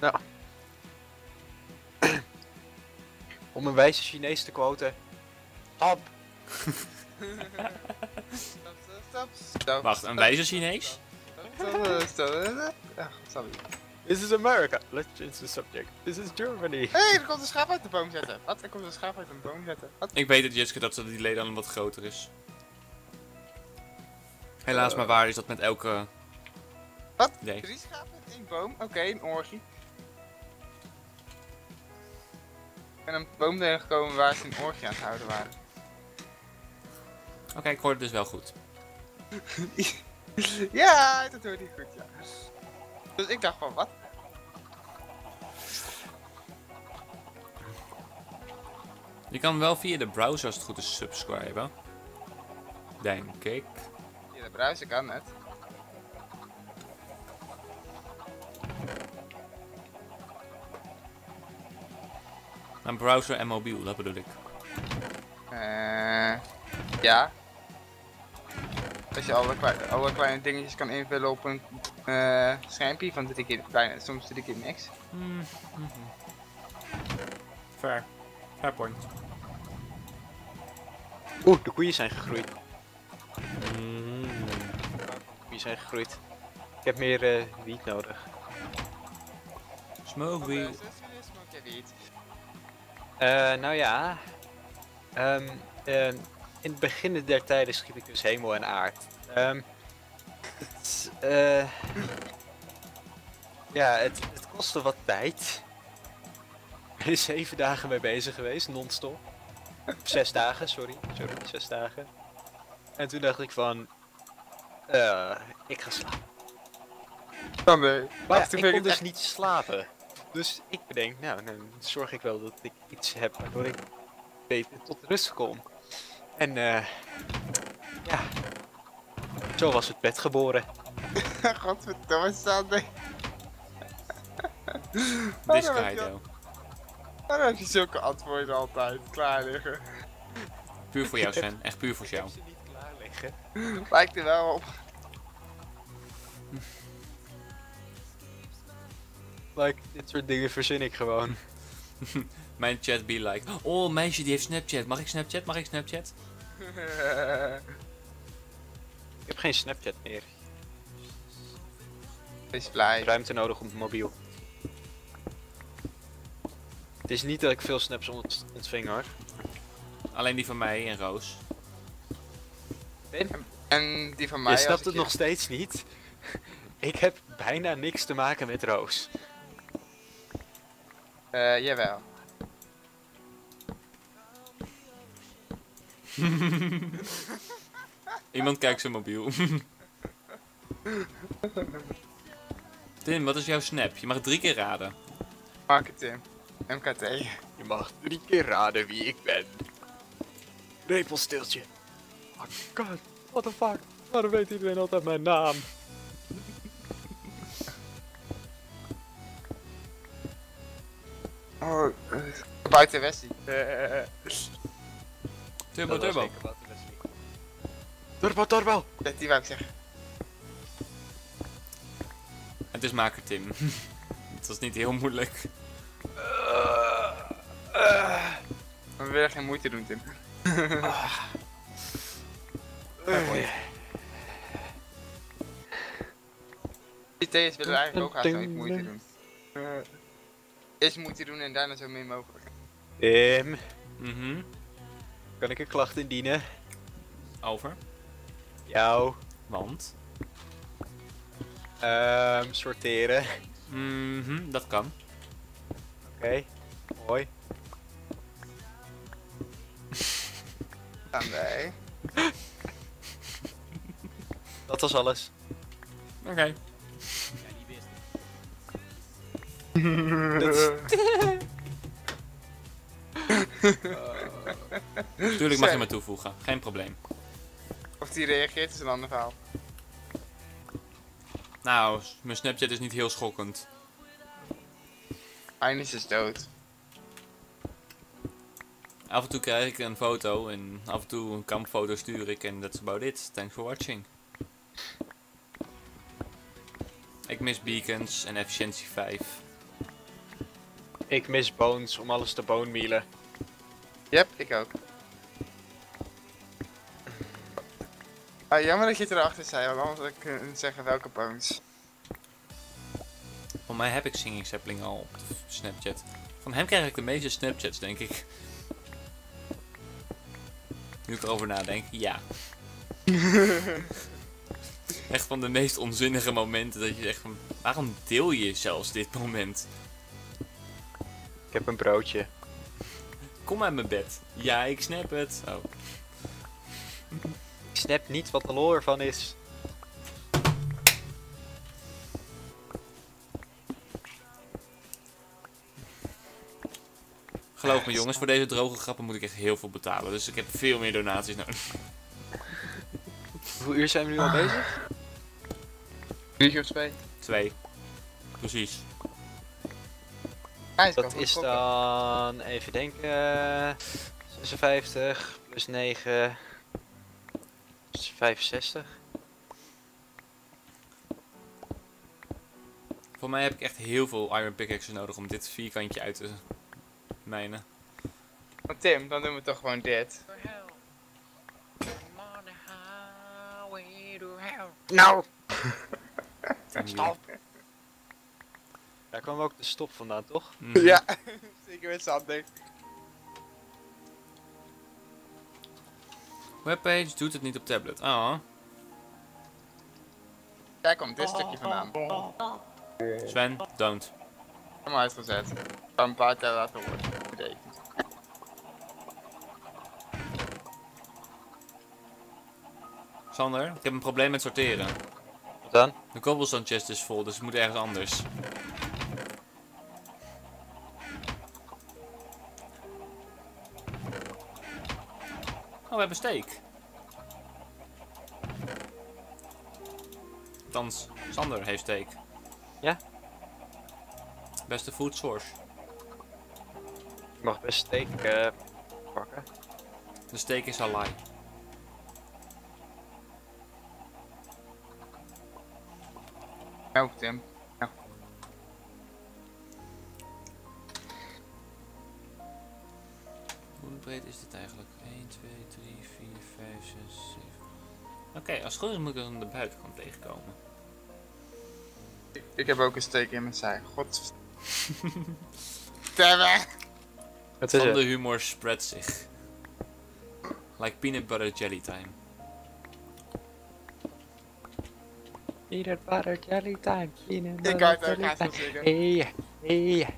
*clears throat* Om een wijze Chinees te quoten. Hop. Stop, stop, stop. Wacht, een wijze Chinees? Stop, *laughs* stop. Ja, sorry. This is America. Let's change the subject. This is Germany. Hé, hey, er komt een schaap uit de boom zetten. Wat? Er komt een schaap uit de boom zetten. Wat? Ik weet het, Jitske, dat ze die leden wat groter is. Helaas maar waar is dat met elke... Wat? Nee. Drie schapen in één boom? Oké, een orgie. Ik ben een boom tegengekomen waar ze een orgie aan het houden waren. Oké, ik hoorde het dus wel goed. *laughs* ja, dat hoorde ik goed, ja. Dus ik dacht van, wat? Je kan wel via de browser als het goed is subscriben. Denk ik. Ja, de browser kan het. Een browser en mobiel, dat bedoel ik. Eh, ja. Als je alle, klei- alle kleine dingetjes kan invullen op een eh schermpje van drie keer bijna, soms drie keer niks. Hmm, mhm. Fair. Fair point. Oeh, de koeien zijn gegroeid. Mm. De koeien zijn gegroeid. Ik heb meer eh wiet nodig. Smoke weed. Eh, nou ja. Ehm, ehm, in het begin der tijden schiep ik dus hemel en aard. Ehm, het, eh, ja, het, het kostte wat tijd. Ik *laughs* ben er zeven dagen mee bezig geweest, non-stop. Zes dagen, sorry. Sorry, zes dagen. En toen dacht ik van... eh, ik ga slapen. Dan nee. Maar ja, ik kon dus niet slapen. Dus ik bedenk, nou, dan zorg ik wel dat ik iets heb waardoor ik beter tot rust kom. En eh ja, zo was het bed geboren. *laughs* Godverdomme, Sander. This guy though. Waarom heb je zulke antwoorden altijd klaar liggen? Puur voor jou Sven, echt puur voor jou. ze niet klaar liggen. Lijkt er wel op. Like, dit soort dingen verzin ik gewoon. *laughs* Mijn chat be like, oh meisje die heeft Snapchat, mag ik Snapchat, mag ik Snapchat? Ik heb geen Snapchat meer. Wees Ik blij. ruimte nodig op het mobiel. Het is niet dat ik veel snaps ont ontving hoor. Alleen die van mij en Roos. En die van mij. Je snapt het je- nog steeds niet. *laughs* Ik heb bijna niks te maken met Roos. Eh, jawel. *laughs* Iemand kijkt zijn mobiel. *laughs* Tim, wat is jouw snap? Je mag drie keer raden. Marketing. MKT. Je mag drie keer raden wie ik ben. Repelstiltje. Oh god, what the fuck. Waarom weet iedereen altijd mijn naam? *laughs* Oh, eh, buiten Wesley. Eh, Turbo, turbo. Turbo, turbo. ja, die wou ik zeggen. Het is maker Tim. *laughs* Het was niet heel moeilijk. We willen geen moeite doen, Tim. Die TS willen we eigenlijk ook graag nooit moeite doen. Eh, Eerst moeite doen en daarna zo min mogelijk. Tim, Mhm. kan ik een klacht indienen? Over. Jou. Want. Ehm, sorteren. Mhm, dat kan. Oké, mooi. Dan wij. Dat was alles. Oké. Tuurlijk mag je me toevoegen, geen probleem. Of die reageert is een ander verhaal. Nou, mijn Snapchat is niet heel schokkend. Ines is dood. Af en toe krijg ik een foto en af en toe een kampfoto stuur ik en that's about it. Thanks for watching. Ik mis beacons en efficiëntie 5. Ik mis bones om alles te bone mealen. Yep, ik ook. Ah, jammer dat je het erachter zei, want anders had ik kunnen zeggen welke bones. Voor mij heb ik Singing Sapling al op Snapchat. Van hem krijg ik de meeste Snapchats, denk ik. Nu ik erover nadenk, ja. *laughs* echt van de meest onzinnige momenten dat je zegt van... Waarom deel je zelfs dit moment? Ik heb een broodje. Kom uit mijn bed. Ja, ik snap het. Oh. Ik snap niet wat de lol ervan is. Geloof me jongens, voor deze droge grappen moet ik echt heel veel betalen. Dus ik heb veel meer donaties nodig. Hoeveel uur zijn we nu al bezig? Drie of twee? Twee. Precies. Dat is dan, even denken, 56 plus 9 is 65. Voor mij heb ik echt heel veel iron pickaxes nodig om dit vierkantje uit te mijnen. Want Tim, dan doen we toch gewoon dit. Nou! *laughs* Stop. Daar kwam ook de stop vandaan, toch? Ja, *laughs* zeker met Sander. Webpage doet het niet op tablet. Oh. Daar komt dit stukje vandaan. Sven, don't. Helemaal uitgezet. Van een paar tellen laten. Betekent. Sander, ik heb een probleem met sorteren. Wat dan? De cobblestone chest is vol, dus het moet ergens anders. Oh, we hebben steak. Althans, Sander heeft steak. Ja? Beste food source. Ik mag best steak eh, pakken. De steak is alai. Nou, Tim. Hoe breed is dit eigenlijk? 1, 2, 3, 4, 5, 6, 7. Oké, als het goed is moet ik aan de buitenkant tegenkomen. Ik, ik heb ook een steek in mijn zij. God. *laughs* Temme! Wat is Sander het? humor spreadt zich. Like peanut butter jelly time. Peanut butter jelly time. Peanut Ik kan het ook zeggen. Hey, hey.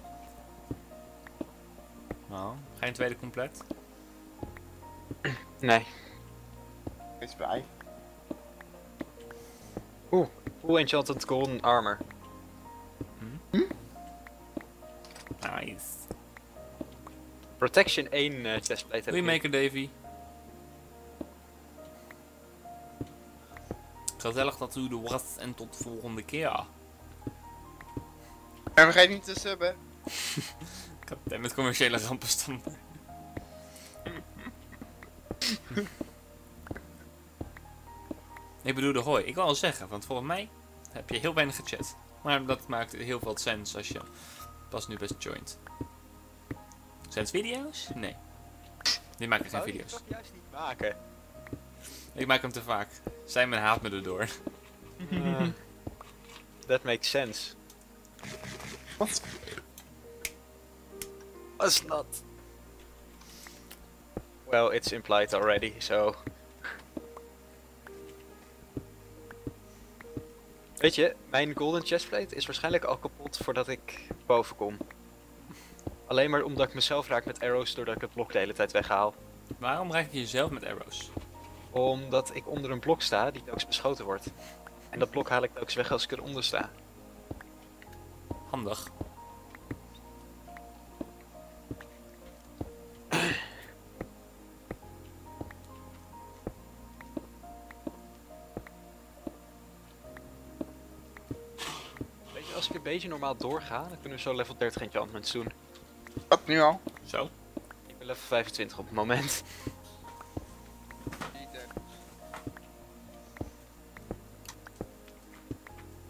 Nou, geen tweede compleet. Nee. Is bij. Full enchanted golden armor. Nice. Protection 1 eh, chestplate heb ik nu. Remaker Davy. Gezellig dat u er was en tot de volgende keer. En vergeet niet te subben. *laughs* Kapitein met commerciële rampenstand. ik bedoel de hoi. Ik wil al zeggen, want volgens mij heb je heel weinig gechat. Maar dat maakt heel veel sens als je pas nu best joint. Zijn het video's? Nee. Dit maak ik geen je video's. toch juist niet maken? Ik maak hem te vaak. Simon haat me erdoor. Eh, that makes sense. Wat? Was not. Well, it's implied already, so. Weet je, mijn golden chestplate is waarschijnlijk al kapot voordat ik boven kom. Alleen maar omdat ik mezelf raak met arrows doordat ik het blok de hele tijd weghaal. Waarom raak je jezelf met arrows? Omdat ik onder een blok sta die telkens beschoten wordt. En dat blok haal ik telkens weg als ik eronder sta. Handig. Ik een beetje normaal doorga, dan kunnen we zo level 30 enchantments doen. Wat nu al? Zo. Ik ben level 25 op het moment.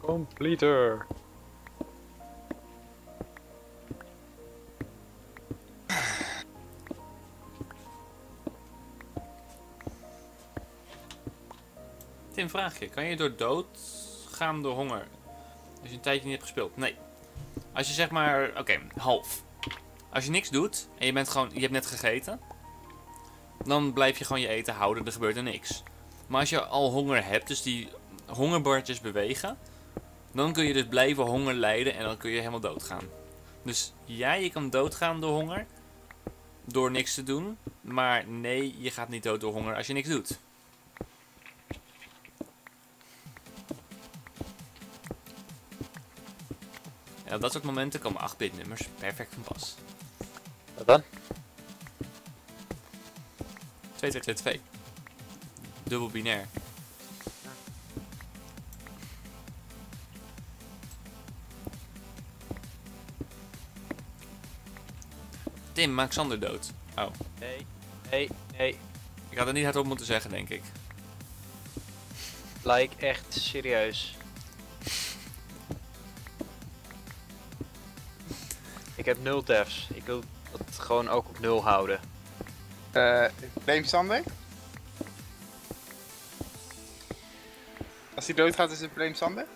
Completer. Tim, vraag je. Kan je door dood gaan door honger? Als je een tijdje niet hebt gespeeld? Nee. Als je zeg maar... Oké, half. Als je niks doet en je, bent gewoon, je hebt net gegeten... Dan blijf je gewoon je eten houden. Er gebeurt er niks. Maar als je al honger hebt, dus die hongerbordjes bewegen... Dan kun je dus blijven honger lijden en dan kun je helemaal doodgaan. Dus ja, je kan doodgaan door honger. Door niks te doen. Maar nee, je gaat niet dood door honger als je niks doet. En op dat soort momenten komen 8-bit nummers perfect van pas. Wat dan? 2222. Dubbel binair. Tim, maak Sander dood. Oh, Nee, nee, nee. ik had het niet hardop moeten zeggen, denk ik. Like echt serieus. Ik heb nul defs. Ik wil dat gewoon ook op nul houden. Eh, Blame Sander? Als hij doodgaat is het Blame Sander?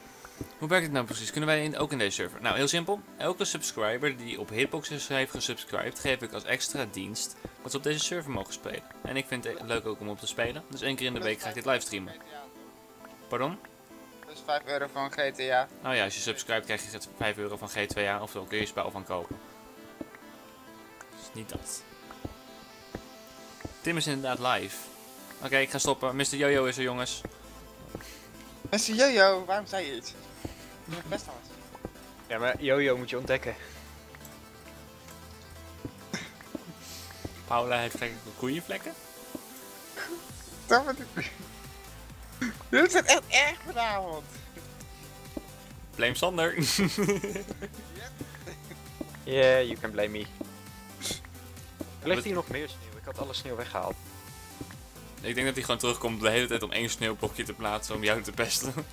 Hoe werkt het nou precies? Kunnen wij in, ook in deze server? Nou, heel simpel. Elke subscriber die op Hitbox heeft gesubscribed, geef ik als extra dienst dat ze op deze server mogen spelen. En ik vind het leuk ook om op te spelen. Dus één keer in de week ga ik dit livestreamen. Pardon? Dus 5 euro van GTA. Nou ja, als je subscribt krijg je het 5 euro van G2A of dan kun je je spel van kopen. Dus niet dat. Tim is inderdaad live. Oké, ik ga stoppen. Mr. Jojo is er jongens. Mensen, jojo, waarom zei je iets? Je hebt best alles. Ja, maar Jojo moet je ontdekken. Paula heeft gekke koeienvlekken. Dat wordt het. *laughs* Dit is echt erg vanavond. Blame Sander. *laughs* Yeah, you can blame me. Er ligt hier nog meer sneeuw. Ik had alle sneeuw weggehaald. ik denk dat hij gewoon terugkomt de hele tijd om één sneeuwblokje te plaatsen om jou te pesten. *laughs*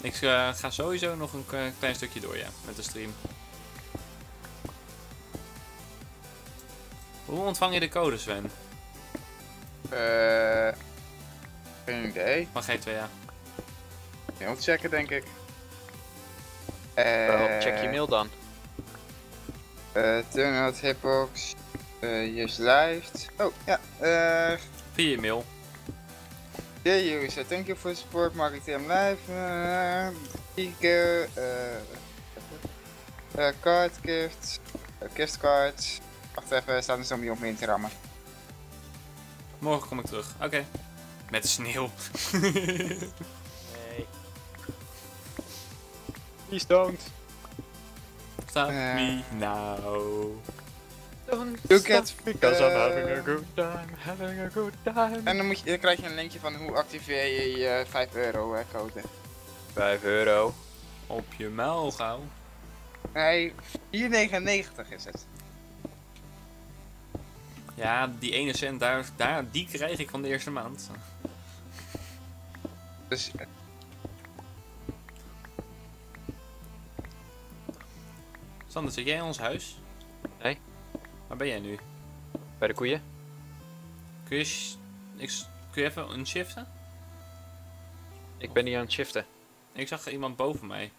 Ik eh, ga sowieso nog een k- klein stukje door, ja, met de stream. Hoe ontvang je de code, Sven? Eh. geen idee. Van G2A. Mail checken, denk ik. Eh. Wel, check je mail dan. Eh, turn out hitbox. Eh, yes live. Oh, ja. Eh. Via je mail. Dear user, thank you for support Marketing Live. Uh, Ike, uh, uh, card gift, uh, gift cards. Wacht even, er staat een zombie om me in te rammen. Morgen kom ik terug. Oké. Met de sneeuw. Nee. Please don't. Stop Eh. me now. Don't You get, Because I'm eh, having a good time, having a good time. En dan, moet je, dan krijg je een linkje van hoe activeer je je 5 euro eh, code. 5 euro. Op je muil gauw. Nee, 4,99 is het. Ja, die ene cent, daar, daar, die krijg ik van de eerste maand. Dus eh, Sander, zit jij in ons huis? Nee. Waar ben jij nu? Bij de koeien? Kun je, ik, kun je even unshiften? Ik ben niet aan het shiften. Ik zag iemand boven mij.